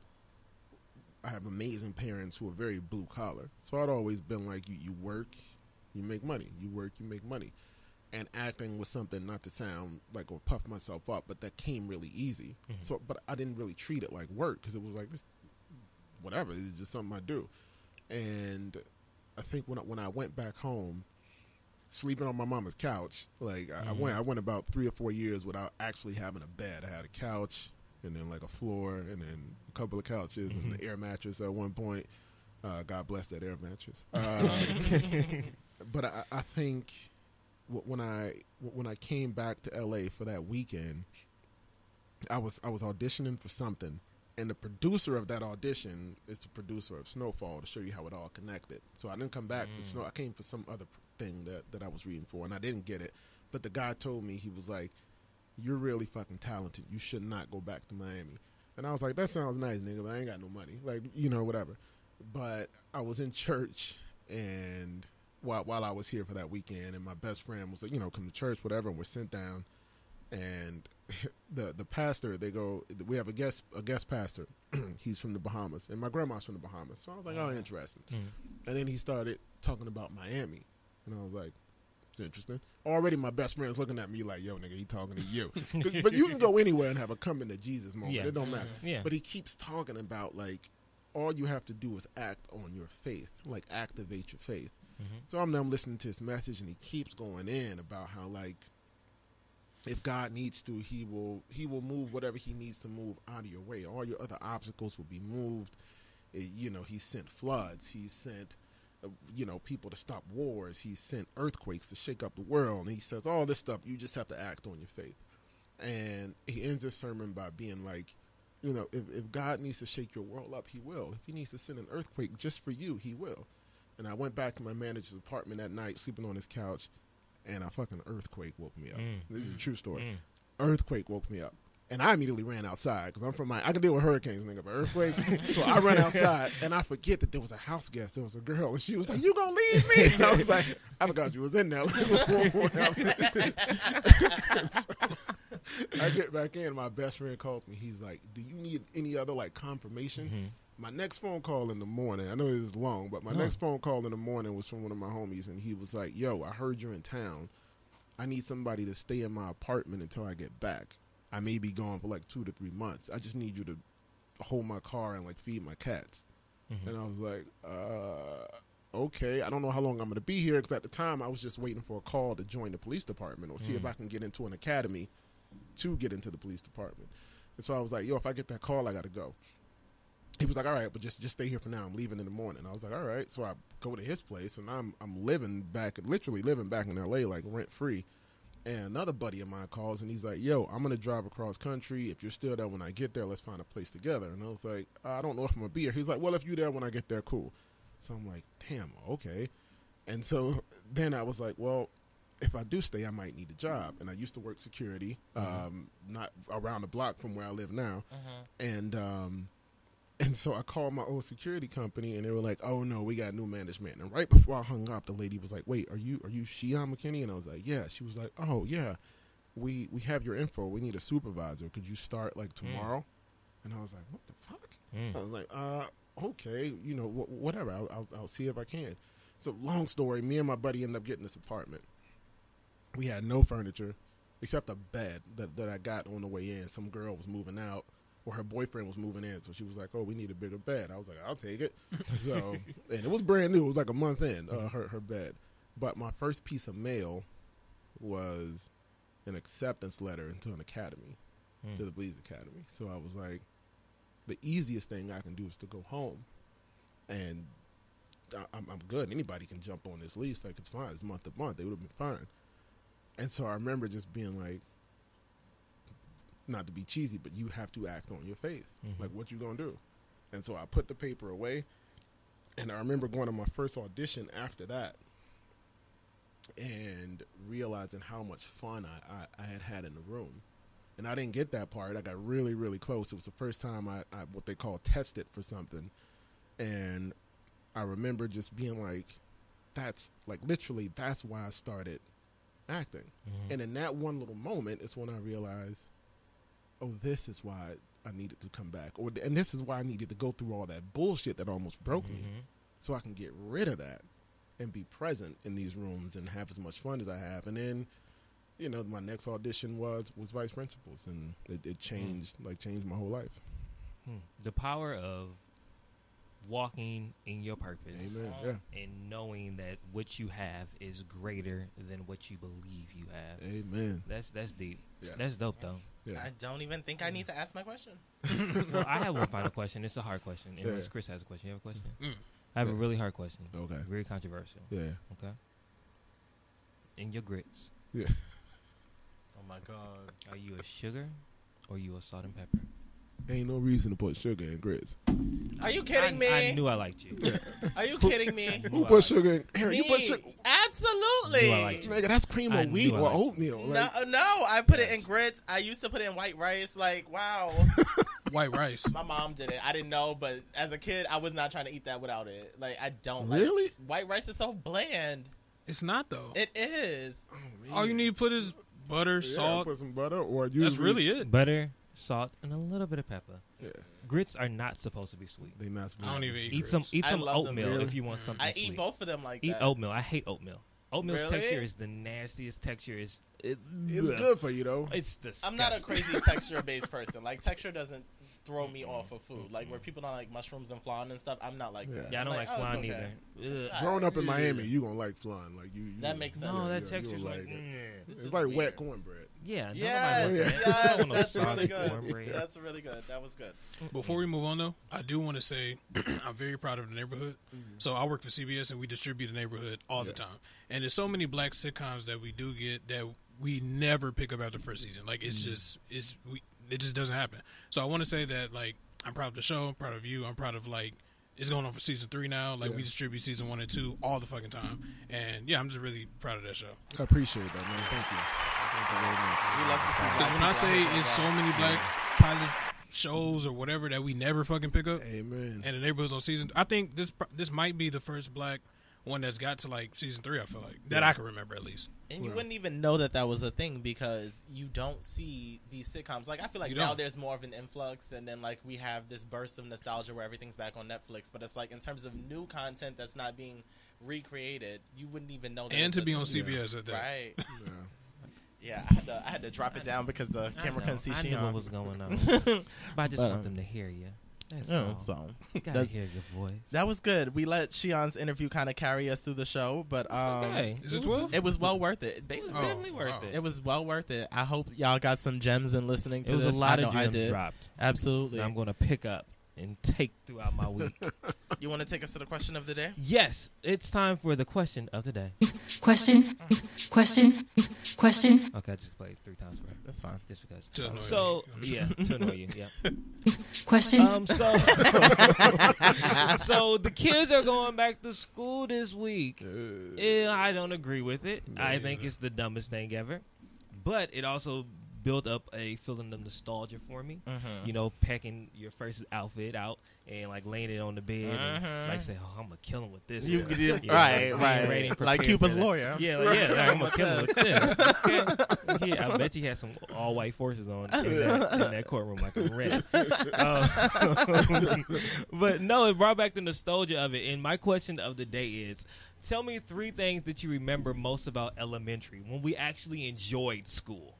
I have amazing parents who are very blue collar. So I'd always been like you you work, you make money. You work, you make money. And acting was something not to sound like or puff myself up, but that came really easy. Mhm. So, but I didn't really treat it like work because it was like this, whatever. It's just something I do. And I think when I, when I went back home, sleeping on my mama's couch, like I, I Mhm. went I went about three or four years without actually having a bed. I had a couch and then like a floor and then a couple of couches and an air mattress at one point. Uh, God bless that air mattress. Um, but I, I think when I when I came back to LA for that weekend, I was I was auditioning for something, and the producer of that audition is the producer of Snowfall to show you how it all connected. So I didn't come back for Mm. Snow. I came for some other thing that that I was reading for, and I didn't get it. But the guy told me he was like, "You're really fucking talented. You should not go back to Miami." And I was like, "That sounds nice, nigga, but I ain't got no money. Like, you know, whatever." But I was in church and while while I was here for that weekend, and my best friend was like, you know, come to church, whatever, and we're sent down, and the the pastor they go, we have a guest a guest pastor, he's from the Bahamas, and my grandma's from the Bahamas, so I was like, oh, oh. interesting, hmm. and then he started talking about Miami, and I was like. It's interesting. Already, my best friend's looking at me like, "Yo, nigga, he talking to you but you can go anywhere and have a coming to Jesus moment. Yeah. It don't matter. Yeah. But he keeps talking about like all you have to do is act on your faith, like activate your faith. Mm-hmm. So I'm now listening to his message, and he keeps going in about how like if God needs to, he will he will move whatever he needs to move out of your way. All your other obstacles will be moved. Eh, you know, he sent floods. He sent uh, you know people to stop wars. He sent earthquakes to shake up the world. And he says all this stuff. You just have to act on your faith. And he ends his sermon by being like, you know, if, if God needs to shake your world up, he will. If he needs to send an earthquake just for you, he will. And I went back to my manager's apartment that night, sleeping on his couch, and a fucking earthquake woke me up. Mm. This is a true story. Mm. Earthquake woke me up. And I immediately ran outside because I'm from my. I can deal with hurricanes, nigga, but earthquakes. so I ran outside, and I forget that there was a house guest. There was a girl, and she was like, "You gonna leave me?" And I was like, "I forgot you was in there." So, I get back in. My best friend calls me. He's like, "Do you need any other like confirmation?" Mm-hmm. My next phone call in the morning. I know it is long, but my No. next phone call in the morning was from one of my homies, and he was like, "Yo, I heard you're in town. I need somebody to stay in my apartment until I get back. I may be gone for like two to three months. I just need you to hold my car and like feed my cats." Mm-hmm. And I was like, uh, okay. I don't know how long I'm going to be here because at the time I was just waiting for a call to join the police department or see if I can get into an academy to get into the police department. And so I was like, yo, if I get that call, I got to go. He was like, all right, but just just stay here for now. I'm leaving in the morning. I was like, all right. So I go to his place and I'm I'm living back, literally living back in L.A. like rent free. And another buddy of mine calls and he's like, "Yo, I'm gonna drive across country. If you're still there when I get there, let's find a place together." And I was like, "I don't know if I'm gonna be here." He's like, "Well, if you're there when I get there, cool." So I'm like, "Damn, okay." And so then I was like, "Well, if I do stay, I might need a job." And I used to work security, um, not around the block from where I live now, and um, and so I called my old security company, and they were like, "Oh no, we got new management." And right before I hung up, the lady was like, "Wait, are you are you Sheaun McKinney?" And I was like, "Yeah." She was like, "Oh yeah, we we have your info. We need a supervisor. Could you start like tomorrow?" And I was like, "What the fuck?" Mm. I was like, "Uh, okay, you know, wh- whatever. I'll, I'll I'll see if I can." So long story, me and my buddy ended up getting this apartment. We had no furniture except a bed that that I got on the way in. Some girl was moving out her boyfriend was moving in, so she was like, "Oh, we need a bigger bed." I was like, "I'll take it." So, and it was brand new. It was like a month in uh, her her bed. But my first piece of mail was an acceptance letter into an academy, Mm. to the Police Academy. So I was like, the easiest thing I can do is to go home, and I, I'm, I'm good. Anybody can jump on this lease. Like it's fine. It's month to month. They would have been fine. And so I remember just being like, not to be cheesy, but you have to act on your faith. Mhm. Like, what you gonna do? And so I put the paper away, and I remember going to my first audition after that, and realizing how much fun I, I, I had had in the room. And I didn't get that part. I got really, really close. It was the first time I, I what they call tested for something, and I remember just being like, "That's like literally that's why I started acting." Mhm. And in that one little moment is when I realized, oh, this is why I needed to come back, or and this is why I needed to go through all that bullshit that almost broke me, Mhm. so I can get rid of that and be present in these rooms and have as much fun as I have. And then, you know, my next audition was was vice principals, and it, it changed like changed my whole life. Hmm. The power of walking in your purpose Amen. Yeah. and knowing that what you have is greater than what you believe you have. Amen. That's that's deep. Yeah. That's dope though. Yeah. I don't even think I need to ask my question. well, I have one final question. It's a hard question. Unless Yeah. Chris has a question. You have a question? Mm. I have a really hard question. Okay. Very controversial. Yeah. Okay. In your grits, Yeah. Oh my god. are you a sugar or you a salt and pepper? Ain't no reason to put sugar in grits. Are you I, kidding me? I knew I liked you. Are you kidding me? Who put sugar in? Harry, you put sugar. Absolutely. I liked you. Nigga, that's cream I of wheat or oatmeal. No, Like, no, I put it in grits. I used to put it in white rice. Like, wow. White rice. My mom did it. I didn't know, but as a kid, I was not trying to eat that without it. Like, I don't like Really? White rice is so bland. It's not though. It is. All you need to put is butter, yeah, salt. put some butter or usually, That's really it. Butter, salt, and a little bit of pepper. Yeah, Grits are not supposed to be sweet. they not. I don't even eat, Eat some eat I some love them. oatmeal Really? if you want something I sweet. eat both of them like Eat that. oatmeal. I hate oatmeal. Oatmeal's Really? texture is the nastiest texture. Is it, It's bleh. good for you though. It's disgusting. I'm not a crazy texture based person. Like, texture doesn't throw me off of food. Like, where people don't like mushrooms and flan and stuff, I'm not like Yeah. that. Yeah, I don't like, oh, flan okay. either. Ugh. Growing up in Miami, you gonna like flan. Like you. you That makes sense. No, that yeah, texture's you'll like, mm. It's like weird. wet cornbread. Yeah. Yes, nobody yes, I don't want no that's really good. cornbread. That's really good. That was good. Before we move on, though, I do want to say I'm very proud of the neighborhood. Mm-hmm. So I work for CBS, and we distribute the neighborhood all the time. And there's so many black sitcoms that we do get that we never pick up after first season. Like it's mm-hmm. just it's we it just doesn't happen. So I want to say that like I'm proud of the show. I'm proud of you. I'm proud of like. It's going on for season three now. Like we distribute season one and two all the fucking time, and yeah, I'm just really proud of that show. I appreciate that, man. Thank you. Thank you very much. We love to see Because when I say it's so many black pilot shows or whatever that we never fucking pick up, Amen. and the neighborhoods on season. I think this pro- this might be the first black one that's got to like season three. I feel like that I can remember at least. And you wouldn't even know that that was a thing because you don't see these sitcoms. Like I feel like You now don't. there's more of an influx, and then like we have this burst of nostalgia where everything's back on Netflix. But it's like in terms of new content that's not being recreated, you wouldn't even know. that And it's to a be on thing. CBS at that. right? Yeah. Yeah, I had to I had to drop it down because the I camera know. couldn't see I knew Sheaun. what was going on. but I just But, want um, them to hear you. That's Yeah, all. so Gotta that's- hear your voice. that was good. We let Sheaun's interview kind of carry us through the show, but um, okay. Is it was- 12? it was well worth it. It was Basically, Oh, definitely worth wow. it. it was well worth it. I hope y'all got some gems in listening to It was this. a lot I of I gems did. dropped. Absolutely. That I'm going to pick up and take throughout my week. You want to take us to the question of the day? yes, it's time for the question of the day. Question, question, question. Okay, I just played three times for it, That's fine. just because. To annoy so me, I'm sure. yeah, to annoy you. Yeah. Question. Um. So, so the kids are going back to school this week. Yeah, I don't agree with it. I think it's the dumbest thing ever. But it also built up a feeling of nostalgia for me. Mhm. You know, packing your first outfit out and like laying it on the bed and Mhm. like say, "Oh, I'm gonna kill him with this." You, you- Yeah, right, right. and like Cuba's lawyer. Yeah, like, yeah, like, I'm gonna kill him with this. Okay. Yeah, I bet you had some all white forces on in that, in that courtroom like a red. Um, but no, it brought back the nostalgia of it. And my question of the day is: Tell me three things that you remember most about elementary when we actually enjoyed school.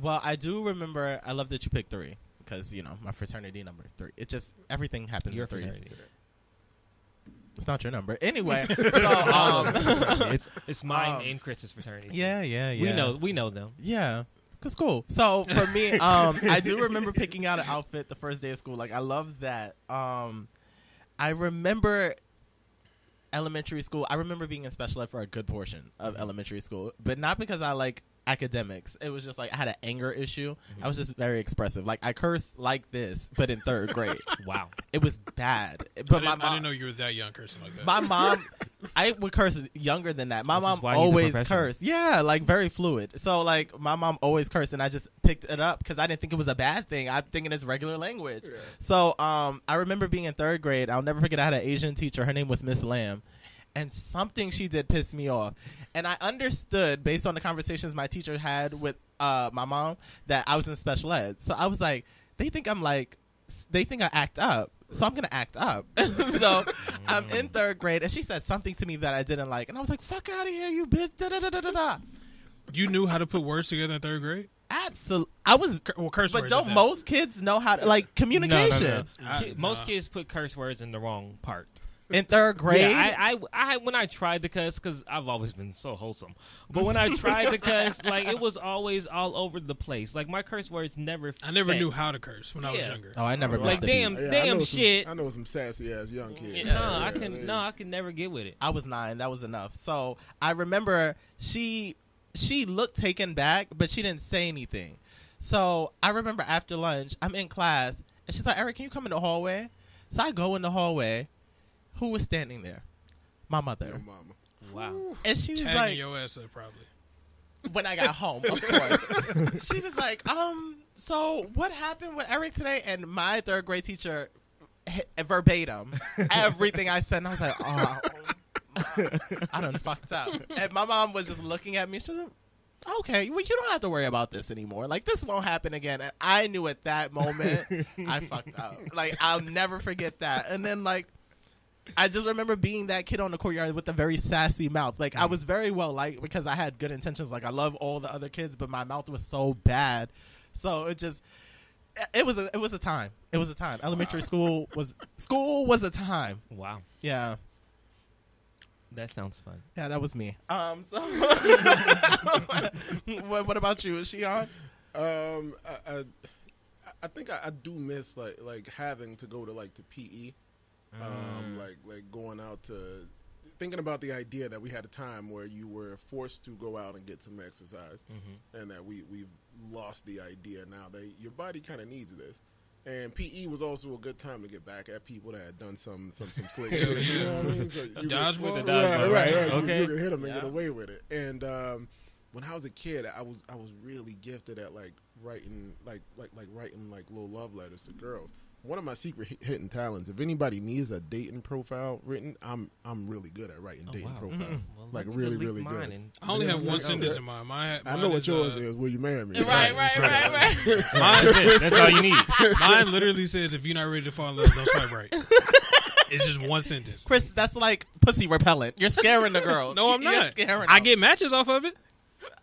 Well, I do remember. I love that you picked three because you know my fraternity number three. It just everything happens Your in threes. fraternity. It's not your number anyway. so, um, it's it's mine Um, and Chris's fraternity. yeah, yeah, yeah. we know we know them. Yeah. Cause cool. So for me, um, I do remember picking out an outfit the first day of school. Like I love that. Um, I remember elementary school. I remember being in special ed for a good portion of elementary school, but not because I like academics. It was just like I had an anger issue. I was just very expressive. Like I cursed like this, but in third grade. Wow. It was bad. But my I didn't know you were that young cursing like that. my mom I would curse younger than that. My Which mom why he's a always cursed. Yeah, like very fluid. So like my mom always cursed and I just picked it up cuz I didn't think it was a bad thing. I'm thinking it's regular language. So um I remember being in 3rd grade. I'll never forget I had an Asian teacher. Her name was Miss Lamb. And something she did pissed me off. And I understood based on the conversations my teacher had with uh my mom that I was in special ed. So I was like, they think I'm like they think I act up. So I'm gonna act up. so I'm in third grade, and she said something to me that I didn't like, and I was like, "Fuck out of here, you bitch!" Da da da da da da. you knew how to put words together in third grade. Absolutely, I was. Cur- Well, curse But words. at don't most kids know how to like communication I- most nah. kids put curse words in the wrong part. In third grade? Yeah, I, I, I, when I tried to cuss, because I've always been so wholesome, but when I tried to cuss, like it was always all over the place. Like my curse words never. I never fit. knew how to curse when I was Yeah. younger. oh, I never Like missed a beat. damn, Yeah, I damn know some- shit. I know some sassy ass young kids. no, Yeah, I yeah, can yeah. no, I can never get with it. I was nine. That was enough. So I remember she she looked taken back, but she didn't say anything. So I remember after lunch, I'm in class, and she's like, "Eric, can you come in the hallway?" So I go in the hallway. Who was standing there? My mother. Your mama. Wow. And she was Tagging like, your ass up probably. when I got home, of course. she was like, um, so what happened with Eric today? And my third grade teacher, hit, verbatim, everything I said, and I was like, oh, I done fucked up. And my mom was just looking at me. She was like, okay, well, you don't have to worry about this anymore. Like, this won't happen again. And I knew at that moment I fucked up. Like, I'll never forget that. And then, like, I just remember being that kid on the courtyard with a very sassy mouth. Like I was very well liked because I had good intentions. Like I love all the other kids, but my mouth was so bad. So it just it was a it was a time. It was a time. Elementary school was school was a time. Wow. Yeah. That sounds fun. Yeah, that was me. Um so what, what about you? Is she on? Um, I, I, I think I, I do miss like like having to go to like to PE, um, like like going out to thinking about the idea that we had a time where you were forced to go out and get some exercise, and that we we've lost the idea now that your body kind of needs this. And PE was also a good time to get back at people that had done some some some slick shit. You know what I mean? So you could-? The dodgeball, right, You- okay. You, could hit them and Yeah. get away with it. And um, when I was a kid, I was I was really gifted at like writing like like like writing like little love letters to girls. One of my secret hi- hidden talents. If anybody needs a dating profile written, I'm I'm really good at writing dating wow. profile. Well, Like really really good. and- I only have one sentence in mind. Mine, I know what is, yours uh, is. Will you marry me? Right, right, right, right. Mine, That's it. That's all you need. mine literally says, "If you're not ready to fall in love, don't swipe right." it's just one sentence. Chris, that's like pussy repellent. You're scaring the girls. No, I'm You're not. scaring I them. get matches off of it.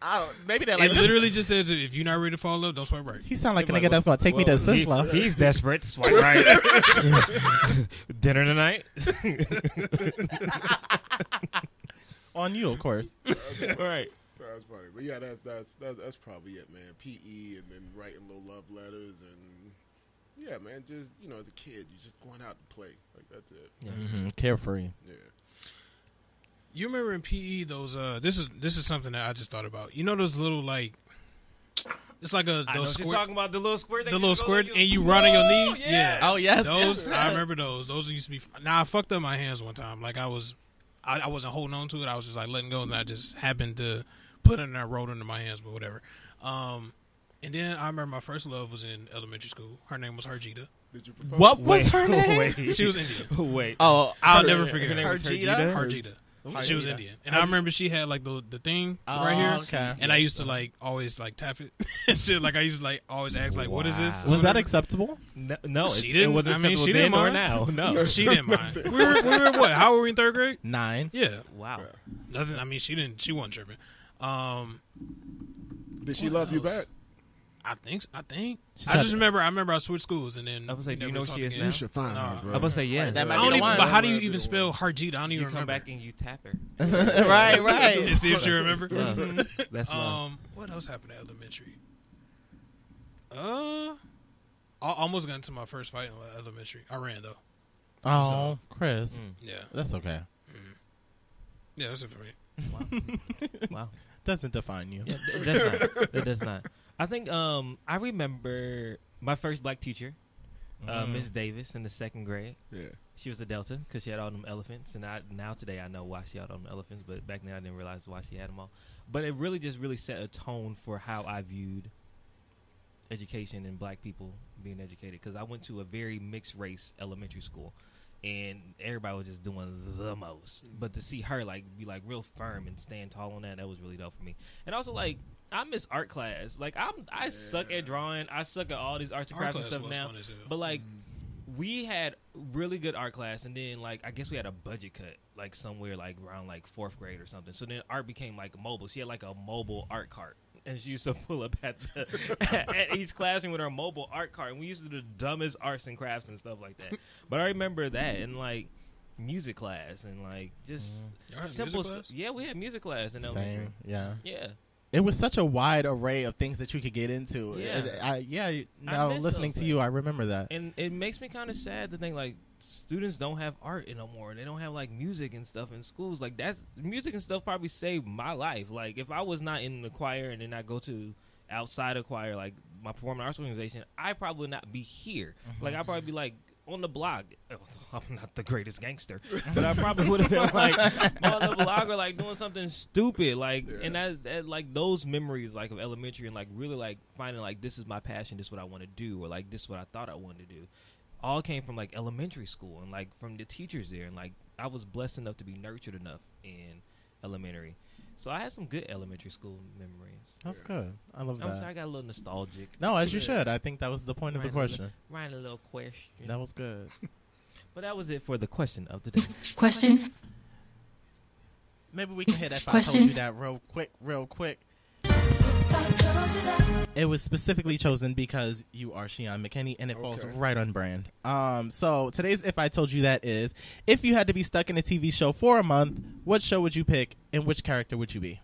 I don't. Maybe they're like. it literally just says, "If you're not ready to fall in love, don't swipe right." He sound like a nigga that's gonna take me to He- Sizzler. he's desperate. Swipe right. Dinner tonight. On you, of course. right. That's funny, but yeah, that's that's that's, that's probably it, man. PE and then writing little love letters and yeah, man. Just you know, as a kid, you're just going out to play. Like that's it. Mm-hmm. Carefree. Yeah. You remember in PE those? uh This is this is something that I just thought about. You know those little like, it's like a I know those what you're talking about the little squirt. that the little go squirt, and you run on your knees. Yeah. Oh yes. Those yes, I remember those. Those used to be. Now I fucked up my hands one time. Like I was, I, I wasn't holding on to it. I was just like letting go, and I just happened to put it and I rolled into my hands, but whatever. Um, and then I remember my first love was in elementary school. Her name was Harjita. Did you propose? What was Wait, her name? Wait. She was Indian. Wait. Oh, I'll her- never forget her name her. was Harjita? Harjita? Harjita. She was Indian, and I remember she had like the the thing Oh, right here, okay. and I used to like always like tap it, and shit. Like I used to like always ask like, "What is this?" Wow. Was that acceptable? No, no She it, didn't- It wasn't I mean, acceptable she didn't then or mind. now. No. She didn't mind. We were, we were what? How were we in third grade? Nine. Yeah, Wow. nothing. I mean, she didn't. She wasn't tripping. Um, Did she What love you back? I think. I think. She I just to- remember. I remember I switched schools, and then I was like, do you know who talked she is now? You should find her, bro. I'm about to say yeah. Right, that might I be don't the even. one. But how do you even spell one. Harjita? I don't You even come remember. back and you tap her. right, and right. see if she remember. Uh, that's. Um, what else happened at elementary? Uh, I almost got into my first fight in elementary. I ran though. Oh, Chris, Mm. Yeah, that's okay. yeah, that's it for me. Wow. Doesn't define you. Yeah, th- that's not. That does not. I think um I remember my first black teacher, uh, Mm. Miss Davis, in the second grade. Yeah. She was a Delta because she had all them elephants, and I now today I know why she had all them elephants, but back then I didn't realize why she had them all. But it really just really set a tone for how I viewed education and black people being educated because I went to a very mixed race elementary school. And everybody was just doing the most, but to see her like be like real firm and stand tall on that, that was really dope for me. And also like I miss art class. Like I'm, I suck at drawing. I suck at all these arts and Art crafts and stuff now. But like, we had really good art class, and then like I guess we had a budget cut, like somewhere like around like fourth grade or something. So then art became like mobile. She had like a mobile art cart, and she used to pull up at the, at each classroom with her mobile art cart, and we used to do the dumbest arts and crafts and stuff like that. But I remember that and like music class and like just mm-hmm. Y'all simple. music stuff. class? Yeah, we had music class in elementary. Same. Yeah. Yeah. It was such a wide array of things that you could get into. Yeah. It- I, yeah. Now miss listening those to you, I remember that. and it makes me kind of sad to think like students don't have art no more. They don't have like music and stuff in schools. Like that's music and stuff probably saved my life. Like if I was not in the choir and then I go to outside of choir, like my performing arts organization, I probably would not be here. Mm-hmm. Like I'd probably be like on the block. I'm not the greatest gangster, but I probably would have been like on the block or like doing something stupid. Like and that, that like those memories like of elementary and like really like finding like this is my passion, this is what I want to do, or like this is what I thought I wanted to do. All came from like elementary school and like from the teachers there, and like I was blessed enough to be nurtured enough in elementary. So I had some good elementary school memories. That's good. I love I'm that. sorry, I got a little nostalgic. No, as you should. I think that was the point of the Ran a little- question. Ran a little question. That was good. But that was it for the question of the day. Question. Maybe we can hit that. If I told you that real quick, real quick. It was specifically chosen because you are Sheaun McKinney, and it falls right on brand. Um, so today's "If I Told You That" is: if you had to be stuck in a TV show for a month, what show would you pick, and which character would you be?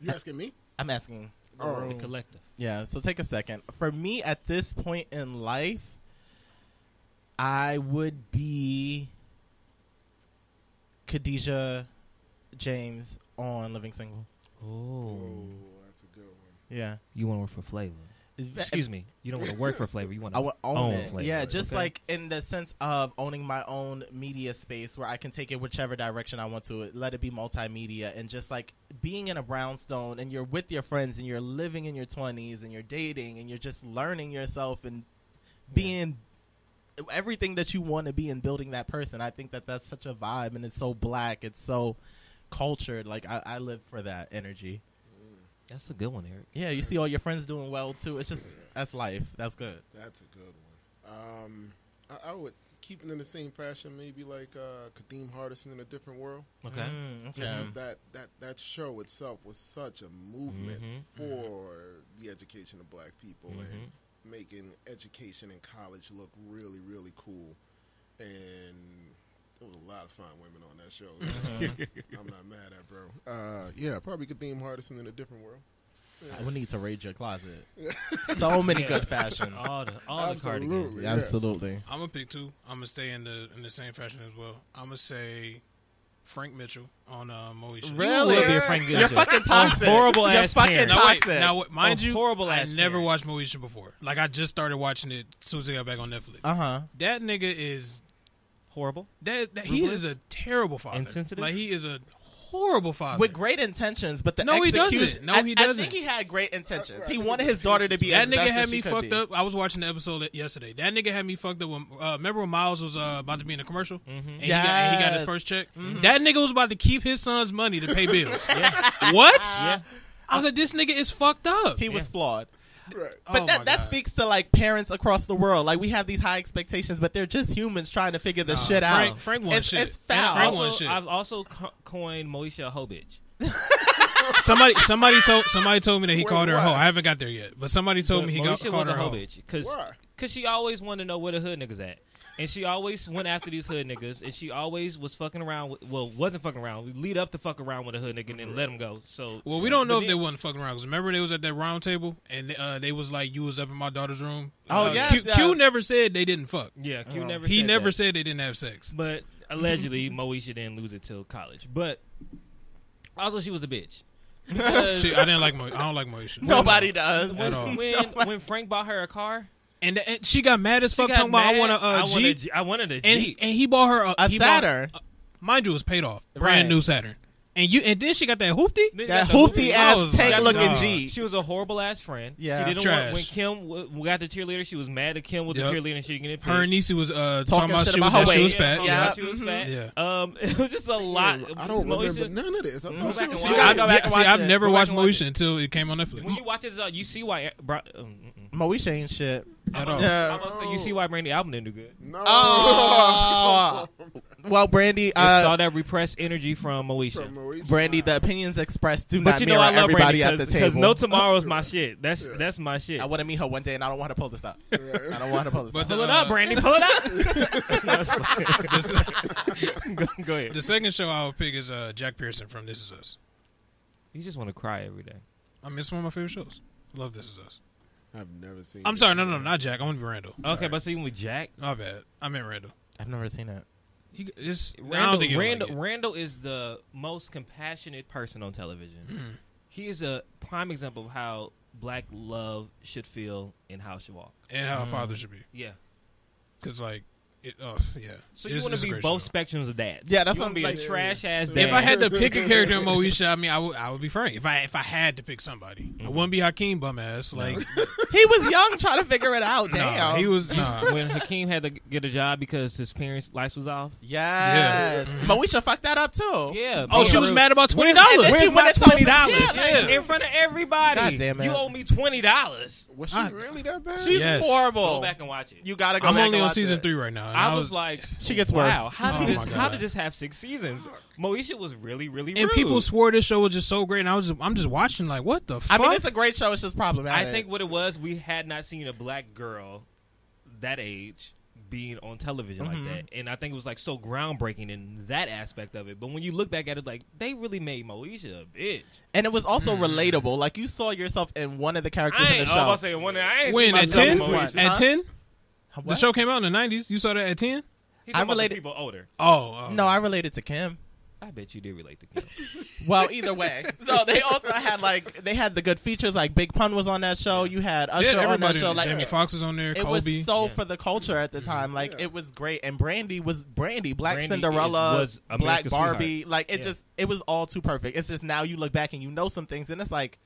You asking me? I'm asking. Oh. The collective. Yeah, so take a second. For me, at this point in life, I would be Khadijah James on Living Single. Oh, that's a good one. Yeah. you want to work for Flavor? Excuse me, you don't want to work for Flavor. You want to would own, own it. Flavor. Yeah, just Okay. like in the sense of owning my own media space where I can take it whichever direction I want to. Let it be multimedia and just like being in a brownstone and you're with your friends and you're living in your 20s and you're dating and you're just learning yourself and being everything that you want to be and building that person. I think that that's such a vibe and it's so black. It's so cultured. Like I, I live for that energy. That's a good one, Eric. Yeah, you see all your friends doing well too. It's just that's life. That's good. That's a good one. Um, I, I would keep it in the same fashion, maybe like uh, Kadeem Hardison in a different world. Okay. Mm, Just okay. as that, that that show itself was such a movement Mhm. for the education of black people Mhm. and making education in college look really, really cool. And there was a lot of fine women on that show. I'm not mad at bro. Uh, yeah, probably Kadeem Hardison in a different world. I would need to raid your closet. so many good fashions. All the all the cardigans. Absolutely. yeah. Absolutely. I'm gonna pick two. I'm gonna stay in the in the same fashion as well. I'm gonna say Frank Mitchell on uh, Moesha. Really? would be a Frank You're Mitchell. fucking toxic. A horrible You're ass fucking parent. Now wait, toxic. now what- mind A you, horrible I ass never parent. watched Moesha before. Like I just started watching it as soon as I got back on Netflix. Uh huh. that nigga is Horrible. that, that he is a terrible father. Insensitive? Like he is a horrible father. With great intentions, but the No, he doesn't. No, he doesn't. I think he had great intentions. He wanted his daughter to be that as nigga best had as she me fucked be. up. I was watching the episode yesterday. That nigga had me fucked up when uh, remember when Miles was uh, about to be in a commercial Mm-hmm. and, he got, and he got his first check. That nigga was about to keep his son's money to pay bills. What? Yeah. I was like, this nigga is fucked up. He was flawed. Right. But Oh that, that speaks to like parents across the world. Like we have these high expectations, but they're just humans trying to figure the shit out. Frank won it's, shit. It's foul. Frank Also, won shit. I've also co- coined Moesha a hoe bitch. somebody, somebody told somebody told me that he Wait, called her a hoe. I haven't got there yet, but somebody told me he got, called her a a hoe hoe. bitch because Why? she always wanted to know where the hood niggas at. And she always went after these hood niggas, and she always was fucking around. With, well, wasn't fucking around. We lead up to fuck around with a hood nigga and then let him go. So, Well, we don't know if they then- wasn't fucking around. Cause remember they was at that round table and uh, they was like, "You was up in my daughter's room." Oh, uh, yes, Q. Q never said they didn't fuck. yeah, Q Oh. never. He said never that. said they didn't have sex. But allegedly, Moesha didn't lose it till college. But also, she was a bitch. Because See, I didn't like Mo. I don't like Moesha. Nobody does. At all. when when Frank bought her a car, And, and she got mad as fuck got talking about I want a I uh, want a Jeep. Jeep. I wanted a and he, and he bought her a, A he bought- Saturn. uh, mind you, it was paid off, Right. brand new Saturn. And you and then she got that hoopty. That hoopty ass tank like, looking dog. Jeep. She was a horrible ass friend. Yeah. she didn't Trash. want when Kim w- got the cheerleader. She was mad that Kim was Yep. the cheerleader and she didn't get it. Her and Niecy was uh, Talking talking about shit she, about was, her that she was fat. Yeah, Yeah. she was fat. Yeah. Um, it was just a lot. I don't Moesha- remember none of this. I Go thought back she and was watch You it. gotta go back Yeah, and see, watch I've never Go watched and Moesha until it came on Netflix. When you watch it, uh, you see why. Bro, um, mm-mm. Moesha ain't shit. At all. Yeah. I'm gonna say you see why Brandy album didn't do good. No. Oh. well, Brandy, It saw uh, that repressed energy from Moesha. From Moesha. Brandy, the opinions expressed do But not you know mirror I love everybody Brandy at the table. because table. No Tomorrow's my shit. That's that's my shit. I want to meet her one day, and I don't want to pull this up. I don't want to pull this But up. the, Pull it uh, up, Brandy. Pull it up. No, it's fine. go, go ahead. The second show I would pick is uh, Jack Pearson from This Is Us. You just want to cry every day. I mean, it's one of my favorite shows. Love This Is Us. I've never seen. I'm sorry, no, no, not Jack. I want to be Randall. Okay, Sorry. but see with Jack, my bad. I meant Randall. I've never seen that. He, it's, Randall, Randall, like. Randall is the most compassionate person on television. Hmm. he is a prime example of how black love should feel and how it should walk. and how a hmm. father should be. Yeah. Because like, it, oh yeah. So you want to be both show. spectrums of dads. Yeah, that's you what want to I'm be like- a trash ass dad. If I had to pick a character in Moesha, I mean, I would I would be Frank. If I if I had to pick somebody, Mm-hmm. I wouldn't be Hakeem bum ass. Like, He was young trying to figure it out. no, Damn. he was nah. when Hakeem had to get a job because his parents' lights was off. Yes. Moesha fucked that up too. Yeah. Oh, she was mad about twenty dollars. And then she Where's went my twenty dollars Yeah, like- in front of everybody. God damn it. You owe me twenty dollars. Was she I- really that bad? She's Yes. horrible. Go back and watch it. You gotta go I'm only on season three right now. And I was like, She gets worse. Wow, how Oh did this? How did this have six seasons? Moesha was really, really and people swore this show was just so great, and I was just, I'm just watching like, what the I mean, it's a great show. It's just problematic. I think what it was, we had not seen a black girl that age being on television Mhm. like that, and I think it was like so groundbreaking in that aspect of it. But when you look back at it, like they really made Moesha a bitch. and it was also relatable. Like you saw yourself in one of the characters I in the ain't show. almost saying one. I ain't when seen at myself ten, in Moesha. at Huh? Ten, the show came out in the '90s. You saw that at ten? I talking about the related- people older. Oh, oh. No, I related to Kim. I bet you did relate to Kim. Well, either way. So they also had like they had the good features. Like Big Pun was on that show. You had Usher yeah, on that everybody. show. Like Jamie Foxx was on there. it was Kobe. so Yeah. for the culture at the mm-hmm. time. Like Yeah. it was great. And Brandy was Brandy, Black Brandy Cinderella, is- was Black America's Barbie. Like it Yeah. just it was all too perfect. It's just now you look back and you know some things, and it's like,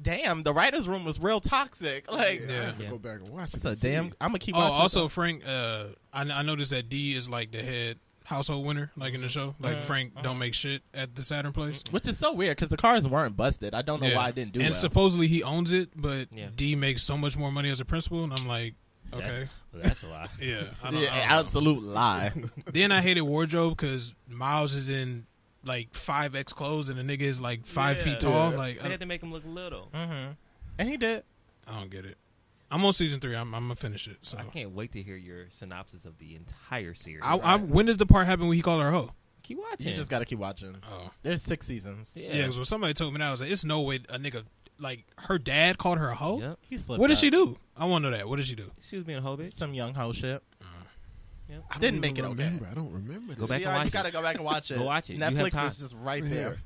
damn, the writers' room was real toxic. Like. yeah, I have to Yeah. go back and watch it. So damn. I'm gonna keep Oh, watching. also though. Frank. Uh, I, I noticed that D is like the head household winner, like in the show. Like Uh, Frank don't make shit at the Saturn place. which is so weird because the cars weren't busted. I don't know Yeah. why I didn't do And well. supposedly he owns it, but Yeah. D makes so much more money as a principal, and I'm like, okay, That's, that's a lie. yeah, I don't, yeah, I don't know. absolute lie. Then I hated wardrobe because Miles is in like five X clothes, and the nigga is like five Yeah. feet tall. Yeah. Like They I, had to make him look little. hmm And he did. I don't get it. I'm on season three. I'm, I'm gonna finish it. So I can't wait to hear your synopsis of the entire series. I, I, when does the part happen when he called her a hoe? Keep watching. You just got to keep watching. Oh, There's six seasons. yeah. yeah. 'cause when somebody told me that, I was like, it's no way a nigga like her dad called her a hoe. Yep. He slipped What did up. she do? I want to know that. What did she do? She was being a hoe bitch. Some young hoe shit. Yep. I Didn't make it okay. I don't remember. Go this. back See, and watch you it. got to go back and watch it. Go watch it. You have Netflix time. is just right Yeah. there.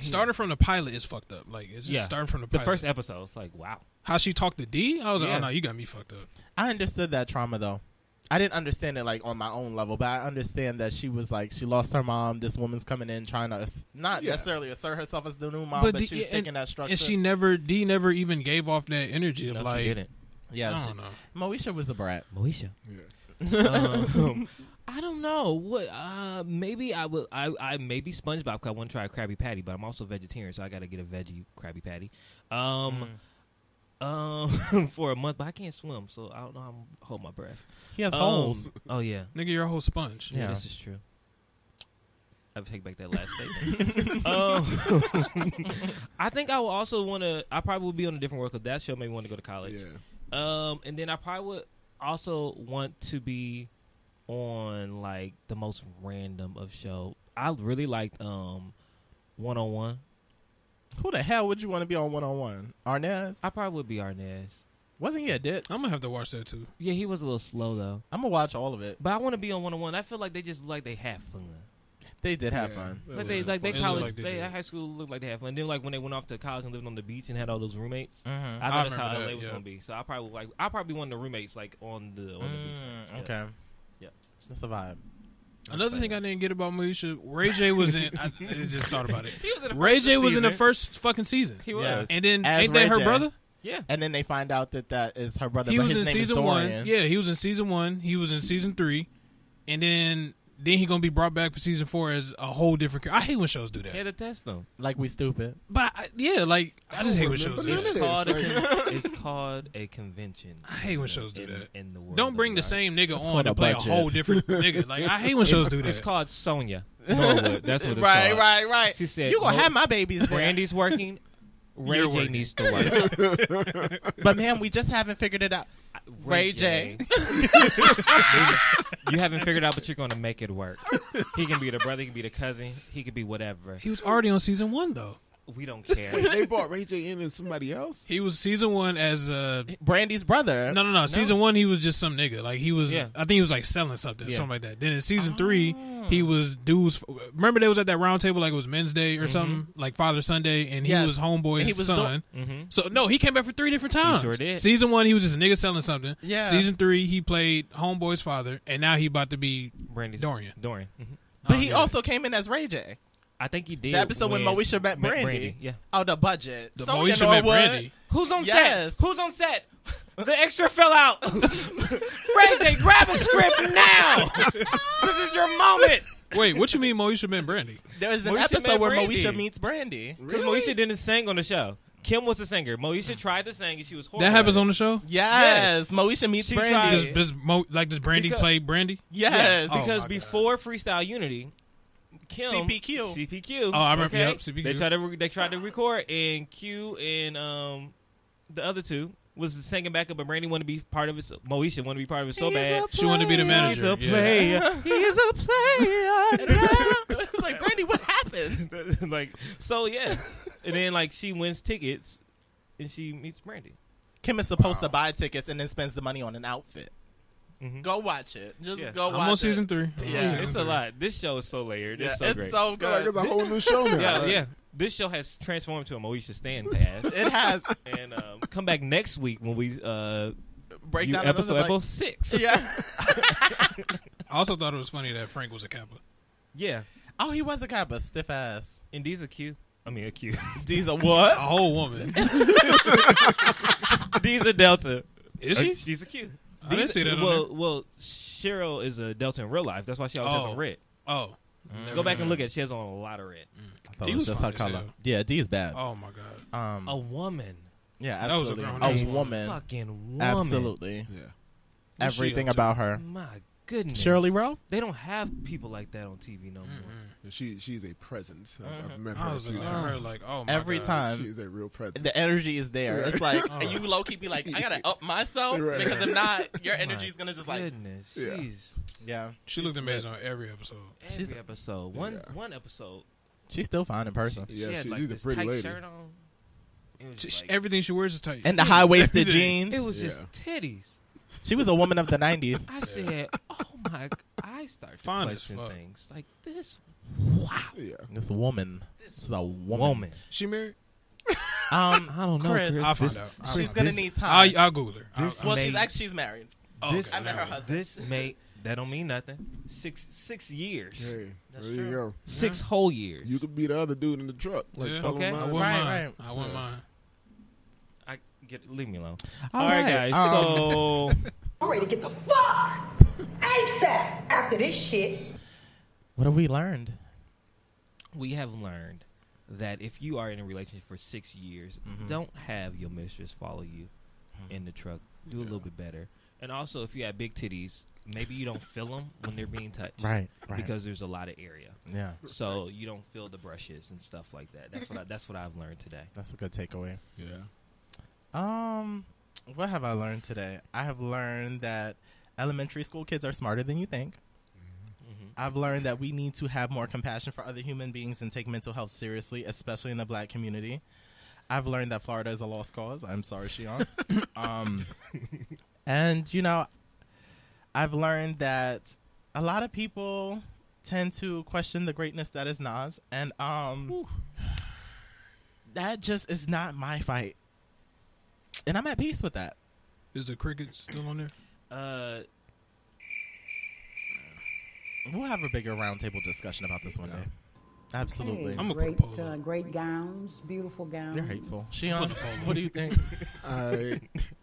Starting from the pilot is fucked up. Like it's just Yeah. starting from the The pilot. first episode, it's like, wow. How she talked to D, I was like, oh, Yeah. oh no, you got me fucked up. I understood that trauma though. I didn't understand it like on my own level, but I understand that she was like she lost her mom. This woman's coming in trying to ass- not Yeah. necessarily assert herself as the new mom, But but, the- she was and- taking that structure. And she never D never even gave off that energy of No, she like didn't. yeah, I she- don't know. Moesha was a brat. Moesha. Yeah. Um, I don't know what. Uh, maybe I will. I, I maybe SpongeBob. 'cause I want to try a Krabby Patty, but I'm also vegetarian, so I got to get a veggie Krabby Patty. Um, um, for a month, but I can't swim, so I don't know how I'm hold my breath. He has Um, holes. Oh yeah, Nigga, you're a whole sponge. yeah, Yeah. this is true. I take back that last statement. um, I think I will also want to. I probably would be on a different world because that show made me want to go to college. Yeah. Um, and then I probably would also want to be on like the most random of show. I really liked um one on one. Who the hell would you want to be on one on one? Arnaz? I probably would be Arnaz. Wasn't he a ditz? I'm gonna have to watch that too. Yeah, he was a little slow though. I'm gonna watch all of it. But I want to be on one on one. I feel like they just like they have fun. They did have Yeah. fun. Like they like they It looked college, like they they, high school looked like they had fun. And then like when they went off to college and lived on the beach and had all those roommates. Mm-hmm. I I thought that's how remember LA that, was yeah. gonna be. So I probably like I probably one of the roommates like on the on the beach. Mm, okay. Yeah. That's a vibe. Another thing I didn't get about Moesha, Ray J was in. I, I just thought about it. He was in the Ray first J was in the first fucking season, He was. Yeah. and then As ain't that her J. brother? Yeah. And then they find out that that is her brother. He but was his in name season one. Yeah, he was in season one. He was in season three, and then then he gonna be brought back for season four as a whole different. character. I hate when shows do that. He had to test them. Like we stupid. But I, yeah, like I, just hate when shows do that. It's called, a con- it's called a convention. I hate when shows do in, that. In the world Don't bring the arts. same nigga It's on called to a play a budget. whole different nigga. Like I hate when shows do that. It's called Sonja Norwood. That's what it's right, called. right, right. right. She said, you gonna "No, have my babies. Brandy's working. Ray You're J working. needs to work. but man, we just haven't figured it out. Ray J. you haven't figured out, but you're going to make it work. He can be the brother. He can be the cousin. He could be whatever. He was already on season one though. We don't care. they brought Ray J in and somebody else. He was season one as uh Brandy's brother. no no no season one he was just some nigga like he was Yeah. I think he was like selling something Yeah. something like that. Then in season three he was dudes. Remember they was at that round table like it was Men's Day or something like Father Sunday and he Yes. was homeboy's He was son. hmm So no, he came back for three different times. sure did. Season one, he was just a nigga selling something. Yeah. Season three, he played homeboy's father, and now he about to be. Brandy's Dorian. Dorian. hmm but he don't also came in as Ray J. I think he did. The episode when Moesha met met Brandy. Yeah. Oh, the budget. The Sonja Moesha met Brandy. Who's on Yes. set? Who's on set? The extra fell out. Ray J, grab a script now. this is your moment. Wait, what you mean Moesha met Brandy? There was an Moesha episode where Brandy. Moesha meets Brandy. Because Moesha didn't sing on the show. Kim was the singer. Moesha tried to sing and she was horrible. That happens on the show. Yes, Moesha meets She Brandy. Does, does Mo, like does Brandy Because- play Brandy? yes. Oh, because my God. before Freestyle Unity, Kim CPQ. CPQ. Oh, I remember- Okay? yep, CPQ. They tried to re- they tried to record, and Q and um the other two was singing back up, but Brandy wanted to be part of it. So, Moesha wanted to be part of it so He's bad. She wanted to be the manager. He's a yeah. player. He's a player. it's like Brandy, what happened? like so, yeah. And then like she wins tickets, and she meets Brandy. Kim is supposed Wow. to buy tickets and then spends the money on an outfit. Mhm. Go watch it. Just Yeah. go watch I'm on it. season three. Yeah. Season It's a lot. This show is so layered. Yeah, It's so it's great. so Like good. it's a whole new show now. yeah, yeah. This show has transformed to a Moesha Stan cast. It has and um, come back next week when we uh, breakdown you of episode like, episode six. Yeah. I also thought it was funny that Frank was a Kappa. Yeah, oh, he was a Kappa, stiff ass. and D's a Q. I mean a Q. D's a A what? whole woman. D's a Delta. Is she? She's a Q. I didn't D's- see that on Well, well, Sheryl is a Delta in real life. That's why she always has Oh. on red. Oh, Go back and look at. it. She has on a lot of red. I thought D it was was just fine her as color. hell. Yeah, D is bad. oh my god. Um, A woman. yeah, That was a absolutely. grown A ass woman. Fucking woman. Absolutely. Yeah. Who's Everything up to? about her. My goodness. Sheryl Lee Ralph? They don't have people like that on TV no more. She she's a presence. I've- I've met her. I a was few looking at times. her like, oh my Every God. time. She's a real presence. The energy is there. It's like Oh. and you low key be like, I gotta up myself Right. because if not, your energy is gonna just like Goodness. Yeah. Jeez. yeah. She looked amazing on every episode. Every She's- episode. One Yeah. one episode. She's still fine in person. Yeah, she had she- like she's a this pretty tight lady. shirt on. It was She- just like- everything she wears is tight. And the high waisted jeans. it was just Yeah. titties. She was a woman of the nineties. I said, "Oh my!" g- I started to Fine as question fuck. things like this. Wow, Yeah. This woman. this This is a woman. woman. she married? Um, I don't know, Chris. Chris. I'll find This- out. I'll she's find gonna This- need time. I'll, I'll Google her. I'll- This- I'll- well, she's Amazing. actually she's married. oh, this- okay, I met her never mind. husband. This made that don't mean nothing. Six six years. Hey, That's there you true. go. Six whole years. You could be the other dude in the truck. Like, Yeah. follow Okay. I mine. wouldn't Right, mind. right. I wouldn't Yeah. mind. I get leave me alone. All All right, right, guys. um, so I'm ready to get the fuck ASAP after this shit. What have we learned? we have learned that if you are in a relationship for six years, Mhm. don't have your mistress follow you in the truck. Do a little bit better. And also, if you have big titties, maybe you don't feel them when they're being touched, Right, right. Because there's a lot of area, yeah, so you don't feel the brushes and stuff like that. That's what I, that's what I've learned today. that's a good takeaway. Yeah. Um, what have I learned today? I have learned that elementary school kids are smarter than you think. Mhm. I've learned that we need to have more compassion for other human beings and take mental health seriously, especially in the black community. I've learned that Florida is a lost cause. I'm sorry, Sheaun. um, and you know, I've learned that a lot of people tend to question the greatness that is Nas, and um, that just is not my fight. And I'm at peace with that. Is the cricket still on there? Uh, We'll have a bigger roundtable discussion about this one day. Absolutely. I'm a great, poll uh, great gowns, beautiful gowns. You're hateful. Sheaun, Put what do you think? I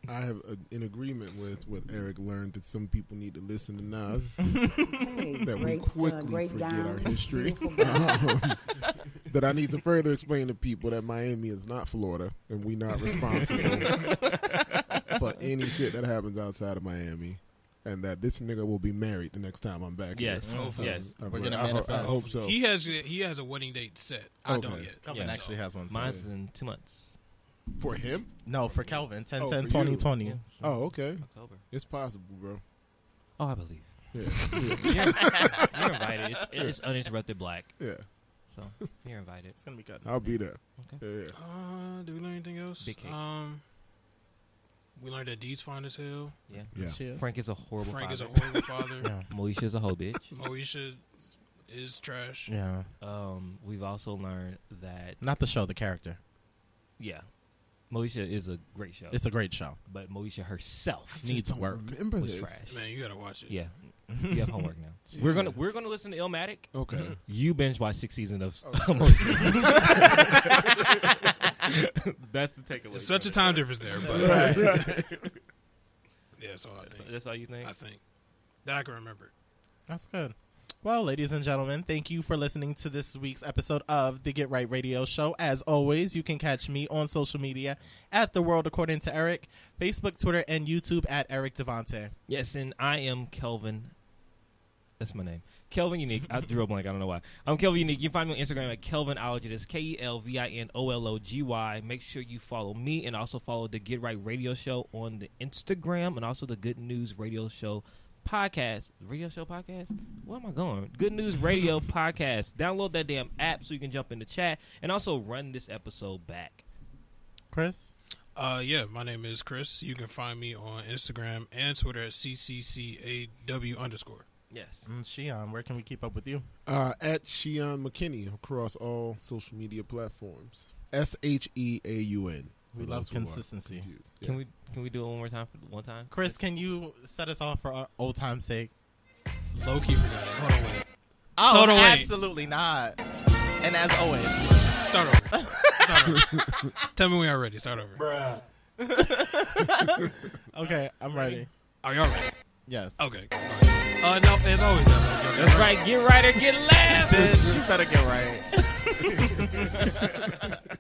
I have a, in agreement with what Eric learned that some people need to listen to Nas. Okay, that great, we quickly uh, great forget gowns, our history. beautiful gowns. that I need to further explain to people that Miami is not Florida and we not responsible for any shit that happens outside of Miami. And that this nigga will be married the next time I'm back. Yes. here. Hopefully. yes. I've We're read- gonna I, ho- I manifest. hope so. He has he has a wedding date set. I don't Okay. yet. Kelvin Yeah. actually has one. mine's in two months. For him? No, for Calvin, 10 Oh, 10 for 20 you. 20. Yeah, Oh, okay. October. It's possible, bro. Oh, I believe. Yeah. yeah. You're, you're invited. It's, it's uninterrupted black. yeah. So you're invited. It's gonna be good. I'll be there. Okay. Yeah, yeah. Uh, did we learn anything else? Big cake. Um, we learned that Deed's fine as hell. Yeah. Yeah. She is. Frank is a horrible Frank father. is a horrible father. Yeah. Moesha is a hoe bitch. Moesha is trash. Yeah. Um, we've also learned that Not the show, the character. yeah, Moesha is a great show, It's a great show. but Moesha herself Just Needs don't work. Remember was this? trash. Man, you gotta watch it. Yeah, you have homework now. We're gonna we're gonna listen to Illmatic. Okay. Mm-hmm. You binge watch six seasons of Okay. That's the takeaway. It's such a time difference there, but Right. yeah, that's all I think. That's all you think. I think that I can remember. That's good. Well, ladies and gentlemen, thank you for listening to this week's episode of the Get Right Radio Show. As always, you can catch me on social media at The World According to Eric, Facebook, Twitter, and YouTube at Eric Devante. Yes, and I am Kelvin. That's my name. Kelvin Unique. I drew a blank. I don't know why. I'm Kelvin Unique. You can find me on Instagram at Kelvinology. That's K E L V I N O L O G Y. Make sure you follow me and also follow the Get Right Radio Show on the Instagram and also the Good News Radio Show podcast. Radio Show podcast? Where am I going? Good News Radio podcast. Download that damn app so you can jump in the chat and also run this episode back. Chris? Uh, yeah, my name is Chris. You can find me on Instagram and Twitter at cccaw underscore. Yes. And Sheaun, where can we keep up with you? Uh, at Sheaun McKinney across all social media platforms. S H E A U N. We love those who are consistency. confused. Can we can we do it one more time for one time? Chris, can you set us off for our old time's sake? Low key forgot it. Hold on, wait. Oh, Hold on, wait. absolutely not. And as always, Start over. Start over. Tell me when you're ready. Start over. Bruh. okay, I'm ready. Are y'all ready? Yes. Okay. All right. Uh, no, as always, that's That's right. Get right or get left. Bitch, you better get right.